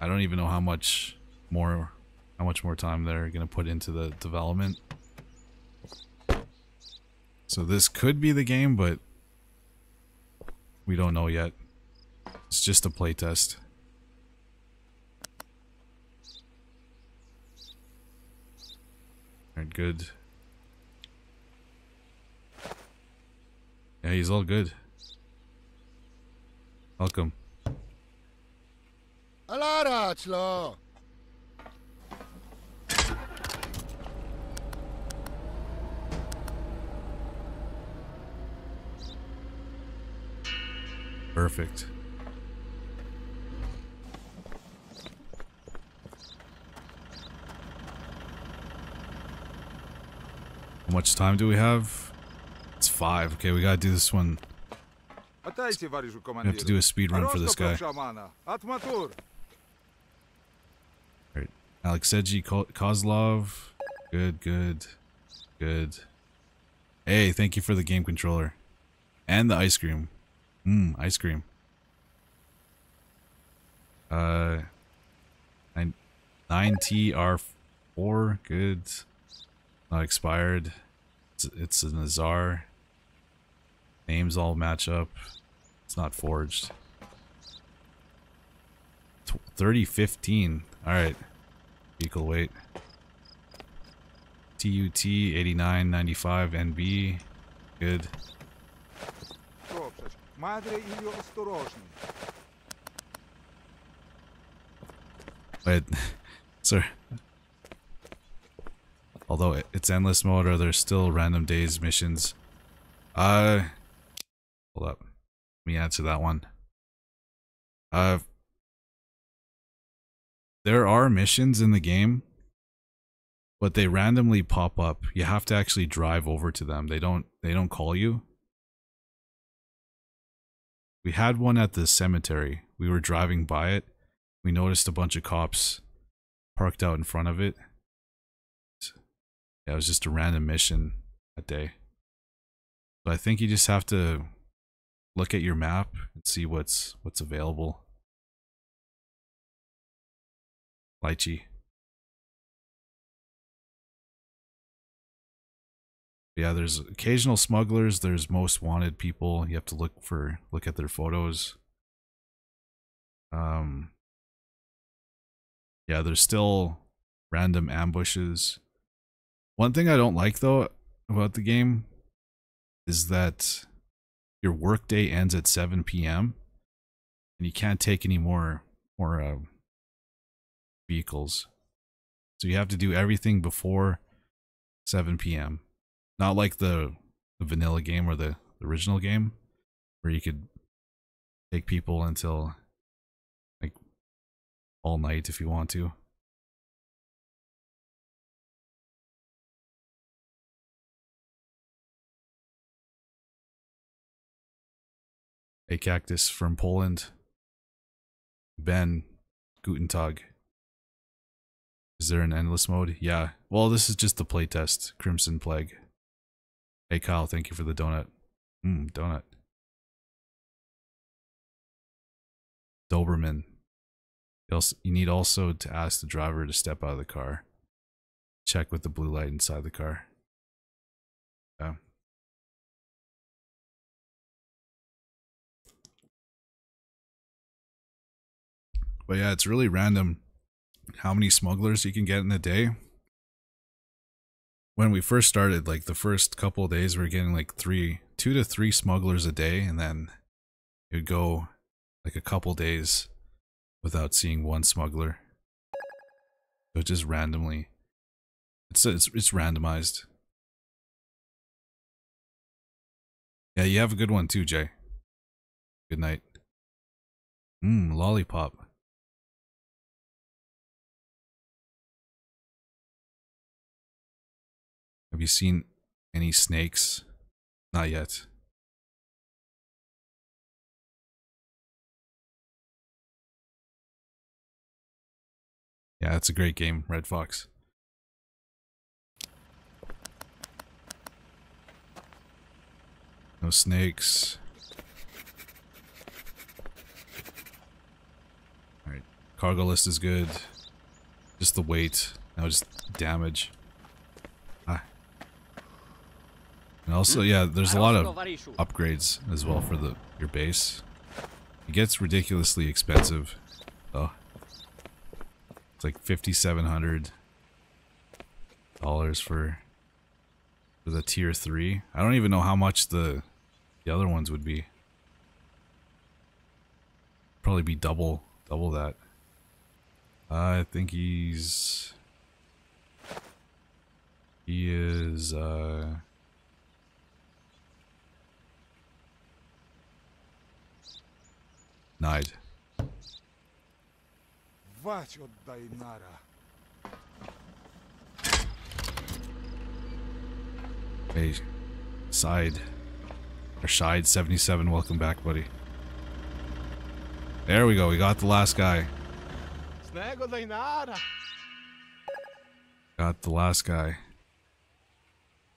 I don't even know how much more how much more time they're gonna put into the development. So this could be the game, but we don't know yet. It's just a playtest. Alright, good. Yeah, he's all good. Welcome. Alara, All'araċlo! Perfect. How much time do we have? It's five. Okay, we gotta do this one. We have to do a speed run for this guy. Alright. Alexeji Kozlov. Good, good, good. Hey, thank you for the game controller. And the ice cream. Mmm, ice cream. Uh, 9, 9TR4, good. Not expired. It's, it's a Nazar. Names all match up. It's not forged. Tw- 3015. Alright. Vehicle weight. TUT 8995 NB. Good. Копшаш. Мадре і осторожний. But, sir. Although it- it's endless mode, are there still random days missions? Uh, hold up. Let me answer that one. Uh, there are missions in the game, but they randomly pop up. You have to actually drive over to them. They don't. They don't call you. We had one at the cemetery. We were driving by it. We noticed a bunch of cops parked out in front of it. Yeah, it was just a random mission that day. So I think you just have to look at your map and see what's what's available. Lychee. Yeah, there's occasional smugglers, there's most wanted people. You have to look for look at their photos. Um yeah, there's still random ambushes. One thing I don't like though about the game is that your workday ends at 7 p.m. and you can't take any more more uh, vehicles. So you have to do everything before 7 p.m. Not like the, the vanilla game or the, the original game where you could take people until like all night if you want to. A cactus from Poland. Ben, Guten Tag. Is there an endless mode? Yeah. Well, this is just the playtest. Crimson Plague. Hey Kyle, thank you for the donut. Mmm, donut. Doberman. You, need also to ask the driver to step out of the car. Check with the blue light inside the car. Yeah. But yeah, it's really random how many smugglers you can get in a day. When we first started, like the first couple days, we were getting like three, two to three smugglers a day, and then it would go like a couple days without seeing one smuggler. So just randomly, it's it's it's randomized. Yeah, you have a good one too, Jay. Good night. Mmm, lollipop. Have you seen any snakes? Not yet. Yeah, that's a great game, Red Fox. No snakes. Alright, cargo list is good. Just the weight. Now just damage. And also, yeah, there's a lot of upgrades as well for the your base. It gets ridiculously expensive, though. It's like fifty-seven hundred dollars for for the tier three. I don't even know how much the the other ones would be. Probably be double double that. I think he's he is uh Nide. Vać oddaj nara. Hey, side. Or side 77, welcome back, buddy. There we go, we got the last guy. Snego daj nara. Got the last guy.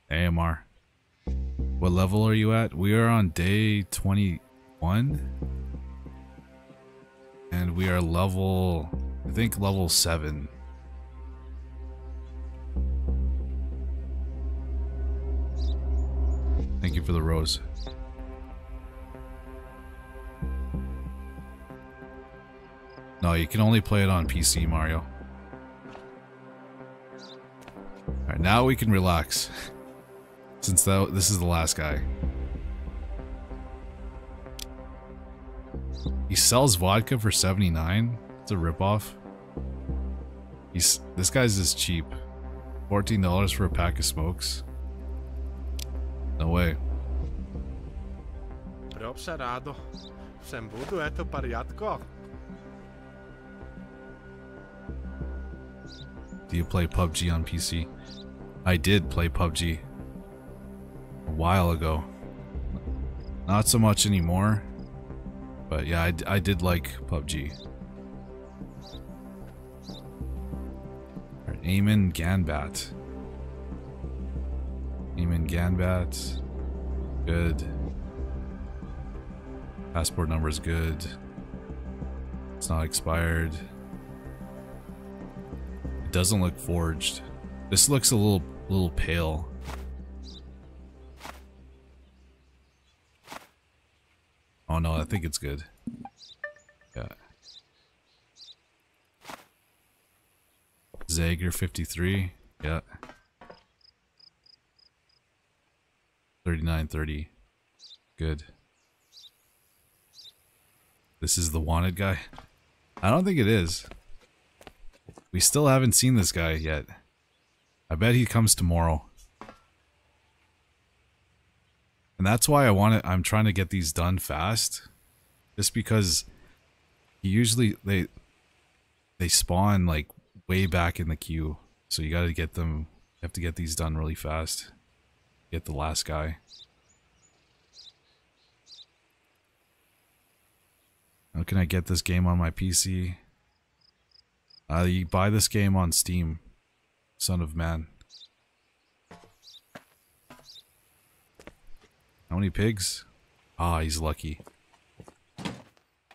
AMR. What level are you at? We are on day 21. And we are level, I think level 7. Thank you for the rose. No, you can only play it on PC, Mario. Alright, now we can relax. Since that, this is the last guy. He sells vodka for 79? It's a ripoff. He's this guy's just cheap. $14 for a pack of smokes. No way. Proszę rado. Sem budu eto pariatko. Do you play PUBG on PC? I did play PUBG a while ago. Not so much anymore. But yeah, I, I did like PUBG. Alright, Eamon Ganbat. Eamon Ganbat. Good. Passport number is good. It's not expired. It doesn't look forged. This looks a little little pale. Oh no, I think it's good. Yeah. Zager 53. Yeah. 3930. Good. This is the wanted guy? I don't think it is. We still haven't seen this guy yet. I bet he comes tomorrow. And that's why I want it I'm trying to get these done fast. Just because usually they they spawn like way back in the queue. So you got to get them you have to get these done really fast. Get the last guy. How can I get this game on my PC? Uh, you buy this game on Steam. Son of Man. How many pigs? Ah, he's lucky.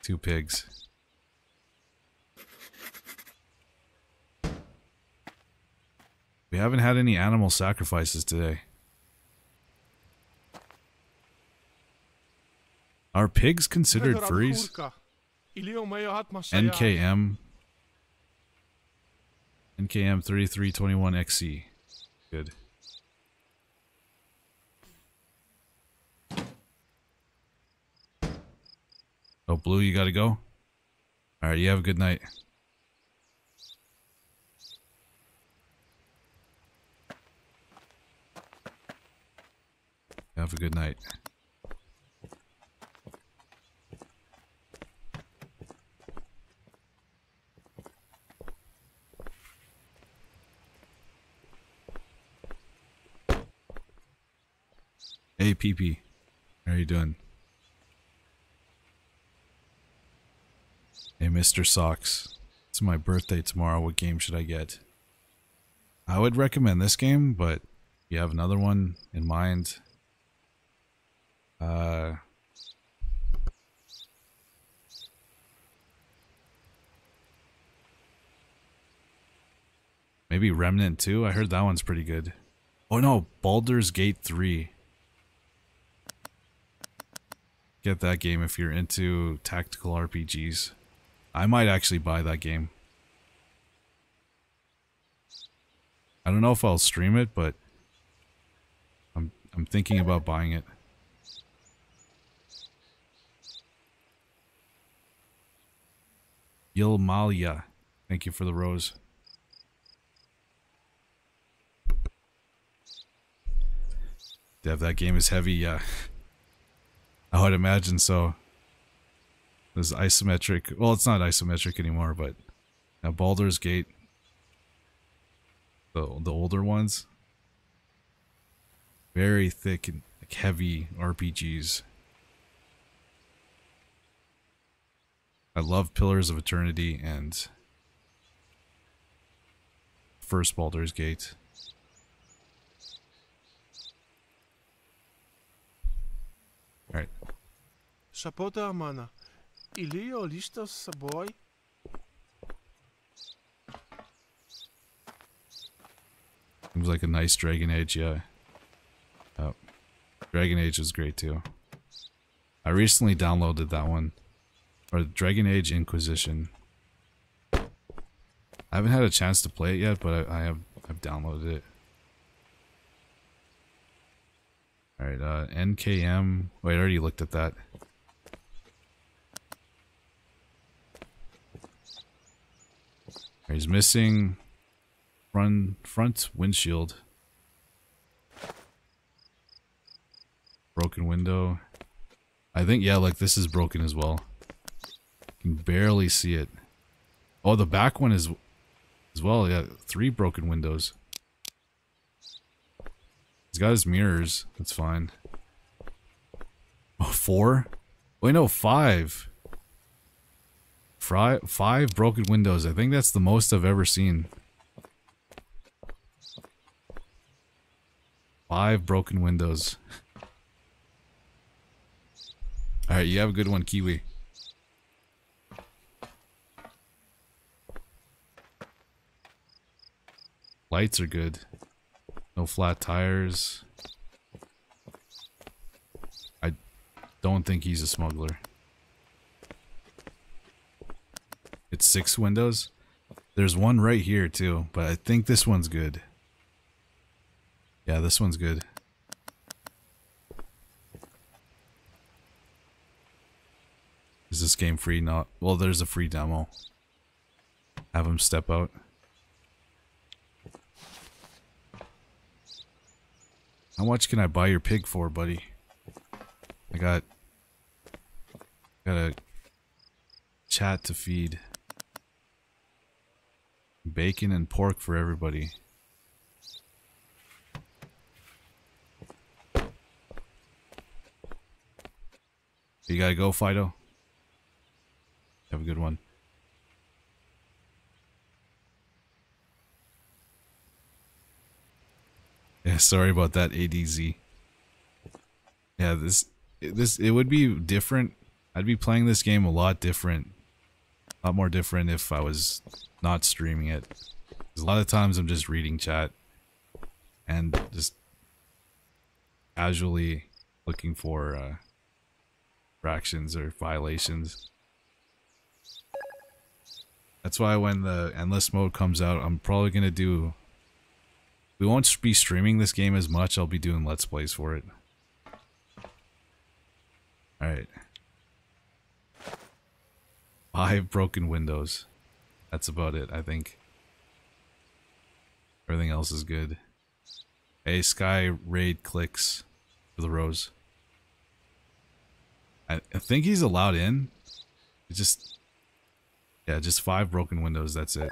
Two pigs. We haven't had any animal sacrifices today. Are pigs considered furries? NKM. NKM 3321XC. Good. Oh, Blue, you gotta go? Alright, you have a good night. Have a good night. Hey, PP. How are you doing? Hey, Mr. Socks. It's my birthday tomorrow. What game should I get? I would recommend this game, but you have another one in mind. Uh, maybe Remnant 2? I heard that one's pretty good. Oh no, Baldur's Gate 3. Get that game if you're into tactical RPGs. I might actually buy that game. I don't know if I'll stream it, but I'm I'm thinking about buying it. Yilmalia. Thank you for the rose. Dev, that game is heavy, yeah. I would imagine so. This isometric. Well, it's not isometric anymore, but now Baldur's Gate, the the older ones, very thick and like, heavy RPGs. I love Pillars of Eternity and first Baldur's Gate. All right. Sapota Amana. Ilio listos s seboj? Seems like a nice Dragon Age, yeah. Oh. Dragon Age is great too. I recently downloaded that one. Or Dragon Age Inquisition. I haven't had a chance to play it yet, but I, I have I've downloaded it. Alright, uh NKM wait, I already looked at that. He's missing front front windshield. Broken window. I think yeah, like this is broken as well. Can barely see it. Oh, the back one is as well. Yeah, three broken windows. He's got his mirrors. That's fine. Oh, four? Wait, no, five. Five broken windows. I think that's the most I've ever seen. Five broken windows. Alright, you have a good one, Kiwi. Lights are good. No flat tires. I don't think he's a smuggler. It's six windows. There's one right here too, but I think this one's good. Yeah, this one's good. Is this game free? Not well. There's a free demo. Have him step out. How much can I buy your pig for, buddy? I got got a chat to feed. Bacon and pork for everybody. You gotta go, Fido. Have a good one. Yeah, sorry about that, ADZ. Yeah, this this it would be different. I'd be playing this game a lot different. A lot more different if I was not streaming it. a lot of times I'm just reading chat and just casually looking for uh, fractions or violations. That's why when the endless mode comes out, I'm probably gonna do we won't be streaming this game as much. I'll be doing Let's Plays for it. Alright five broken windows. That's about it, I think. Everything else is good. A Sky Raid clicks for the rose. I, I think he's allowed in. It's just... Yeah, just five broken windows, that's it.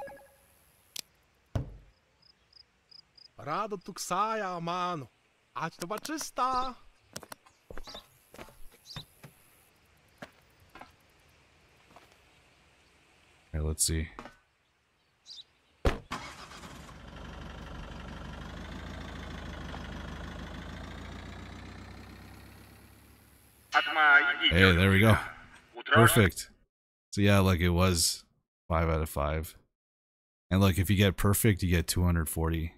Rado mano. Aç Let's see. Hey, there we go. Perfect. So yeah, like it was five out of five. And look, if you get perfect, you get 240.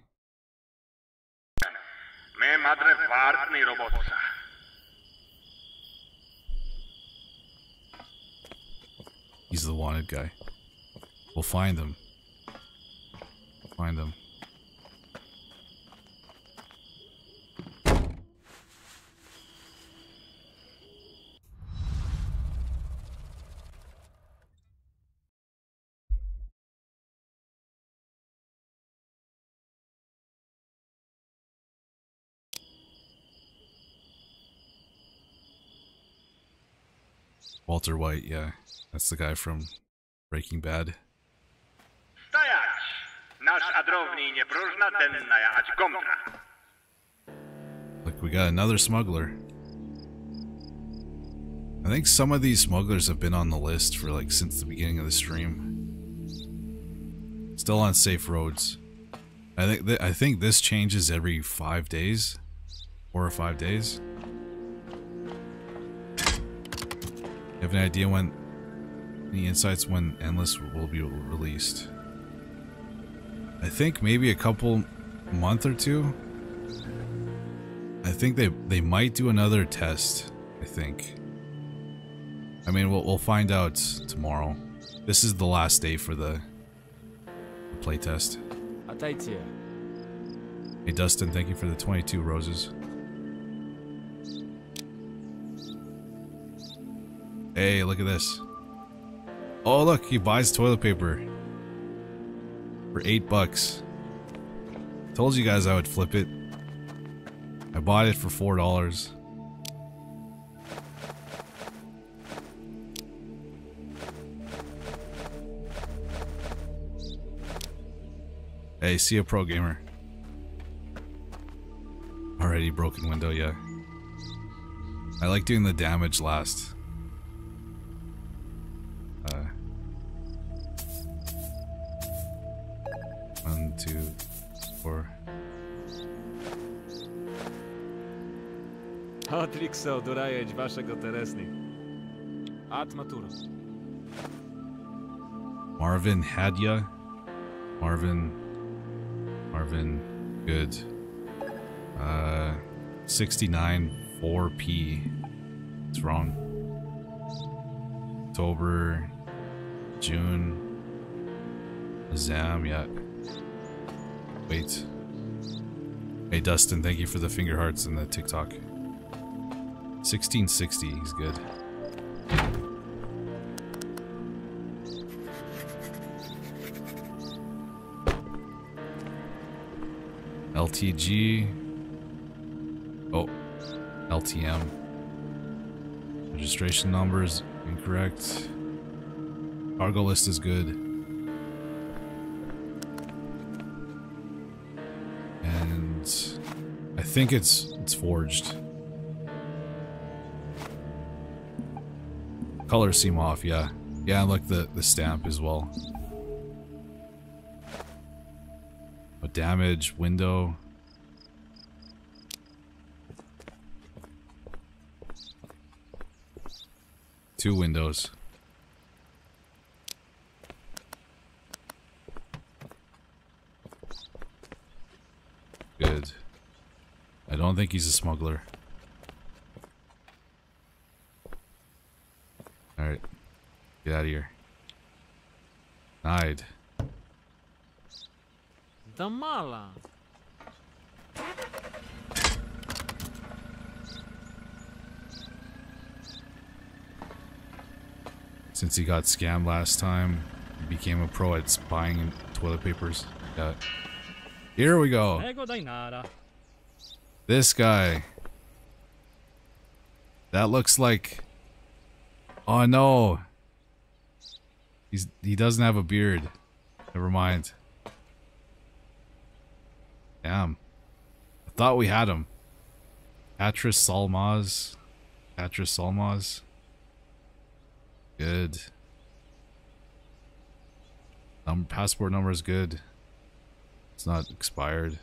He's the wanted guy. We'll find him. Find him. Walter White, yeah. That's the guy from Breaking Bad. Nasz. Look, we got another smuggler. I think some of these smugglers have been on the list for like since the beginning of the stream. Still on safe roads. I think th I think this changes every five days, four or five days. You have an idea when any insights when Endless will be released? I think maybe a couple month or two. I think they they might do another test. I think. I mean, we'll we'll find out tomorrow. This is the last day for the, the playtest. Hey Dustin, thank you for the 22 roses. Hey, look at this. Oh, look, he buys toilet paper for eight bucks. Told you guys I would flip it. I bought it for four dollars. Hey, see a pro gamer. Already broken window, yeah. I like doing the damage last. Otrikso, durajeć waszego teresni. Atmaturo. Marvin Hadya. Marvin. Marvin. Good. Uh, 69 4P. It's wrong. October. June. Zam, yeah. Wait. Hey, Dustin, thank you for the finger hearts and the TikTok. 1660, he's good. LTG. Oh, LTM. Registration numbers incorrect. Cargo list is good. And I think it's it's forged. Colors seem off, yeah. Yeah, look the the stamp as well. A damage window. Two windows. Good. I don't think he's a smuggler. Alright. Get out of here. Denied. Damala. Since he got scammed last time, he became a pro at buying toilet papers. Yeah. Here we go. Ego daj nara. This guy. That looks like... Oh no. He's he doesn't have a beard. Never mind. Damn. I thought we had him. Patris Salmaz. Patris Salmaz. Good. Um, passport number is good. It's not expired.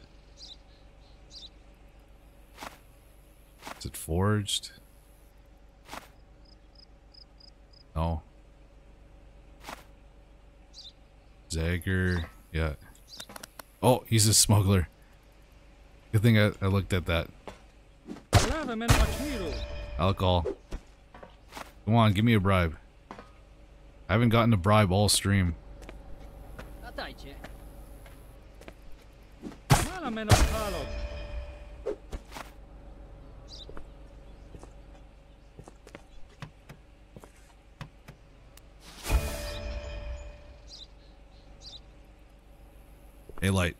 Is it forged? No. Zagger. Yeah. Oh, he's a smuggler. Good thing I, I looked at that. Alcohol. Come on, give me a bribe. I haven't gotten a bribe all stream. Hey, light.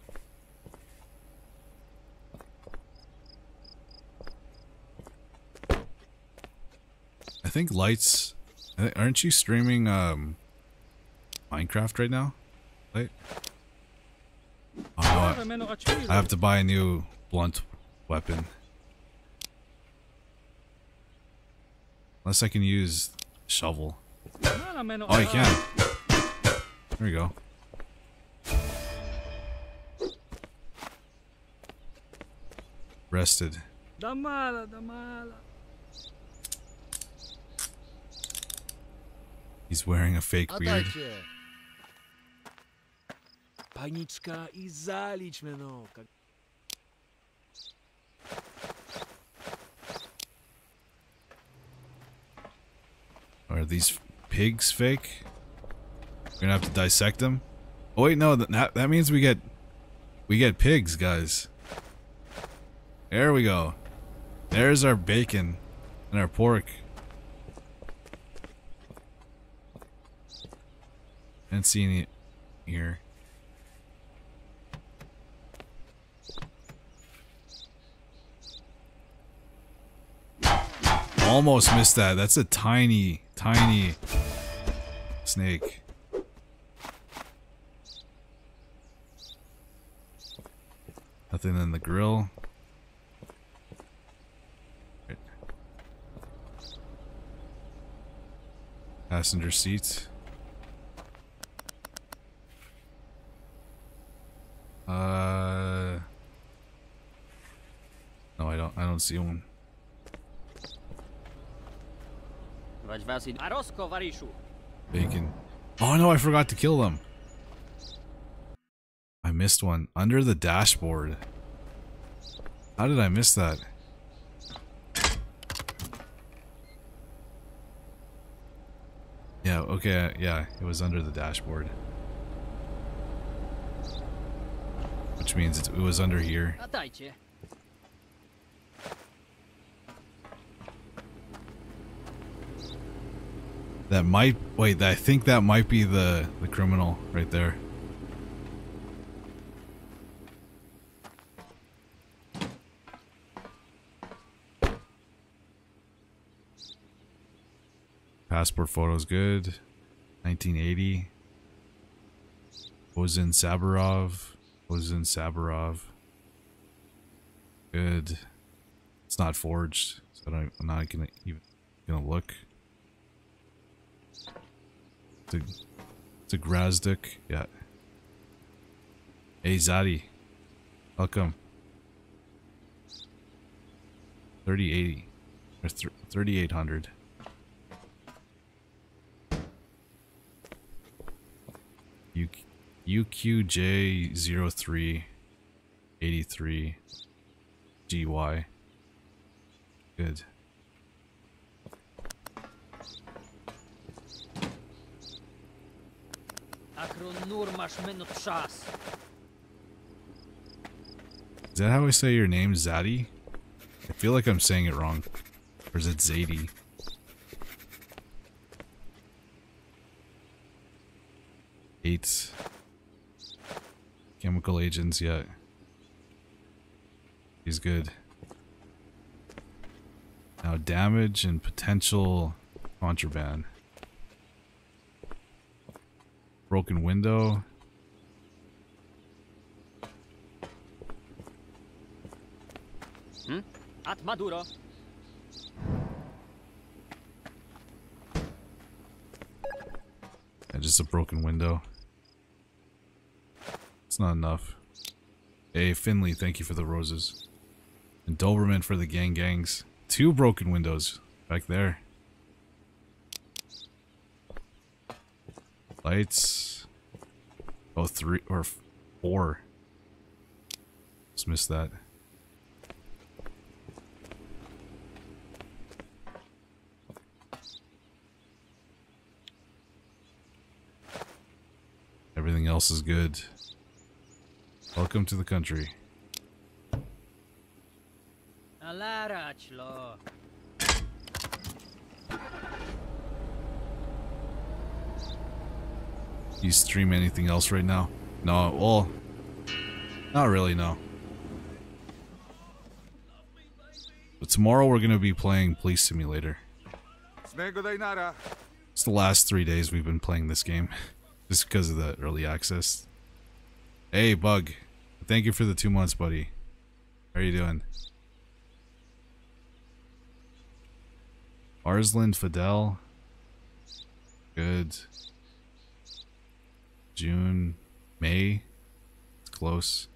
I think lights. Aren't you streaming um Minecraft right now? Light. Oh, no, I. I have to buy a new blunt weapon. Unless I can use shovel. Oh, you can. There we go. Rested. Da mala. He's wearing a fake beard. Paniczka i zalić no. Are these pigs fake? We're gonna have to dissect them. Oh wait, no, that that means we get we get pigs, guys. There we go. There's our bacon and our pork. Didn't see any here. Almost missed that. That's a tiny, tiny snake. Nothing in the grill. Right. Passenger seat. Uh No, I don't I don't see one. Bacon. Oh no, I forgot to kill them. I missed one. Under the dashboard. How did I miss that? Yeah, okay, yeah, it was under the dashboard. Which means it's, it was under here. That might wait. I think that might be the the criminal right there. Passport photo's good. 1980. Was in Saburov. Was in Saburov. Good. It's not forged, so I I'm not gonna even gonna look. It's a, it's a Grazduk. Yeah. Hey, Zadi. Welcome. 3080. Or th 3800. UQJ0383 GY. Good. Akron nur masz. Is that how I say your name, Zaddy? I feel like I'm saying it wrong. Or is it Zadie? Eight. Chemical agents, yet. He's good. Now damage and potential contraband. Broken window. Hmm? At Maduro. Yeah, just a broken window. It's not enough. Hey, Finley, thank you for the roses. And Doberman for the gang gangs. Two broken windows back there. Lights. Oh, three or four. Just missed that. Everything else is good. Welcome to the country. Aláracsló. You stream anything else right now? No, well, not really, no. But tomorrow we're gonna be playing Police Simulator. It's the last three days we've been playing this game, just because of the early access. Hey, Bug. Thank you for the two months, buddy. How are you doing? Arslan Fidel. Good. June, May. It's close.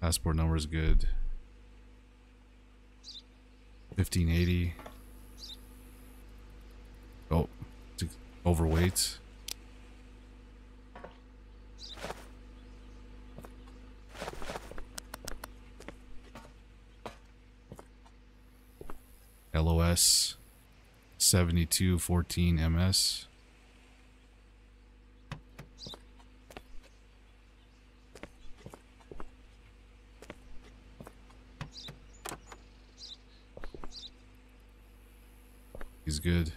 Passport number is good. 1580. Oh, overweight. LOS 7214 MS. He's good.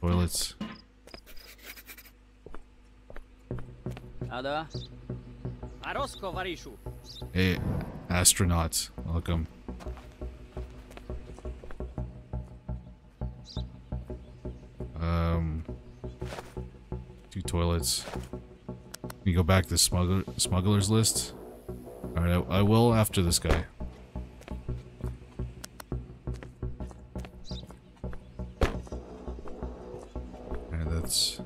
Toilets. Ada? Arosko, Varishu. Hey, astronauts. Welcome. Toilets. Can you go back to the smuggler, smugglers list? Alright, I, I will after this guy. Alright, that's...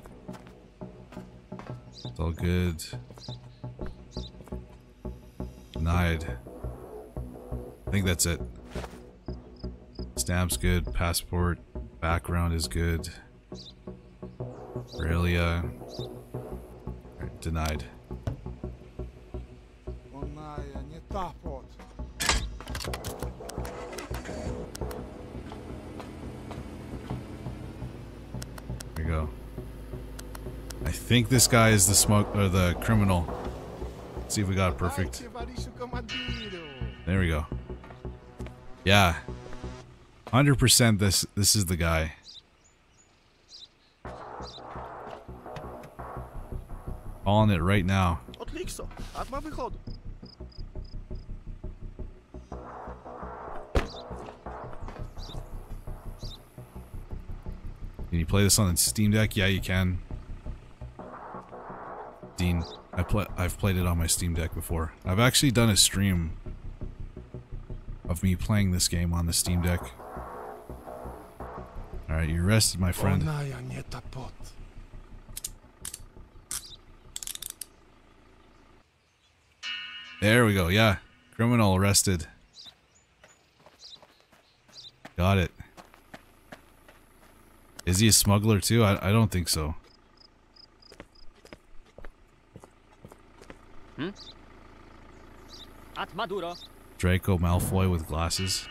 It's all good. Denied. I think that's it. Stamp's good. Passport. Background is good. Aurelia. Denied. Onaja, nie ta pot. There you go. I think this guy is the smoke or the criminal. Let's see if we got it perfect. Dajcie, Wariszu Komandiro. There we go. Yeah. 100% this this is the guy. Calling it right now. Likso. Atma wychodu. Can you play this on the Steam Deck? Yeah, you can. Dean, I play I've played it on my Steam Deck before. I've actually done a stream of me playing this game on the Steam Deck. Alright, you arrested my friend. Onaja, nie ta pot. There we go, yeah. Criminal arrested. Got it. Is he a smuggler too? I, I don't think so. Hmm? At Maduro. Draco Malfoy with glasses.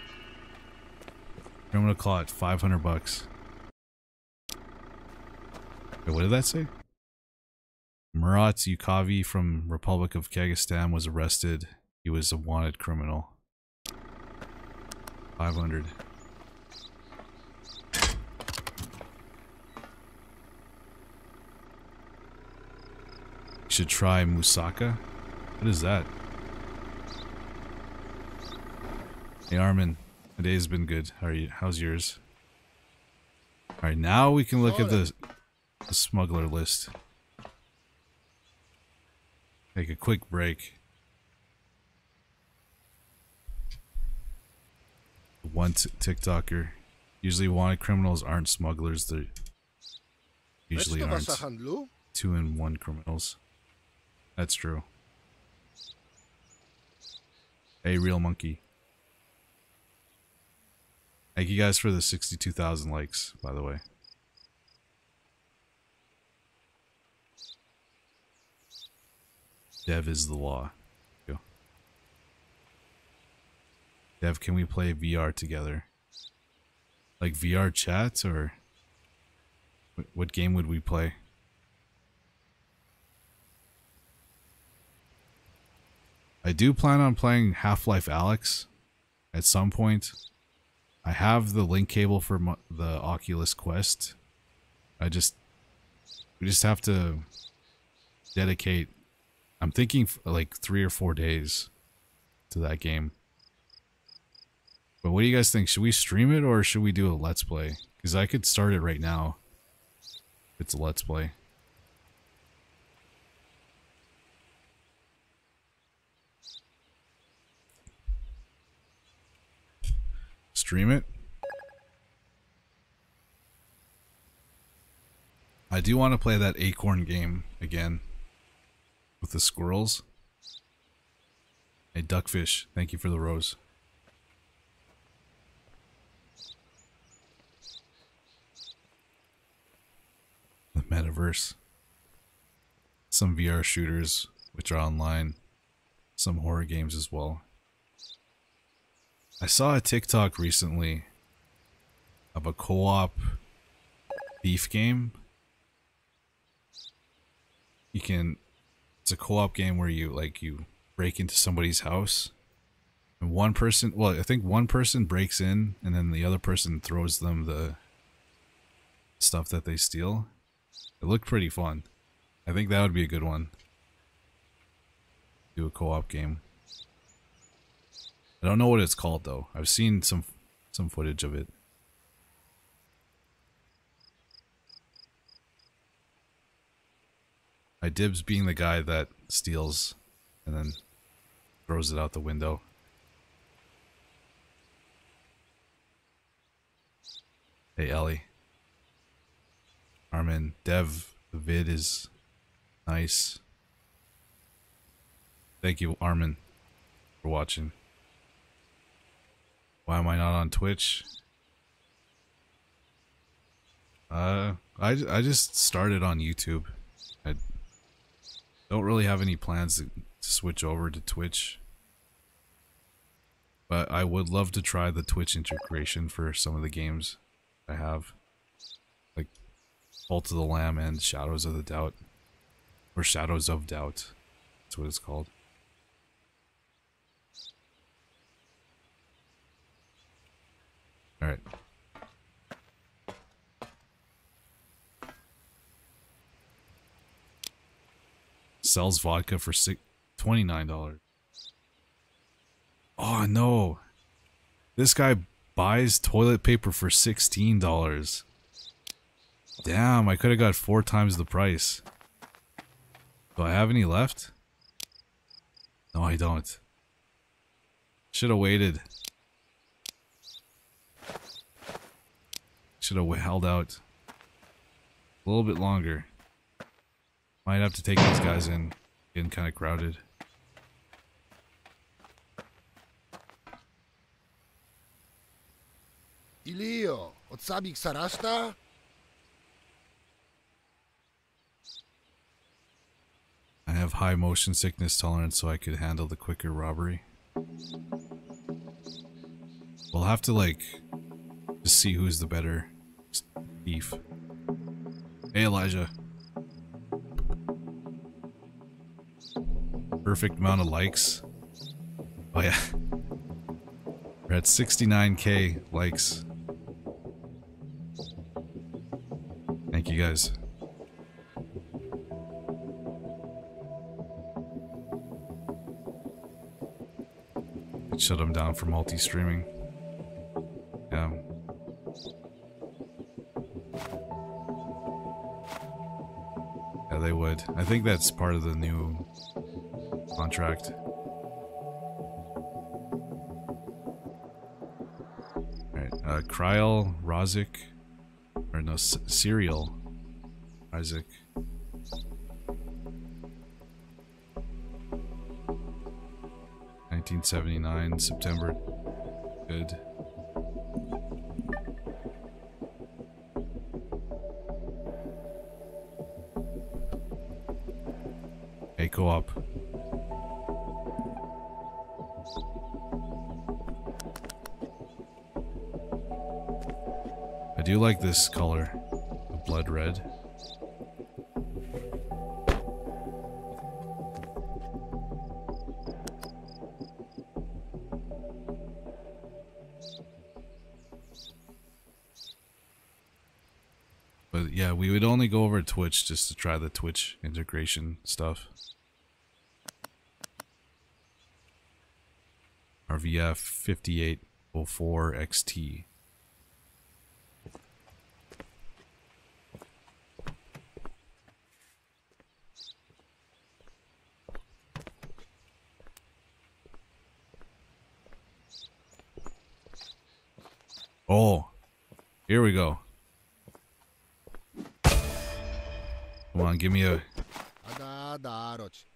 Criminal caught 500 bucks. Wait, what did that say? Murat Yukavi from Republic of Kyrgyzstan was arrested. He was a wanted criminal. 500. You should try Musaka. What is that? Hey Armin, the day's been good. How are you? How's yours? All right, now we can look at the, the smuggler list. Take a quick break. One t- TikToker. Usually, wanted criminals aren't smugglers. They're usually aren't two and one criminals. That's true. Hey, real monkey. Thank you guys for the 62,000 likes, by the way. Dev is the law. Dev, can we play VR together? Like VR chat or what, what game would we play? I do plan on playing Half-Life Alyx at some point. I have the link cable for the Oculus Quest. I just we just have to dedicate I'm thinking like 3 or 4 days to that game. But what do you guys think? Should we stream it or should we do a let's play? Cuz I could start it right now. It's a let's play. Stream it. I do want to play that acorn game again with the squirrels. Hey, duckfish, thank you for the rose. The metaverse. Some VR shooters, which are online. Some horror games as well. I saw a TikTok recently of a co-op beef game. You can it's a co-op game where you like you break into somebody's house and one person well, I think one person breaks in and then the other person throws them the stuff that they steal. It looked pretty fun. I think that would be a good one. Do a co-op game. I don't know what it's called though. I've seen some some footage of it. I dibs being the guy that steals and then throws it out the window. Hey Ellie. Armin, Dev, vid is nice. Thank you, Armin, for watching. Why am I not on Twitch? Uh, I, I just started on YouTube. Don't really have any plans to, to switch over to Twitch. But I would love to try the Twitch integration for some of the games I have. Like Cult of the Lamb and Shadows of the Doubt. Or Shadows of Doubt. That's what it's called. Alright. Sells vodka for six, $29. Oh no. This guy buys toilet paper for $16. Damn, I could have got four times the price. Do I have any left? No, I don't. Should have waited. Should have held out a little bit longer. Might have to take these guys in. Getting kind of crowded. Ilio, odsabi ksaraszta? I have high motion sickness tolerance so I could handle the quicker robbery. We'll have to like just see who's the better thief. Hey Elijah. Perfect amount of likes. Oh yeah. We're at 69k likes. Thank you guys. It shut them down for multi-streaming. Yeah. Yeah, they would. I think that's part of the new contract. Alright, uh, Kryl, Rozik, or no, Serial, Isaac. Nineteen seventy nine, September. Good. Hey, co-op. Do like this color, the blood red. But yeah, we would only go over Twitch just to try the Twitch integration stuff. RVF 5804 XT. Oh, here we go. Come on, give me a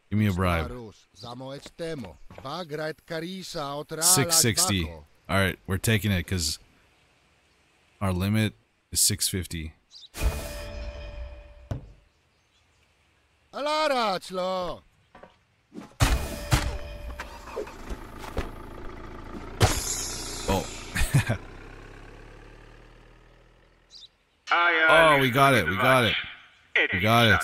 give me a bribe. Starus, Za moje temo. Bagrajt karisa od rala 660. dvako. All right, we're taking it cuz our limit is 650. Alarač. Oh. Aj, aj, Oh, we got it. We got it got it.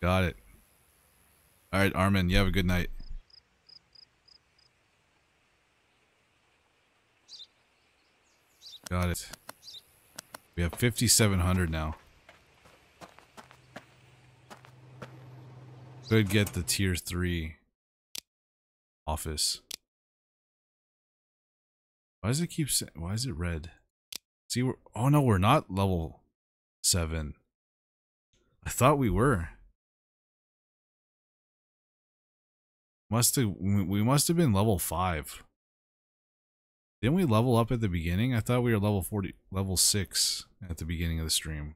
Got it. All right, Armin, you have a good night. Got it. We have 5,700 now. Could get the tier 3 office. Why does it keep sa- why is it red? See we're oh no, we're not level 7. I thought we were. Must have we we must have been level 5. Didn't we level up at the beginning? I thought we were level 40 level 6 at the beginning of the stream.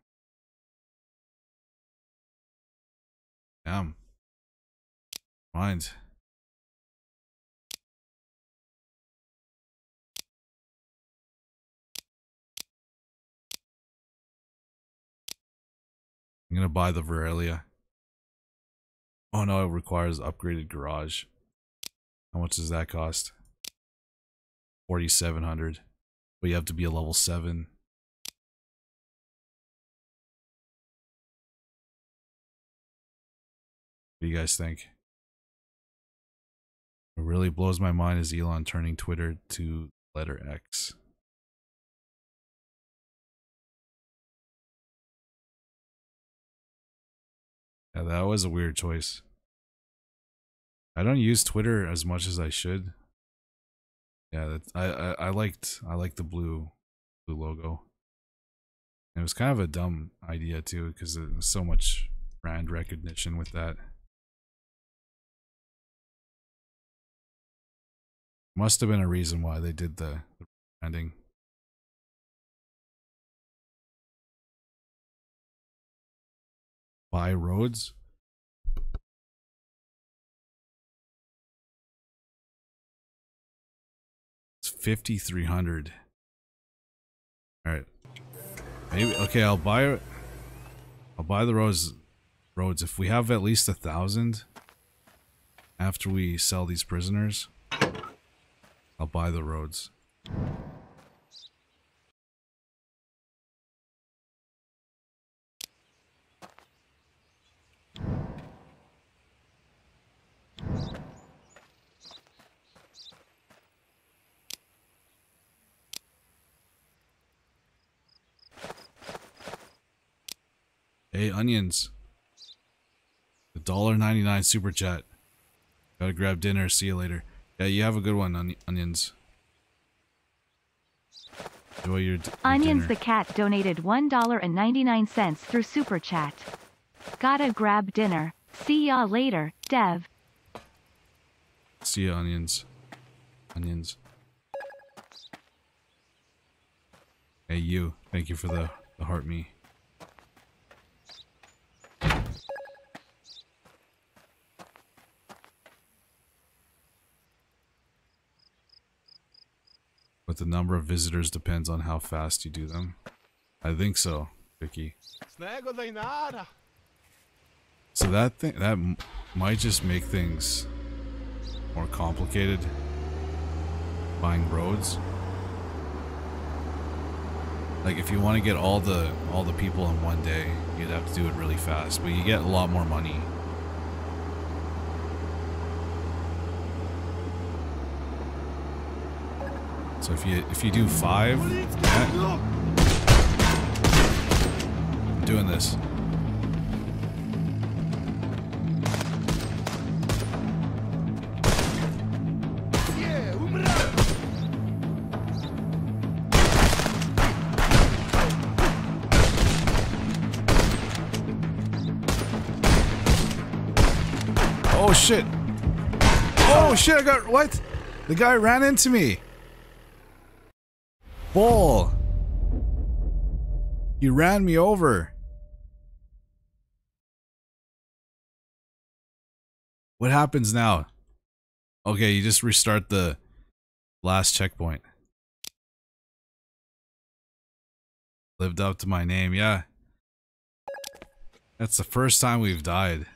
Damn. Mind. I'm gonna buy the Varelia. Oh no, it requires upgraded garage. How much does that cost? Forty seven hundred. But you have to be a level seven. What do you guys think? What really blows my mind is Elon turning Twitter to letter X. Yeah, that was a weird choice. I don't use Twitter as much as I should. Yeah, that I, I I liked I liked the blue blue logo. And it was kind of a dumb idea too, because there's so much brand recognition with that. Must have been a reason why they did the, the branding. Buy roads. It's fifty three hundred. All right. Maybe okay. I'll buy. I'll buy the roads. Roads. If we have at least a thousand. After we sell these prisoners, I'll buy the roads. Hey, onions. The dollar ninety nine super chat. Gotta grab dinner. See you later. Yeah, you have a good one, on onions. Enjoy your, your Onions dinner. the cat donated $1.99 through Super Chat. Gotta grab dinner. See ya later, Dev. See you, onions. Onions. Hey, you. Thank you for the, the heart me. But the number of visitors depends on how fast you do them. I think so, Vicky. So that thing that m- might just make things more complicated buying roads. Like if you want to get all the all the people in one day, you'd have to do it really fast, but you get a lot more money. So if you if you do five, I'm doing this. Oh shit! Oh shit! I got what? The guy ran into me. Bull. He ran me over. What happens now? Okay, you just restart the last checkpoint. Lived up to my name, yeah. That's the first time we've died.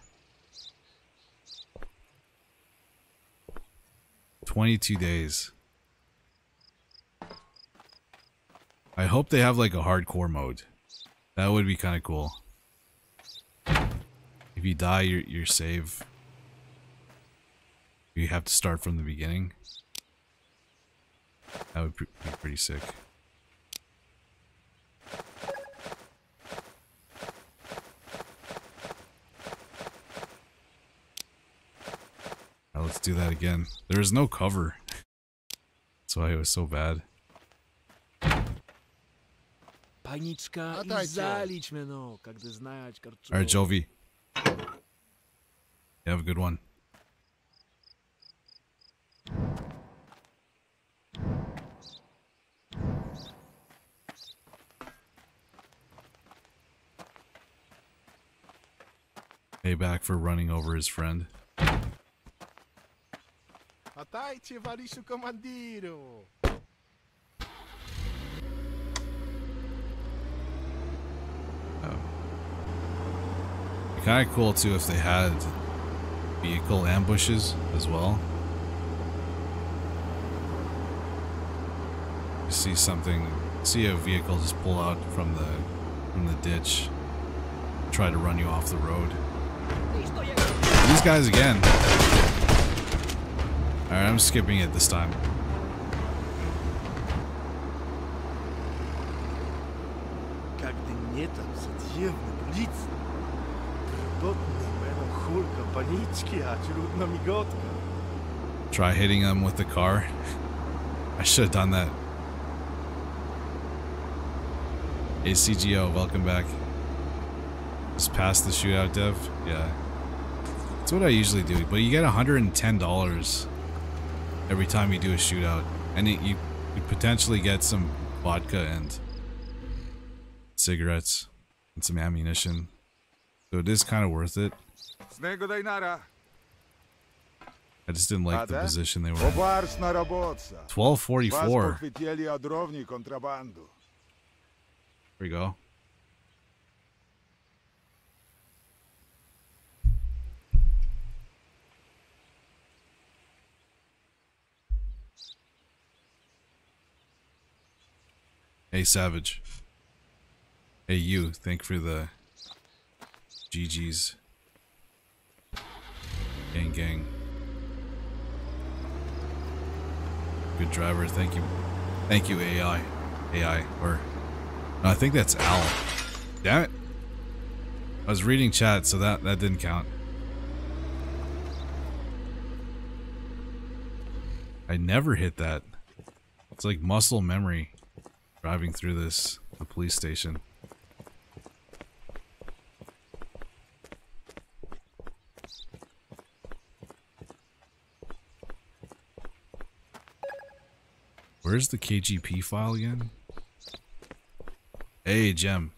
22 days. I hope they have like a hardcore mode. That would be kind of cool. If you die, your your save. You have to start from the beginning. That would be pretty sick. Now let's do that again. There is no cover. That's why it was so bad. Paniczka i Dajcie. zalić mnie, no, kiedy znać. Alright, Jovi. You have a good one. Payback for running over his friend. Atajcie, Waliszu komandiru! Kind of cool too if they had vehicle ambushes as well. You see something, see a vehicle just pull out from the from the ditch, try to run you off the road. These guys again. All right, I'm skipping it this time. Когда не там задъевна полиция. Try hitting them with the car. I should have done that. ACGO, welcome back. Just past the shootout dev? Yeah. That's what I usually do, but you get $110 every time you do a shootout. And it, you, you potentially get some vodka and cigarettes and some ammunition. So it is kind of worth it. I just didn't like the position they were in. 1244. Here we go. Hey, Savage. Hey, you. Thank you for the GG's. Gang, gang. Good driver. Thank you. Thank you, AI. AI. Or no, I think that's Al. Damn it. I was reading chat, so that, that didn't count. I never hit that. It's like muscle memory driving through this the police station. Where's the KGP file again? Hey, Gem.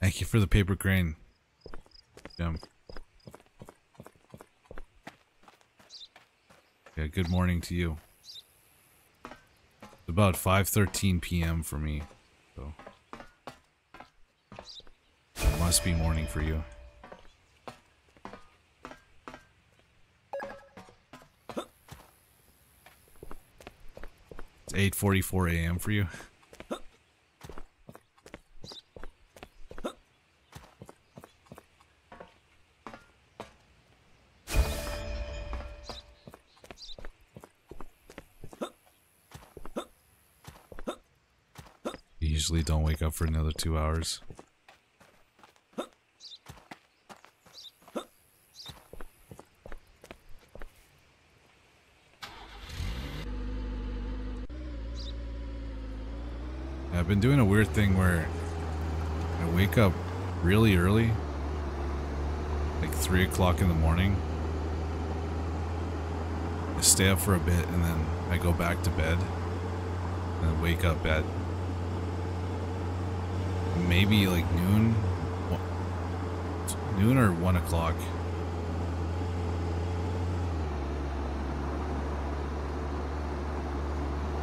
Thank you for the paper crane. Gem. Yeah, good morning to you. It's about 5.13 p.m. for me, so... It must be morning for you. 8:44 a.m. for you. You usually don't wake up for another two hours. Been doing a weird thing where I wake up really early, like 3 o'clock in the morning. I stay up for a bit and then I go back to bed and wake up at maybe like noon, noon or 1 o'clock.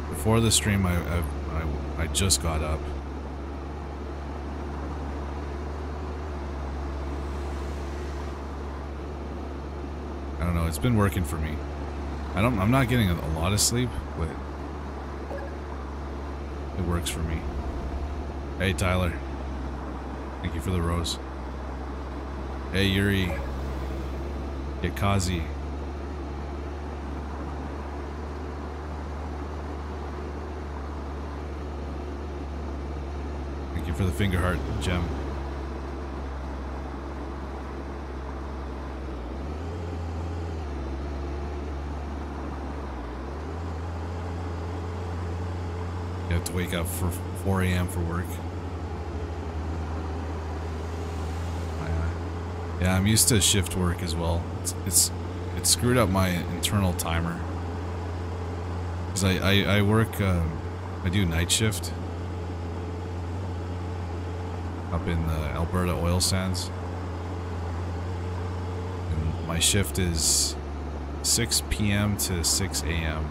Before the stream, I, I, I, I just got up. I don't know. It's been working for me. I don't. I'm not getting a, lot of sleep, but it works for me. Hey, Tyler. Thank you for the rose. Hey, Yuri. Get Kazi. Thank you for the finger heart gem. You have to wake up for 4 a.m. for work. Uh, Yeah, I'm used to shift work as well. It's it's, it's screwed up my internal timer. Cause I I, I work um, I do night shift up in the Alberta oil sands. And my shift is 6 p.m. to 6 a.m.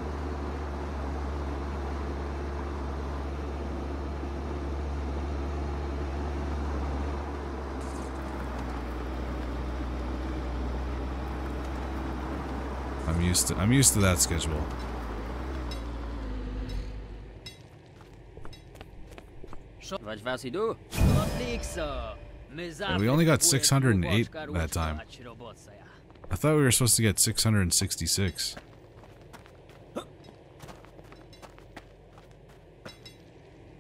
I'm used to I'm used to that schedule. Was idu? Lixa. Yeah, we only got 608 that time. I thought we were supposed to get 666.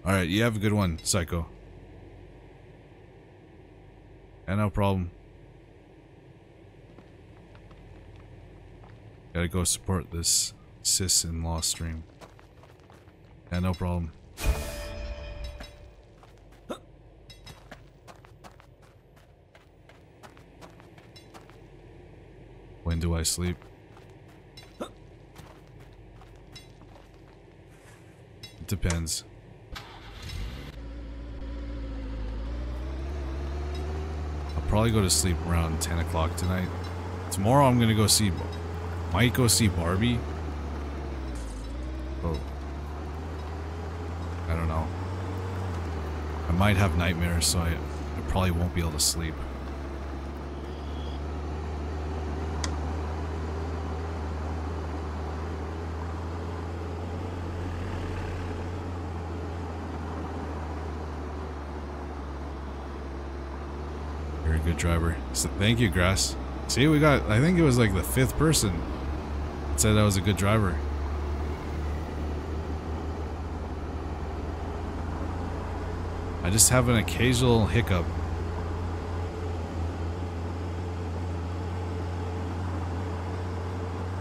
Alright, you have a good one, Psycho. Yeah, no problem. Gotta go support this sis-in-law stream. Yeah, no problem. Do I sleep? It depends. I'll probably go to sleep around 10 o'clock tonight. Tomorrow I'm gonna go see, might go see Barbie. Oh. I don't know. I might have nightmares, so I, I probably won't be able to sleep. Good driver. So thank you, Grass. See, we got, I think it was like the fifth person that said I was a good driver. I just have an occasional hiccup.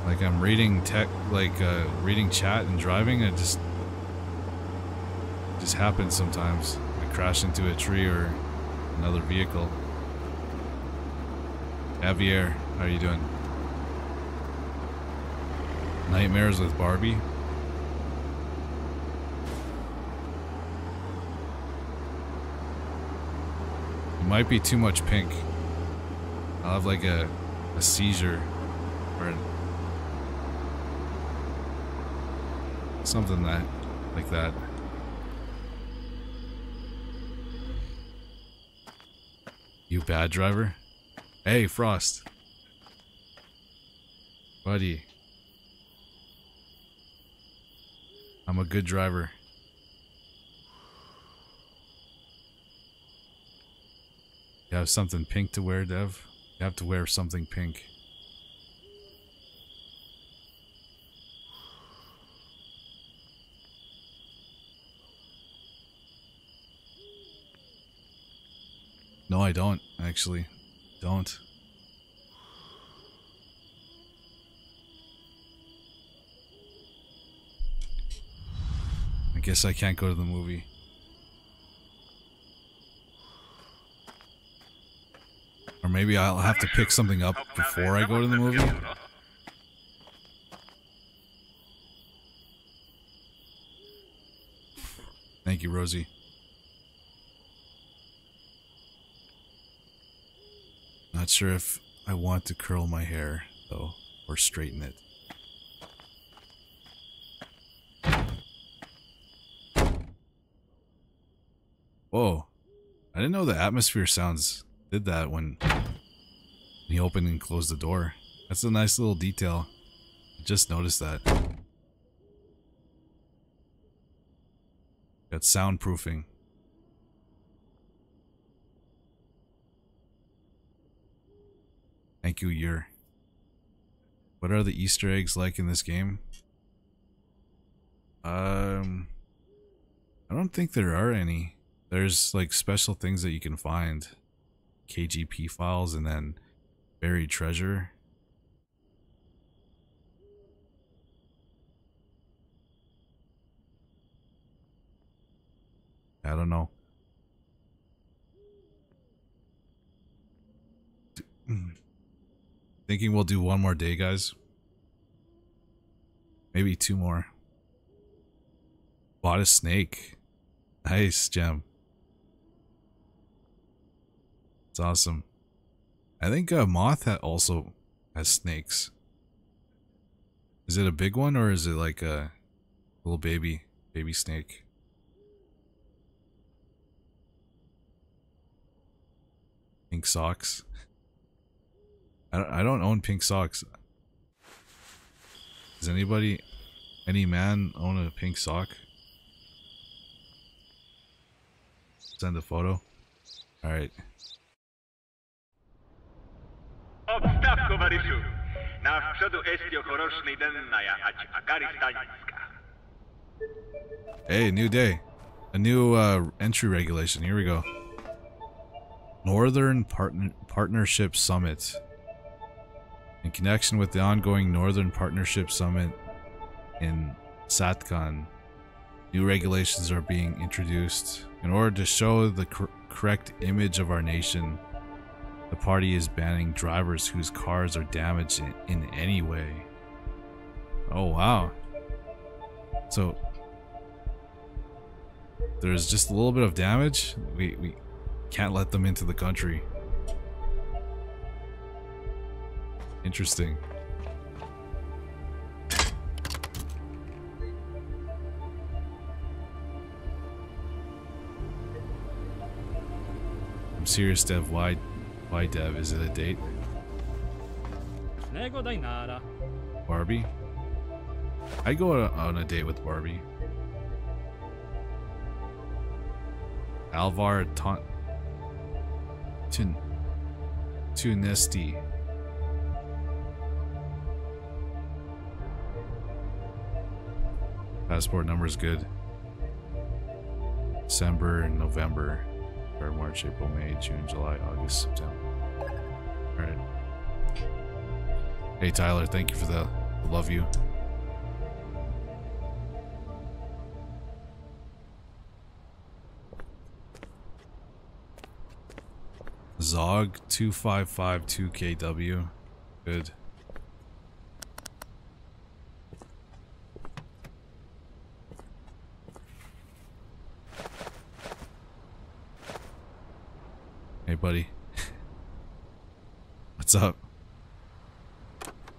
Like I'm reading tech, like uh, reading chat and driving, it just just happens sometimes. I crash into a tree or another vehicle. Javier, how are you doing? Nightmares with Barbie? It might be too much pink. I'll have like a, a seizure or something that like that. You bad driver? Hey, Frost. Buddy. I'm a good driver. You have something pink to wear, Dev? You have to wear something pink. No, I don't, actually. Don't. I guess I can't go to the movie. Or maybe I'll have to pick something up before I go to the movie. Thank you, Rosie. Not sure if I want to curl my hair, though, or straighten it. Whoa. I didn't know the atmosphere sounds did that when he opened and closed the door. That's a nice little detail. I just noticed that. Got soundproofing. Thank you, Year. What are the Easter eggs like in this game? Um, I don't think there are any. There's like special things that you can find. KGP files and then buried treasure. I don't know. Thinking we'll do one more day, guys. Maybe two more. Bought a snake. Nice, Gem. It's awesome. I think uh, Moth ha also has snakes. Is it a big one or is it like a little baby, baby snake? Pink socks. I don't, own pink socks. Does anybody, any man own a pink sock? Send a photo. Alright. Na przodu jest ochoroczny den na ja, ać Akari Hey, new day. A new uh, entry regulation. Here we go. Northern Partner Partnership Summit. In connection with the ongoing Northern Partnership Summit in Satkan, new regulations are being introduced. In order to show the cor correct image of our nation, the party is banning drivers whose cars are damaged in, in any way. Oh, wow. So, there's just a little bit of damage. We, we can't let them into the country. Interesting. I'm serious, Dev. Why, why, Dev? Is it a date? Nego daj nara. Barbie? I go on a date with Barbie. Alvar Ton Tun Tunesti. Passport number is good. December, and November, February, March, April, May, June, July, August, September. Alright. Hey Tyler, thank you for the love you. Zog 2552KW. Good. Hey, buddy. What's up?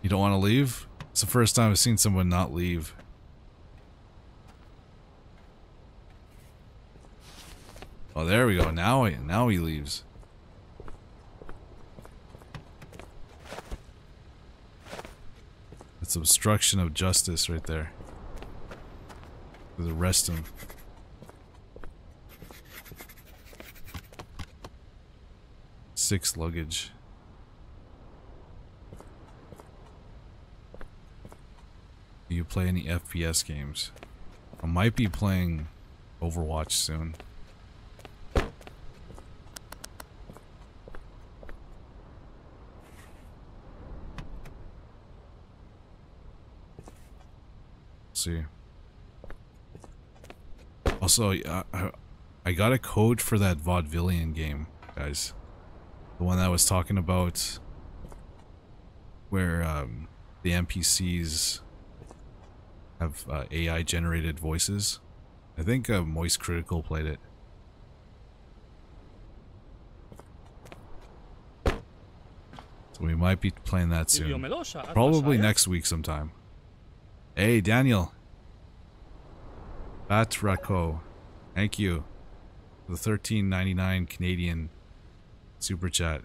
You don't want to leave? It's the first time I've seen someone not leave. Oh, there we go. Now, he, now he leaves. It's obstruction of justice right there. For the rest of them. Six luggage. Do you play any FPS games? I might be playing Overwatch soon. see. Also, uh, I, I got a code for that Vaudevillian game, guys. The one that I was talking about where um, the NPCs have uh, AI generated voices. I think uh, Moist Critikal played it. So we might be playing that soon. Probably next week sometime. Hey, Daniel. Batraco. Thank you. The 13.99 Canadian super chat.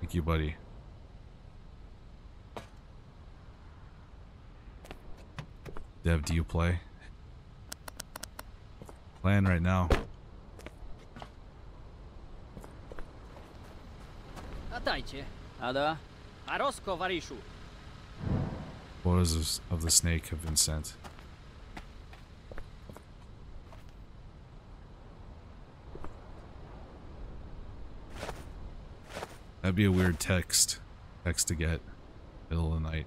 Thank you, buddy. Dev, do you play? Playing right now. Atajcie. Ada? Arosko, Varishu. Photos of, of the snake have been sent. That'd be a weird text. Text to get. Middle of the night.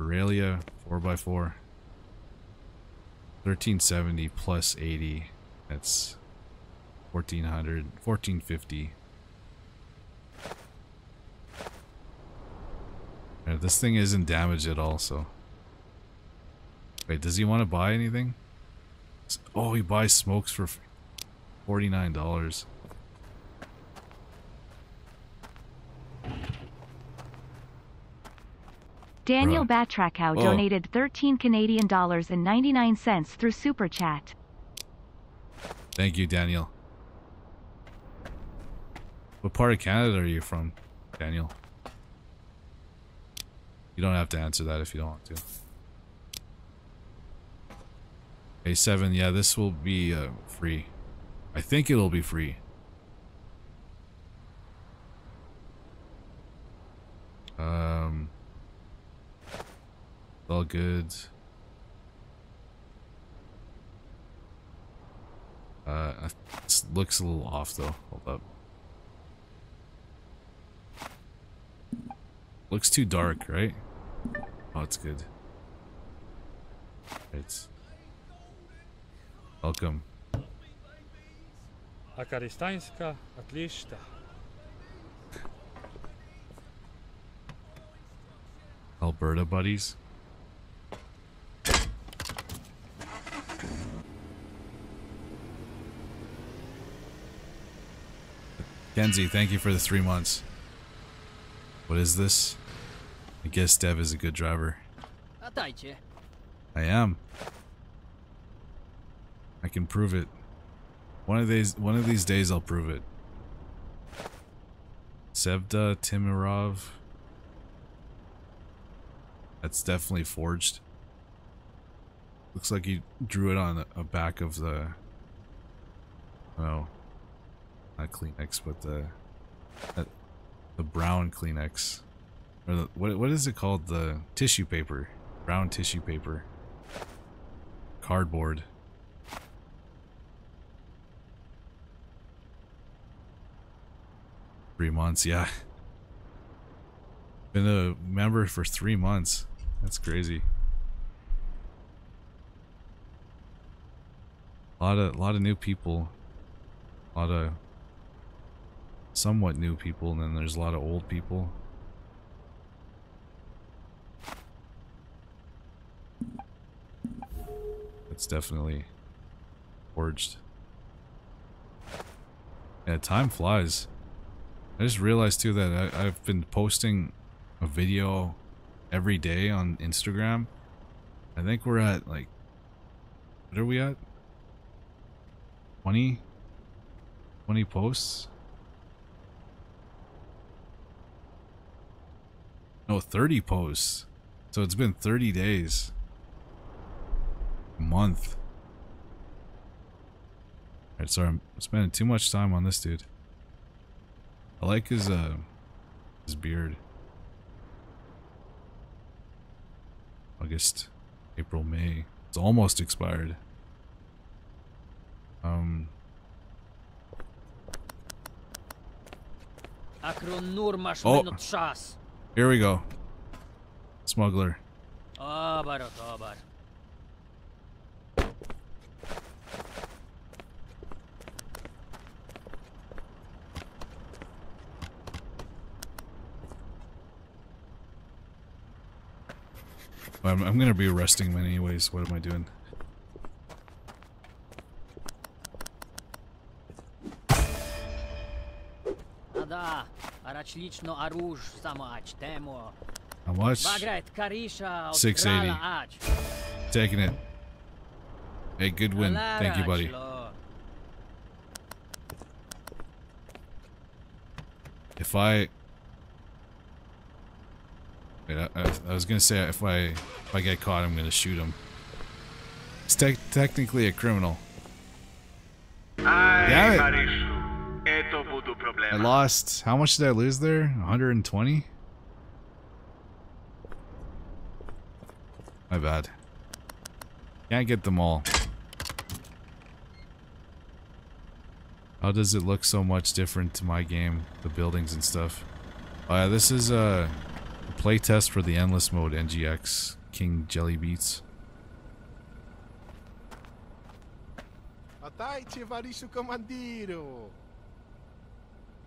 Aurelia 4x4. 1370 plus 80. That's 1400. 1450. Yeah, this thing isn't damaged at all, so. Wait, does he want to buy anything? Oh, he buys smokes for $49. Daniel Right. Batrakow Oh. donated 13 Canadian dollars and 99 cents through Super Chat. Thank you, Daniel. What part of Canada are you from, Daniel? You don't have to answer that if you don't want to. A7, yeah, this will be uh, free. I think it'll be free. Um, all good. Uh, this looks a little off though. Hold up. Looks too dark, right? Oh, it's good. It's welcome. Akaristańska, Atlista. Alberta buddies. Kenzie, thank you for the three months. What is this? I guess Dev is a good driver. I am. I can prove it. One of these one of these days I'll prove it. Sevda Timirov. That's definitely forged. Looks like he drew it on a, back of the oh not Kleenex but the the brown Kleenex. Or the, what what is it called? The tissue paper. Brown tissue paper. Cardboard. Three months, yeah. Been a member for three months. That's crazy. A lot of a lot of new people. A lot of somewhat new people, and then there's a lot of old people. It's definitely forged. Yeah, time flies. I just realized too that I, I've been posting a video every day on Instagram. I think we're at like, what are we at? 20? 20 posts? No, 30 posts. So it's been 30 days. A month. Alright, sorry, I'm spending too much time on this dude. I like his, uh, his beard. August, April, May. It's almost expired. Um, Akron nur masz O. minut czas. here we go. Smuggler. I'm, I'm gonna be arresting him anyways. What am I doing? A da, arać lično a róż samać temo. How much? 680. Taking it. Hey, good win. Thank you, buddy. If I... Wait, I, I, I was gonna say if I if I get caught, I'm gonna shoot him. It's te technically a criminal. Damn it. Marysiu, eto budu I lost. How much did I lose there? 120. My bad. Can't get them all. How does it look so much different to my game? The buildings and stuff. Oh yeah, this is uh, a playtest for the Endless Mode NGX King Jelly Beats.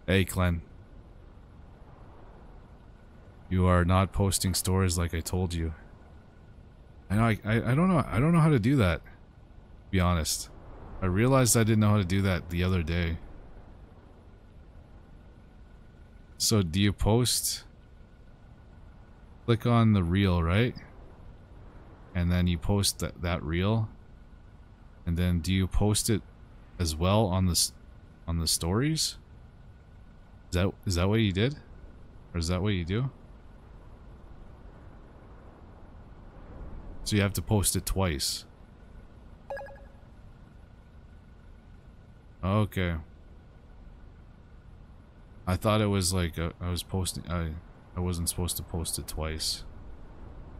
Hey, Glenn. You are not posting stories like I told you. I know. I, I, I don't know. I don't know how to do that. Be honest. I realized I didn't know how to do that the other day. So do you post? Click on the reel, right? And then you post that that reel. And then do you post it as well on the on the stories? Is that is that what you did? Or is that what you do? So you have to post it twice. Okay. I thought it was like uh, I was posting I I wasn't supposed to post it twice.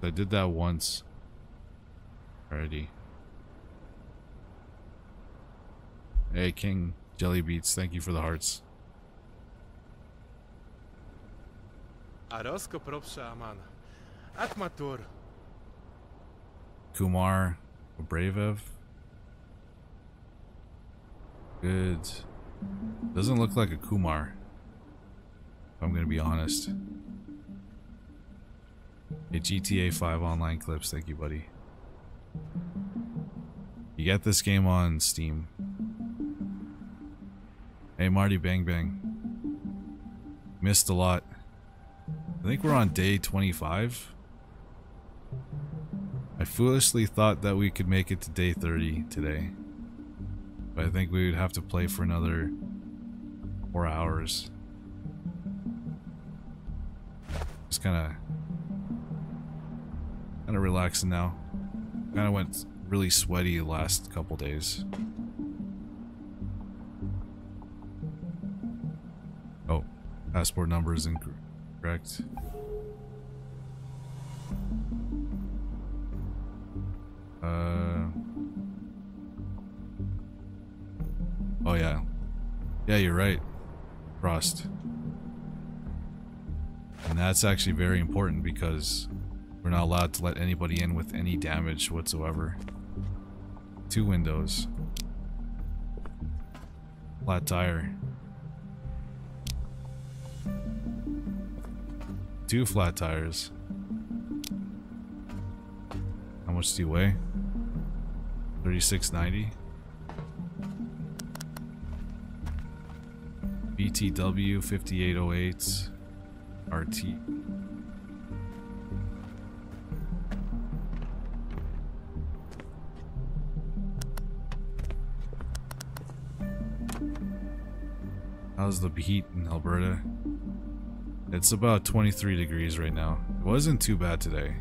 I did that once already. Hey King Jelly Beats, thank you for the hearts. Arosko propša Amana. Atmatur. Kumar Bravev. Good. Doesn't look like a Kumar. If I'm gonna be honest. Hey, GTA 5 online clips, thank you, buddy. You get this game on Steam. Hey, Marty Bang Bang. Missed a lot. I think we're on day 25. I foolishly thought that we could make it to day 30 today. But I think we would have to play for another four hours. Just kind of, kind of relaxing now. Kind of went really sweaty last couple days. Oh, passport number is incorrect. Uh. Oh yeah. Yeah, you're right. Frost. And that's actually very important because we're not allowed to let anybody in with any damage whatsoever. Two windows. Flat tire. Two flat tires. How much do you weigh? 3690. BTW 5808 RT. How's the heat in Alberta? It's about 23 degrees right now. It wasn't too bad today.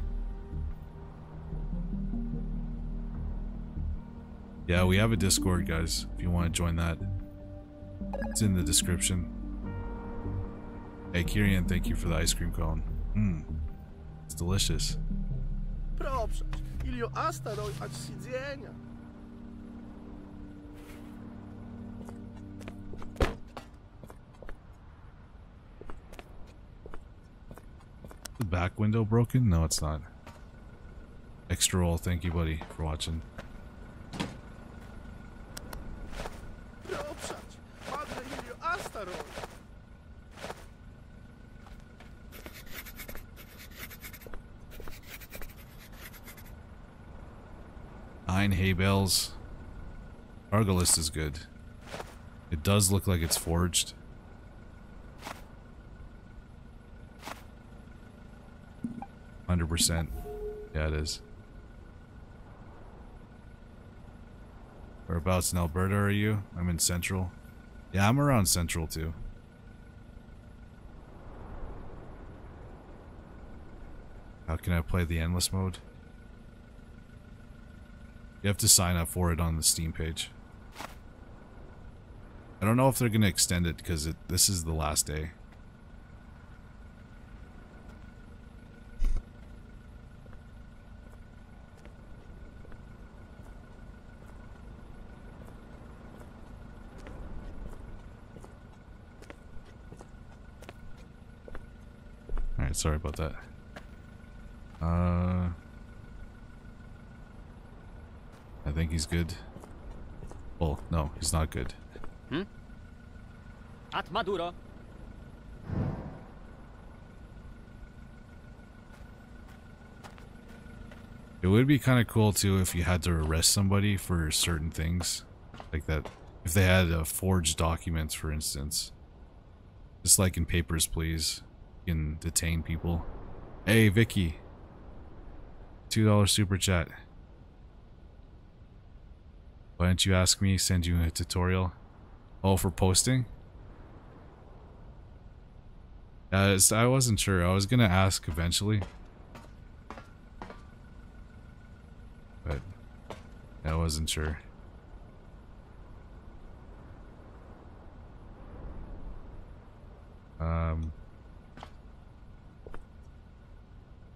Yeah, we have a Discord, guys, if you want to join that. It's in the description. Hey, Kirian, thank you for the ice cream cone. Mmm. It's delicious. Ilio astaroj ać siedzenia. Back window broken? No, it's not. Extra roll, thank you, buddy, for watching. Nine hay bales. Argalist is good. It does look like it's forged. Percent. Yeah, it is. Whereabouts in Alberta are you? I'm in Central. Yeah, I'm around Central too. How can I play the endless mode? You have to sign up for it on the Steam page. I don't know if they're going to extend it because this is the last day. Alright, sorry about that. Uh... I think he's good. Well, no, he's not good. Hmm? At Maduro. It would be kind of cool too if you had to arrest somebody for certain things. Like that. If they had uh, forged documents, for instance. Just like in Papers, Please. Can detain people. Hey, Vicky. $2 super chat. Why don't you ask me, send you a tutorial? Oh, for posting? Uh, I wasn't sure. I was gonna ask eventually. But I wasn't sure. Um,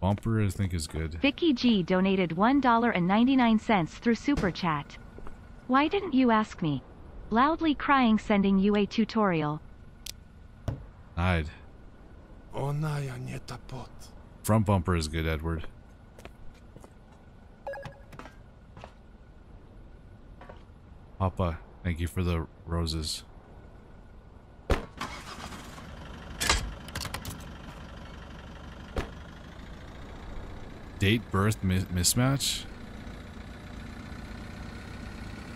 Bumper, I think, is good. Vicky G donated $1.99 through Super Chat. Why didn't you ask me? Loudly crying sending you a tutorial. I'd. Ona ja nie ta pot. Front bumper is good, Edward. Papa, thank you for the roses. Date birth mi mismatch?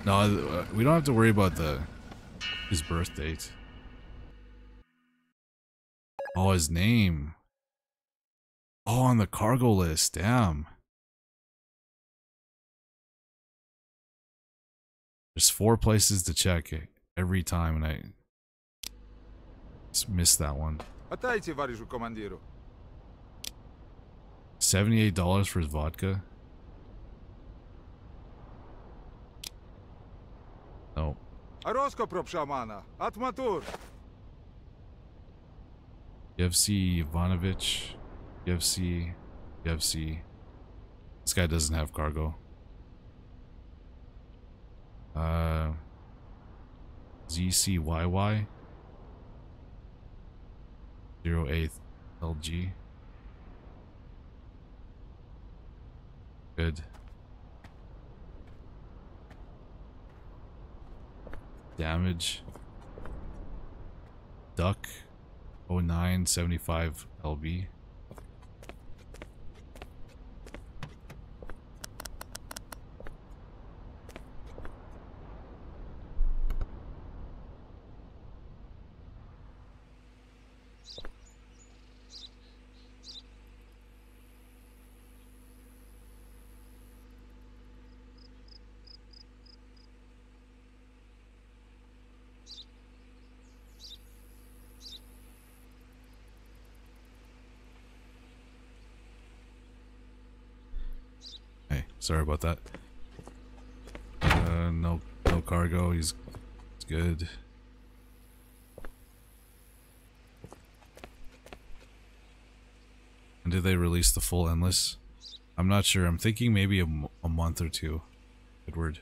No, uh, we don't have to worry about the his birth date. Oh, his name. Oh, on the cargo list. Damn. There's four places to check it every time, and I just missed that one. Атайте, варішу командиру. $78 for his vodka? No. Orozco Atmatur. Yevsey Ivanovich, Yevsey, Yevsey. This guy doesn't have cargo. Uh, ZCYY. 08 LG. Good. Damage. Duck. 0975 LB. About that. Uh, no, no cargo. He's, he's good. And did they release the full endless? I'm not sure. I'm thinking maybe a month or two. Edward.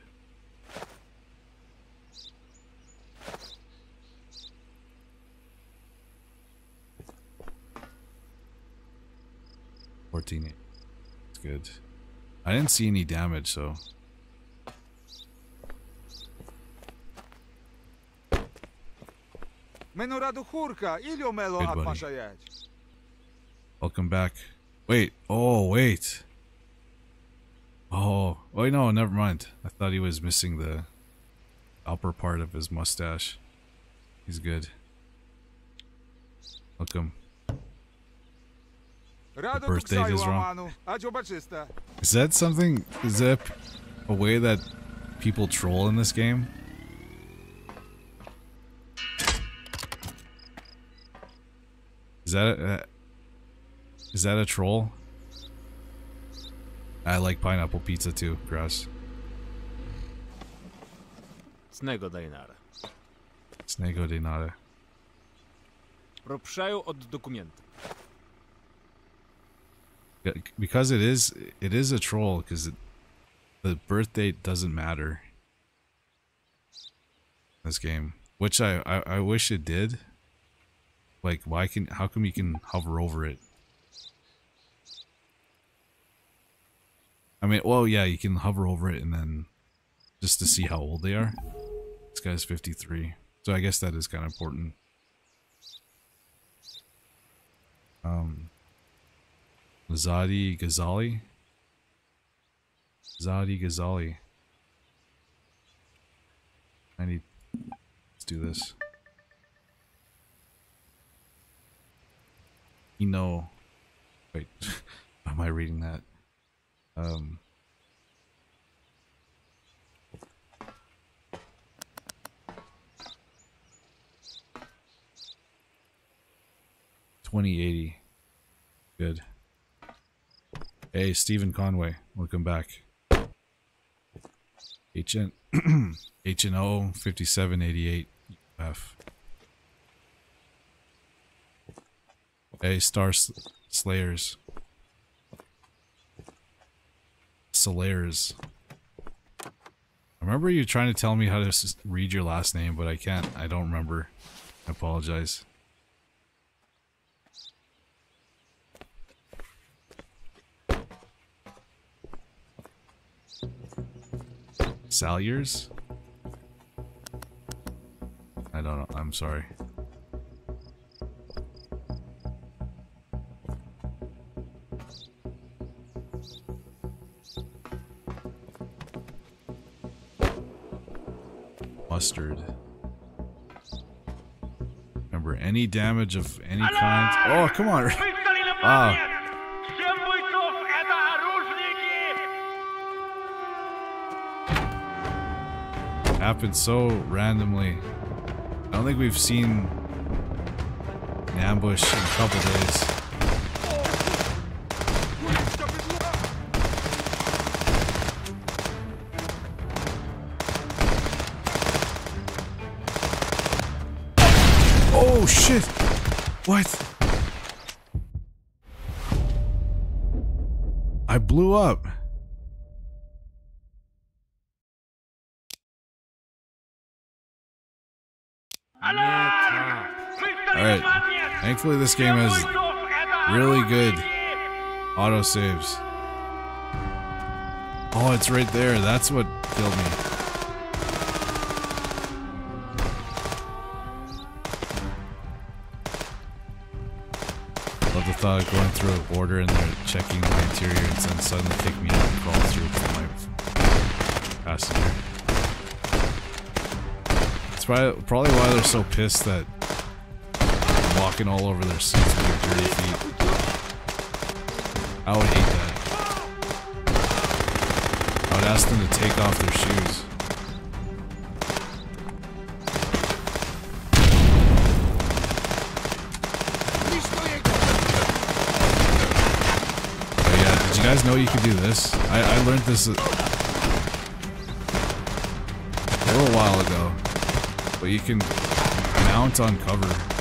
Fourteen. It's good. I didn't see any damage, so Menuradu Hurka, Ilio Melo Good buddy. Welcome back. Wait. Oh, wait. Oh, wait. No, never mind. I thought he was missing the upper part of his mustache. He's good. Welcome Rado birthday Tuksaju is wrong. Amanu, Ajo Bachista. Is that something? Is that a way that people troll in this game? Is that a, is that a troll? I like pineapple pizza too, grass. Cnego Dainara. Snego de nada. Пропшаю od документа. Because it is it is a troll because the birth date doesn't matter. This game, which I, I I wish it did. Like, why can how come you can hover over it? I mean, well, yeah, you can hover over it and then just to see how old they are. This guy's 53, so I guess that is kind of important. Um, Zadi Ghazali. Zadi Ghazali. I need. Let's do this. You know. Wait. Am I reading that? Um. Twenty eighty. Good. Hey, Stephen Conway, welcome back. HN HNO 5788 F. Hey, Star Slayers. Slayers. I remember you trying to tell me how to read your last name, but I can't. I don't remember. I apologize. Salyers? I don't know. I'm sorry. Mustard. Remember, any damage of any kind. Oh, come on. Wow. Happened so randomly. I don't think we've seen an ambush in a couple days. Oh shit! What? I blew up. Thankfully this game has really good auto saves. Oh, it's right there. That's what killed me. Love the thought of going through a border and they're checking my interior and then suddenly kick me out and crawl through with my passenger. It's probably, why they're so pissed that walking all over their seats with their dirty feet. I would hate that. I would ask them to take off their shoes. Oh yeah, did you guys guys know you could do this? I, I learned this a, a little while ago. But you can mount on cover.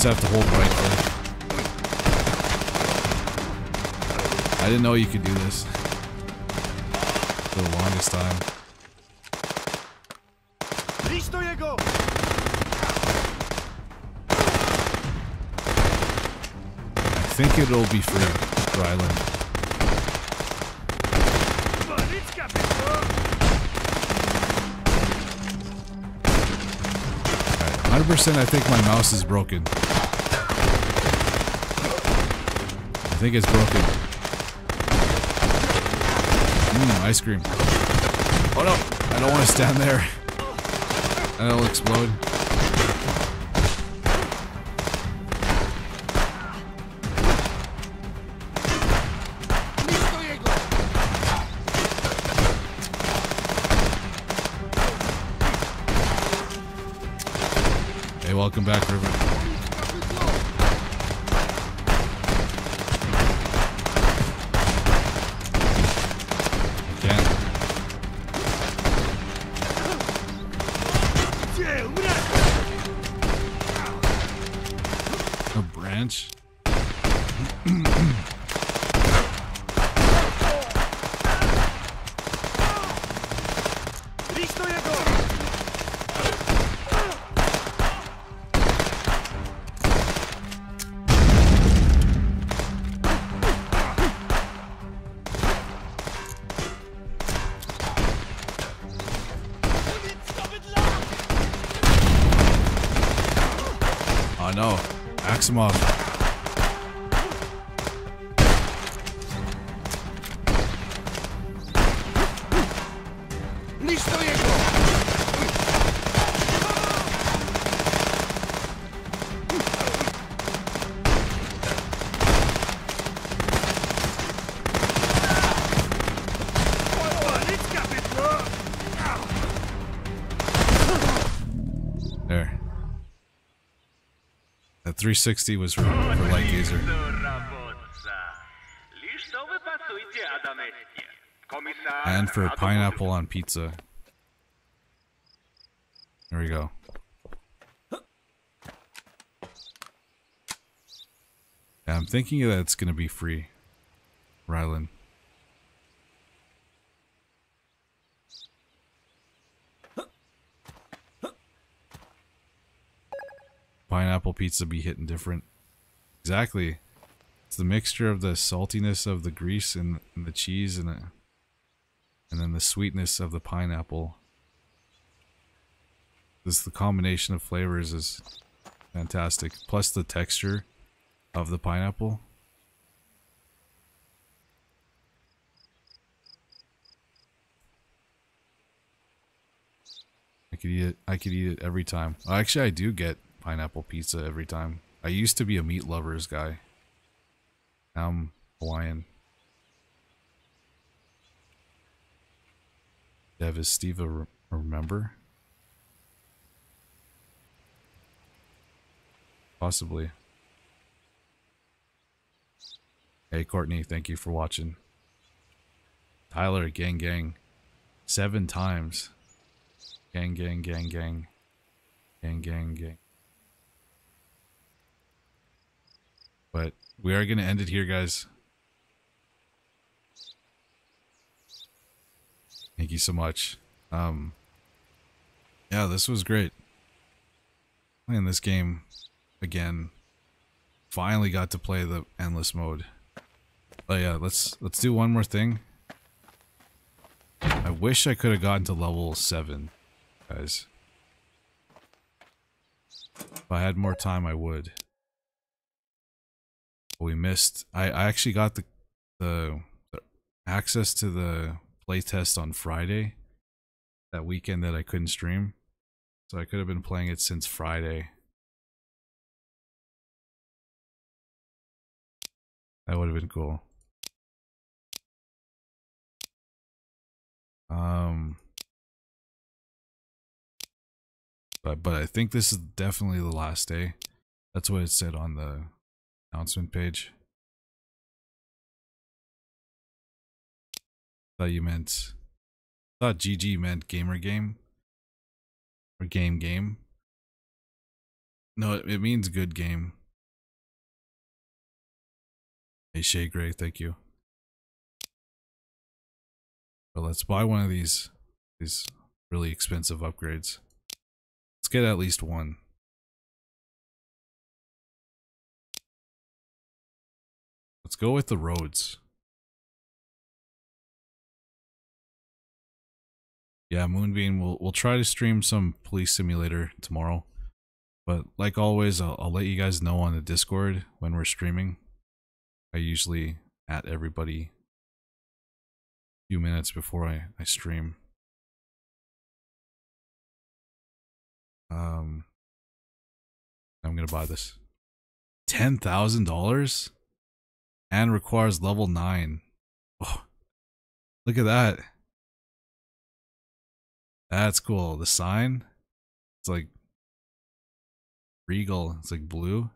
Just have to hold right click. I didn't know you could do this. For the longest time. I think it'll be free for Island. 100% I think my mouse is broken. I think it's broken. Mmm, ice cream. Oh no! I don't want to stand there. That'll explode. Welcome back, River. Aximov. 360 was for, for Light Gazer. Listo wypasujcie, Adamestie. Komisarz And for pineapple on pizza. There we go. Yeah, I'm thinking that it's gonna be free. Rylan. Pineapple pizza be hitting different. Exactly. It's the mixture of the saltiness of the grease and, the cheese and the, and then the sweetness of the pineapple. This the combination of flavors is fantastic. Plus the texture of the pineapple. I could eat it. I could eat it every time. Actually, I do get pineapple pizza every time. I used to be a meat lovers guy. Now I'm Hawaiian. Dev, is Steve re- remember? Possibly. Hey, Courtney, thank you for watching. Tyler, gang, gang. Seven times. Gang, gang, gang, gang. Gang, gang, gang. But we are going to end it here, guys. Thank you so much. Um, yeah, this was great. Playing this game again. Finally got to play the endless mode. But yeah, let's let's do one more thing. I wish I could have gotten to level seven, guys. If I had more time, I would. We missed. I, I actually got the, the the access to the playtest on Friday. That weekend that I couldn't stream, so I could have been playing it since Friday. That would have been cool. Um, but but I think this is definitely the last day. That's what it said on the Announcement page. Thought you meant. Thought GG meant gamer game. Or game game. No, it, it means good game. Hey Shay Gray, thank you. But let's buy one of these these really expensive upgrades. Let's get at least one. Let's go with the roads. Yeah, Moonbeam, we'll, we'll try to stream some Police Simulator tomorrow. But like always, I'll, I'll let you guys know on the Discord when we're streaming. I usually at everybody a few minutes before I, I stream. Um, I'm gonna buy this. Ten thousand dollars, and requires level nine. Oh, look at that. That's cool. The sign, it's like regal. It's like blue.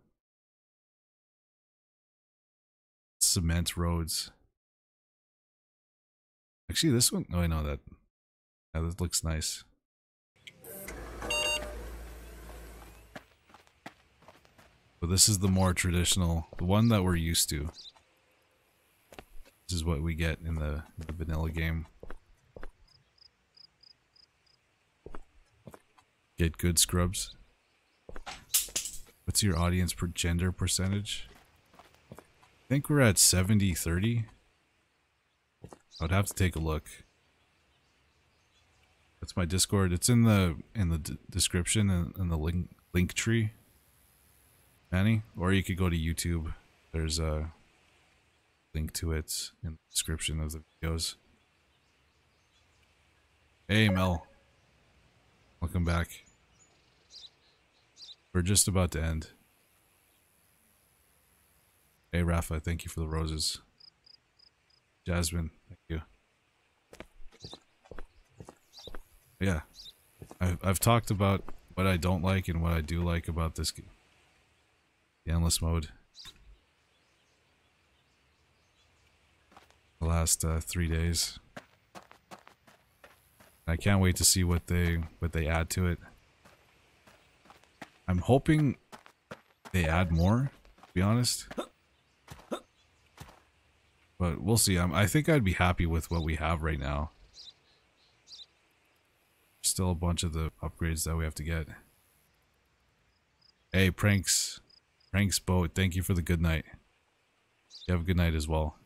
Cement roads. Actually, this one. Oh, I know that. Yeah, that looks nice. But this is the more traditional, the one that we're used to. This is what we get in the, the vanilla game. Get good scrubs. What's your audience per gender percentage? I think we're at 70 30. I would have to take a look. That's my Discord. It's in the in the description and in, in the link link tree. Manny, or you could go to YouTube. There's a link to it in the description of the videos. Hey Mel. Welcome back. We're just about to end. Hey Rafa, thank you for the roses. Jasmine, thank you. Yeah. I've, I've talked about what I don't like and what I do like about this game. The endless mode. The last uh, three days. I can't wait to see what they what they add to it. I'm hoping they add more, to be honest. But we'll see. I'm, I think I'd be happy with what we have right now. Still a bunch of the upgrades that we have to get. Hey, Pranks. Pranks Boat, thank you for the good night. You have a good night as well.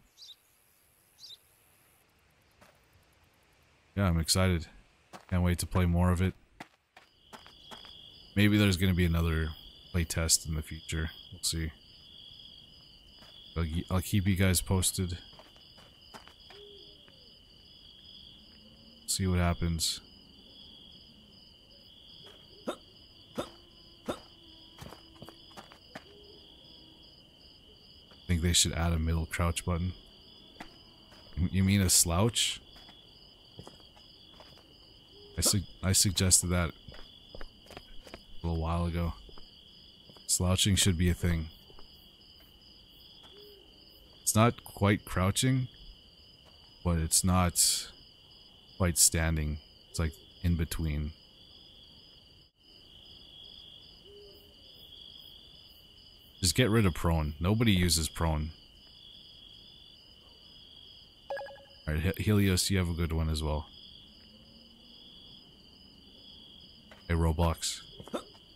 Yeah, I'm excited. Can't wait to play more of it. Maybe there's going to be another playtest in the future. We'll see. I'll, I'll keep you guys posted. See what happens. I think they should add a middle crouch button. You mean a slouch? I, su I suggested that a little while ago. Slouching should be a thing. It's not quite crouching, but it's not quite standing. It's like in between. Just get rid of prone. Nobody uses prone. Alright, Helios, you have a good one as well. Hey, Roblox.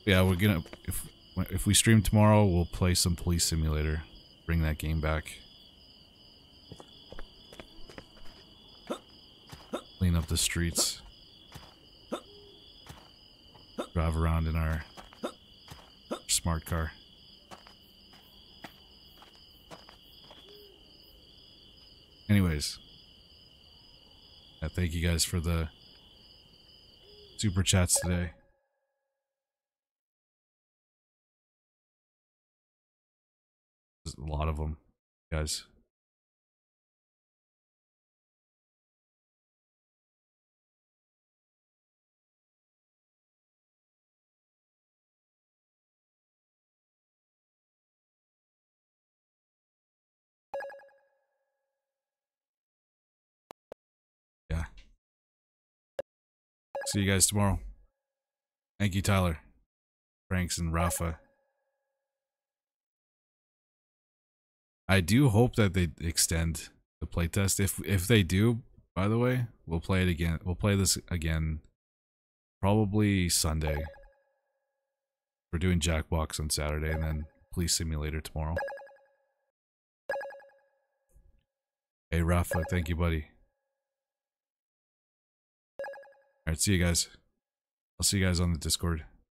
Yeah, we're gonna... If, if we stream tomorrow, we'll play some Police Simulator. Bring that game back. Clean up the streets. Drive around in our smart car. Anyways. Yeah, thank you guys for the super chats today. A lot of them, guys. See you guys tomorrow. Thank you, Tyler, Franks, and Rafa. I do hope that they extend the playtest. If if they do, by the way, we'll play it again. We'll play this again probably Sunday. We're doing Jackbox on Saturday and then Police Simulator tomorrow. Hey Rafa, thank you, buddy. Alright, see you guys. I'll see you guys on the Discord.